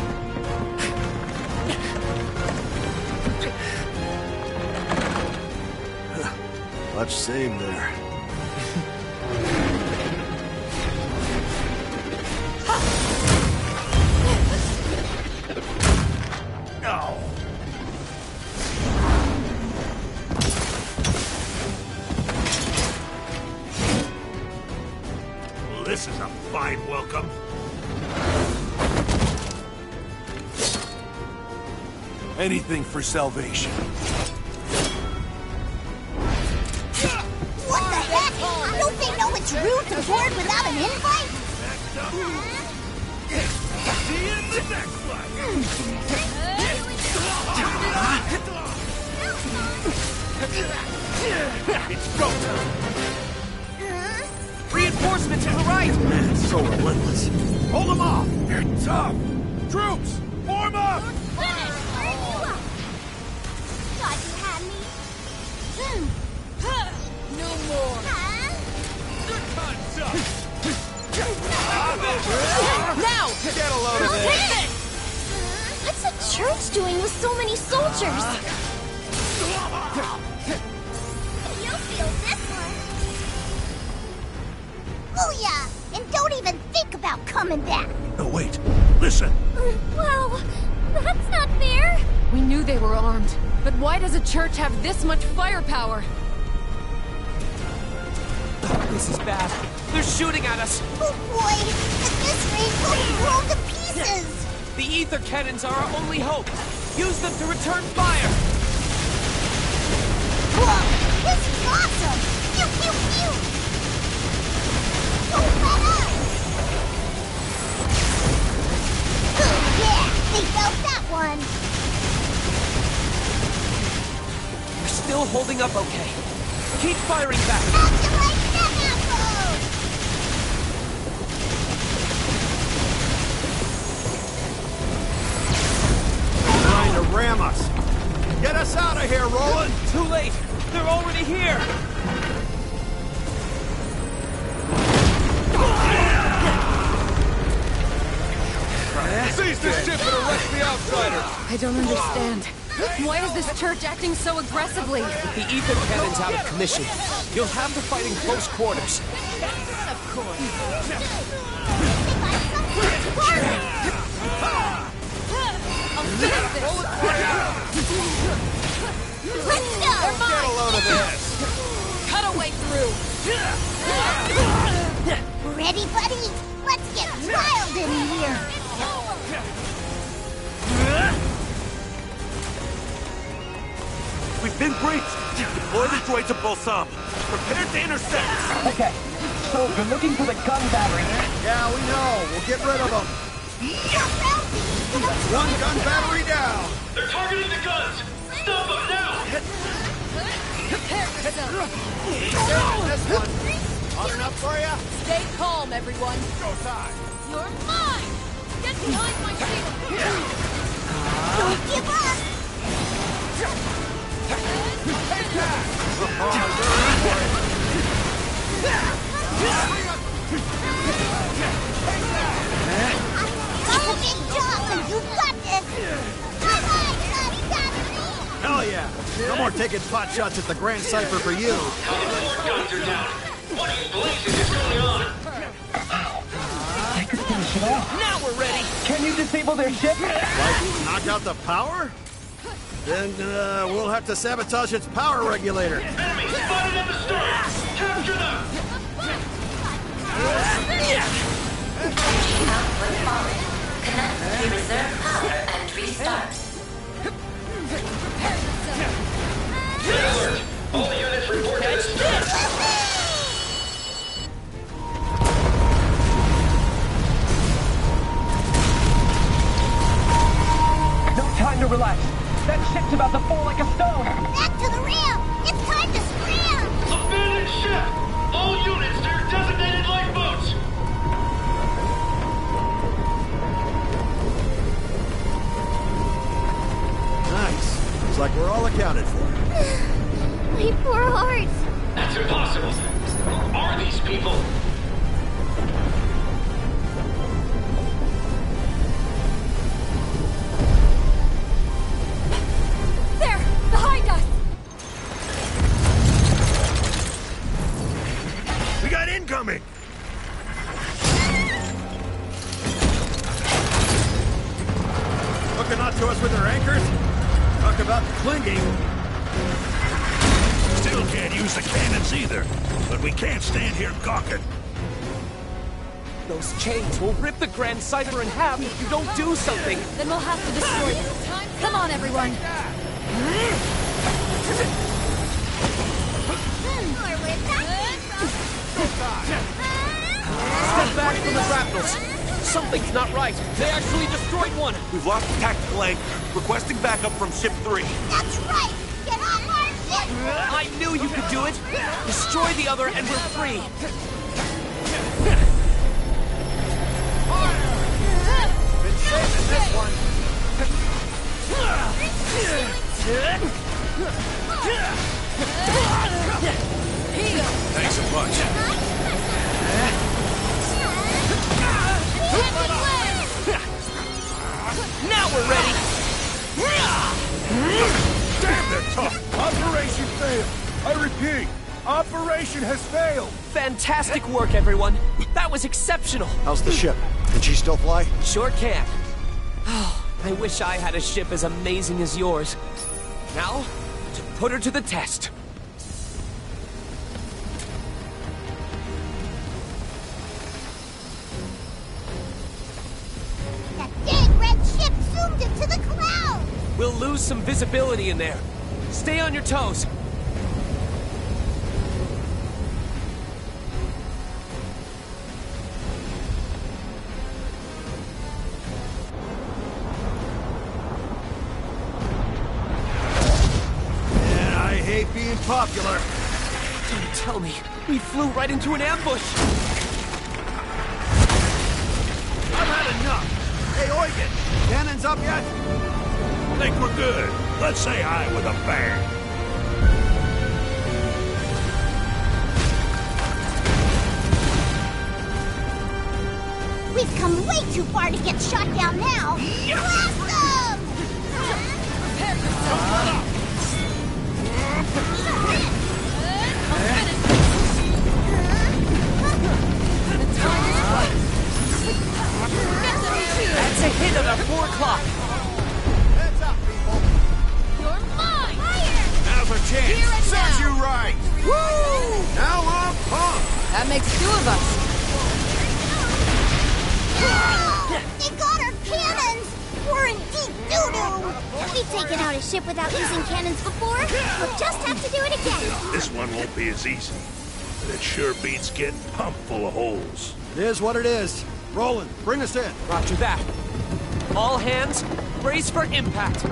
Much saved there. No. Well, this is a fine welcome. Anything for salvation. Church acting so aggressively? With the ether cannons out of commission, you'll have to fight in close quarters. Deploy the Balsam. Prepare to intercept! Okay, so you're looking for the gun battery. Yeah, we know. We'll get rid of them. One gun battery down. They're targeting the guns! Stop them now! Prepare This one. Hot enough for you? Stay calm, everyone. Go time. You're mine! Get behind my shield! Don't give up! Take that! Oh, It's a big job, but you got this! Come on, buddy, Hell yeah! No more taking pot shots at the Grand Cypher for you. Guns are down. What in blazes is going on? I could finish it off. Now we're ready! Can you disable their ship? Like, knock out the power? Then, uh, we'll have to sabotage its power regulator. Enemy spotted at the start! Capture them! Connect the reserve power and restart. Alert! All units report to the! No time to relax. That ship's about to fall like a stone. Back to the rail! It's time to scram! Abandoned ship! All units to your designated lifeboats! Nice. Looks like we're all accounted for. [SIGHS] My poor heart! That's impossible! Who are these people? But we can't stand here gawking. Those chains will rip the Grand Cypher in half if you don't do something. Then we'll have to destroy it. Come on, everyone. Step back from the grapnels. Something's not right. They actually destroyed one. We've lost the tactical anchor. Requesting backup from Ship 3. That's right! I knew you could do it. Destroy the other and we're free. Been saving this one. Thanks a bunch. Now we're ready. Damn! Operation failed. I repeat, operation has failed. Fantastic work, everyone. That was exceptional. How's the ship? Can she still fly? Sure can. Oh, I wish I had a ship as amazing as yours. Now, to put her to the test. That dang red ship zoomed into the cloud! We'll lose some visibility in there. Stay on your toes. Yeah, I hate being popular. Don't tell me. We flew right into an ambush. I've had enough. Hey, Eugen, cannons up yet? Think we're good. Let's say hi with a bang. We've come way too far to get shot down now! Blast them! That's a hit at our four o'clock. Chance. Serves you right. Woo! Now I'm pumped. That makes two of us. [LAUGHS] They got our cannons! We're in deep doo-doo! We've taken out a ship without using cannons before. We'll just have to do it again. This one won't be as easy. But it sure beats getting pumped full of holes. It is what it is. Rolan, bring us in. Roger that. All hands, brace for impact.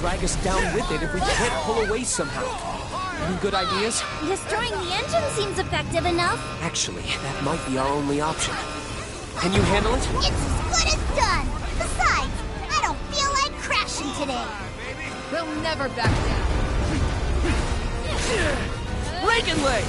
Drag us down with it if we can't pull away somehow. Any good ideas? Destroying the engine seems effective enough. Actually, that might be our only option. Can you handle it? It's as good as done. Besides, I don't feel like crashing today. We'll never back down. Reagan leg!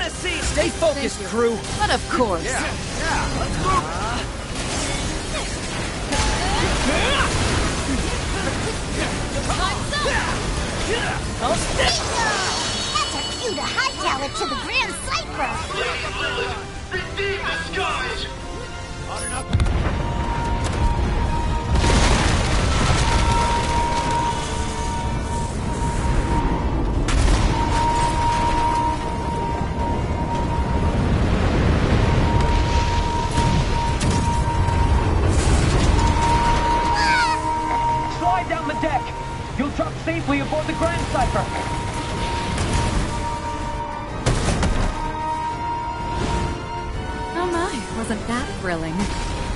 I'll support. Stay focused, crew! But of course. Yeah, yeah, let's move. I'll stick! That's our cue to hightail it to the Grand Cypher. Lady Lilith, redeem the skies! Hot enough. Safely aboard the Grand Cypher. Oh my, wasn't that thrilling?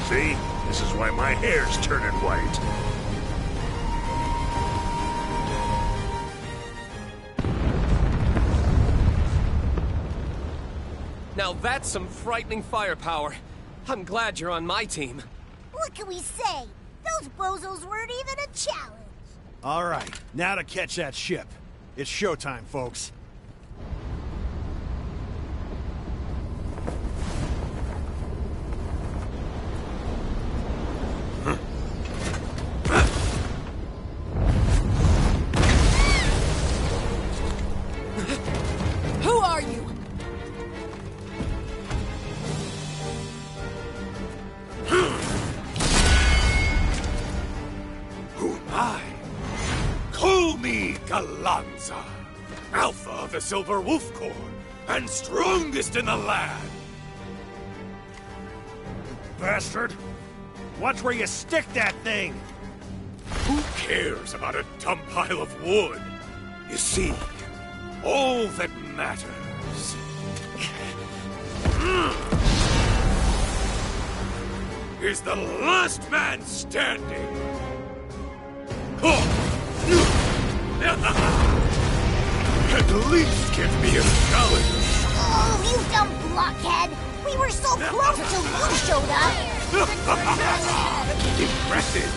See? This is why my hair's turning white. Now that's some frightening firepower. I'm glad you're on my team. What can we say? Those bozos weren't even a challenge. All right, now to catch that ship. It's showtime, folks. Silver Wolf Corps, and strongest in the land. Bastard! Watch where you stick that thing! Who cares about a dumb pile of wood? You see, all that matters hmm. is the last man standing. At least give me a challenge. Oh, you dumb blockhead! We were so close till you showed up! [LAUGHS] Impressive.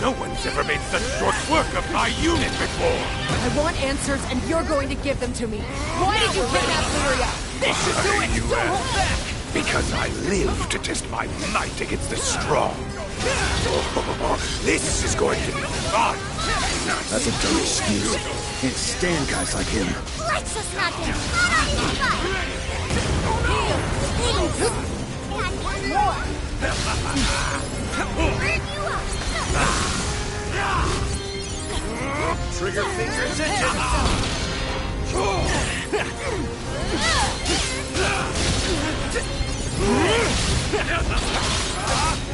No one's ever made such short work of my unit before. I want answers, and you're going to give them to me. Why did you kidnap Lyria? This should do it! You Don't hold back! Because I live to test my might against the strong. Oh, this is going to be fun. That's a dumb excuse. Can't stand guys like him. Let's just not get caught on his butt! Please! And one more! Bring you up! Trigger fingers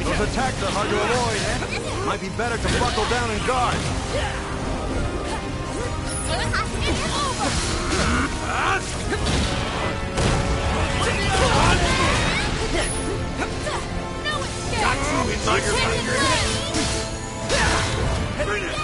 Those attacks are hard to avoid, eh? Might be better to buckle down and guard. Got you inside your fingers. Reagan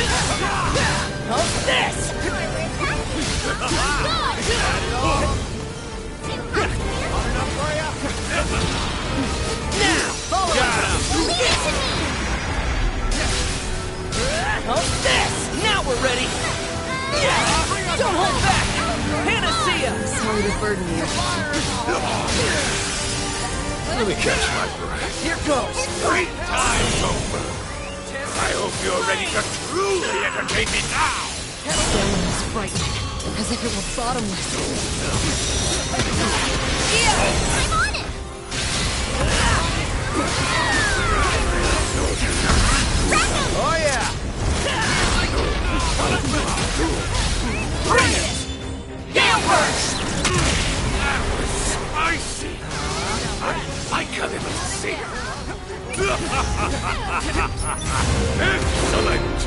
How's this? How's this? Now we're ready! Don't hold back! Panacea! Sorry to burden you. Let me catch my breath. Here goes! Great time's over. I hope you're ready to truly entertain me now. Stone is frightening, as if it were bottomless. I'm on it! Oh yeah! Bring it! Gale burst! That was spicy. I like a little sear. Excellent.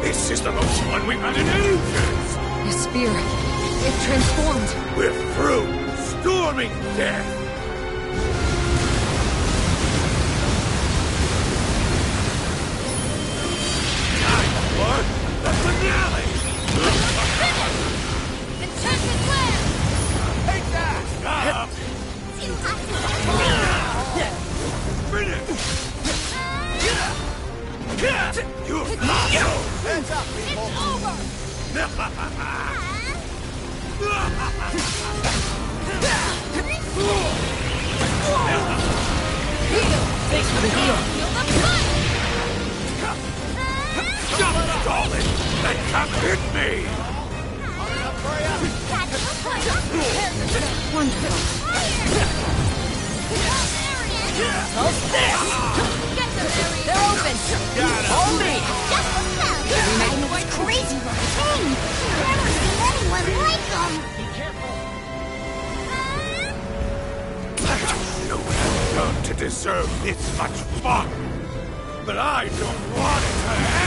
This is the most fun we've had in ages. The spear, it transformed. We're through storming death. Time for the finale. Enchanted land! Take that! Stop! Finish! You're Hands up, people! Thanks for the heal! Stop stalling! That can't hit me! Wonderful. How's this? They're open! Hold me! Crazy! Never seen anyone like them! Know what I've done to deserve this much fun, but I don't want it to end!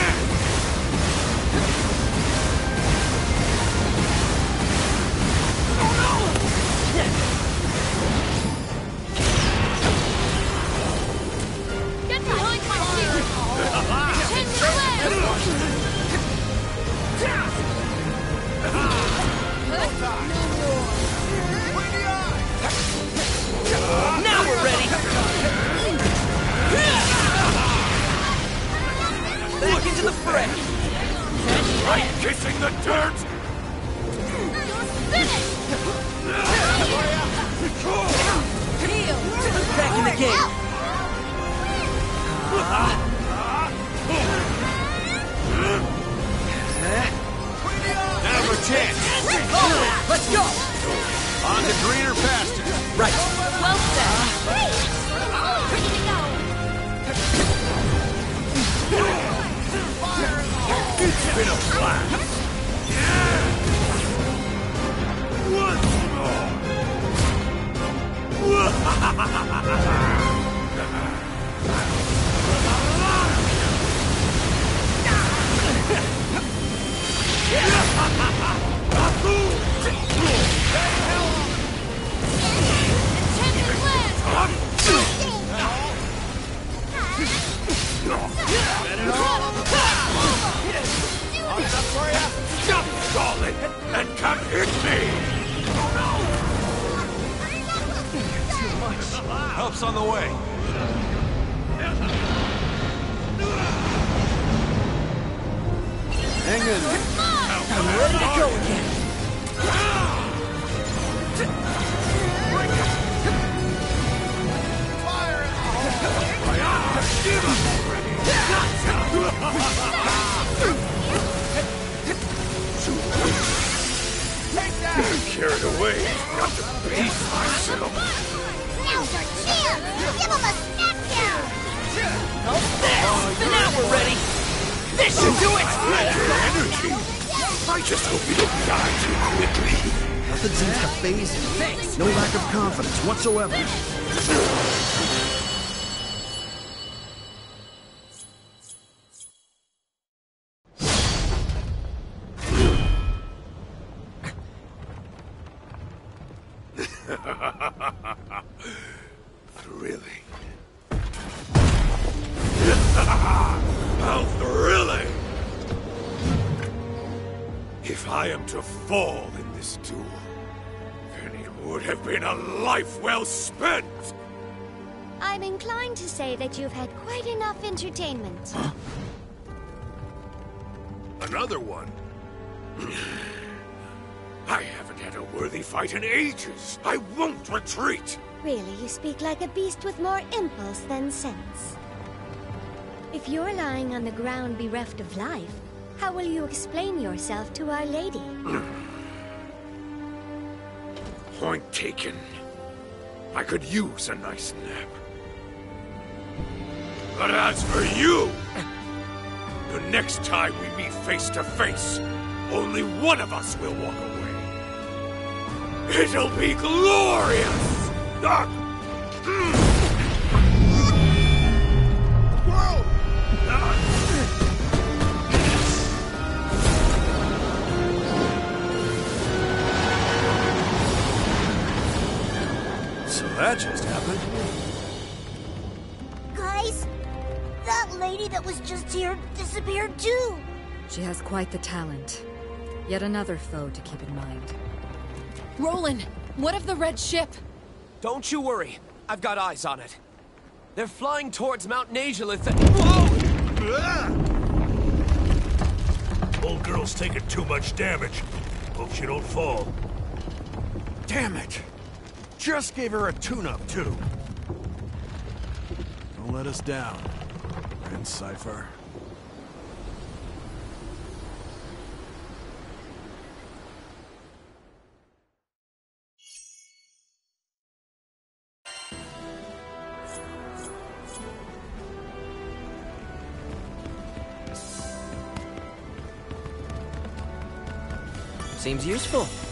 Whatsoever. Quite enough entertainment. Another one? I haven't had a worthy fight in ages! I won't retreat! Really, you speak like a beast with more impulse than sense. If you're lying on the ground bereft of life, how will you explain yourself to Our Lady? Point taken. I could use a nice nap. But as for you, the next time we meet face to face, only one of us will walk away. It'll be glorious! Ah! So that just happened. Lady that was just here disappeared too. She has quite the talent. Yet another foe to keep in mind. Rolan, what of the red ship? Don't you worry. I've got eyes on it. They're flying towards Mount Nazalith and... Whoa! Old girl's taking too much damage. Hope she don't fall. Damn it! Just gave her a tune-up, too. Don't let us down, Cypher. Seems useful.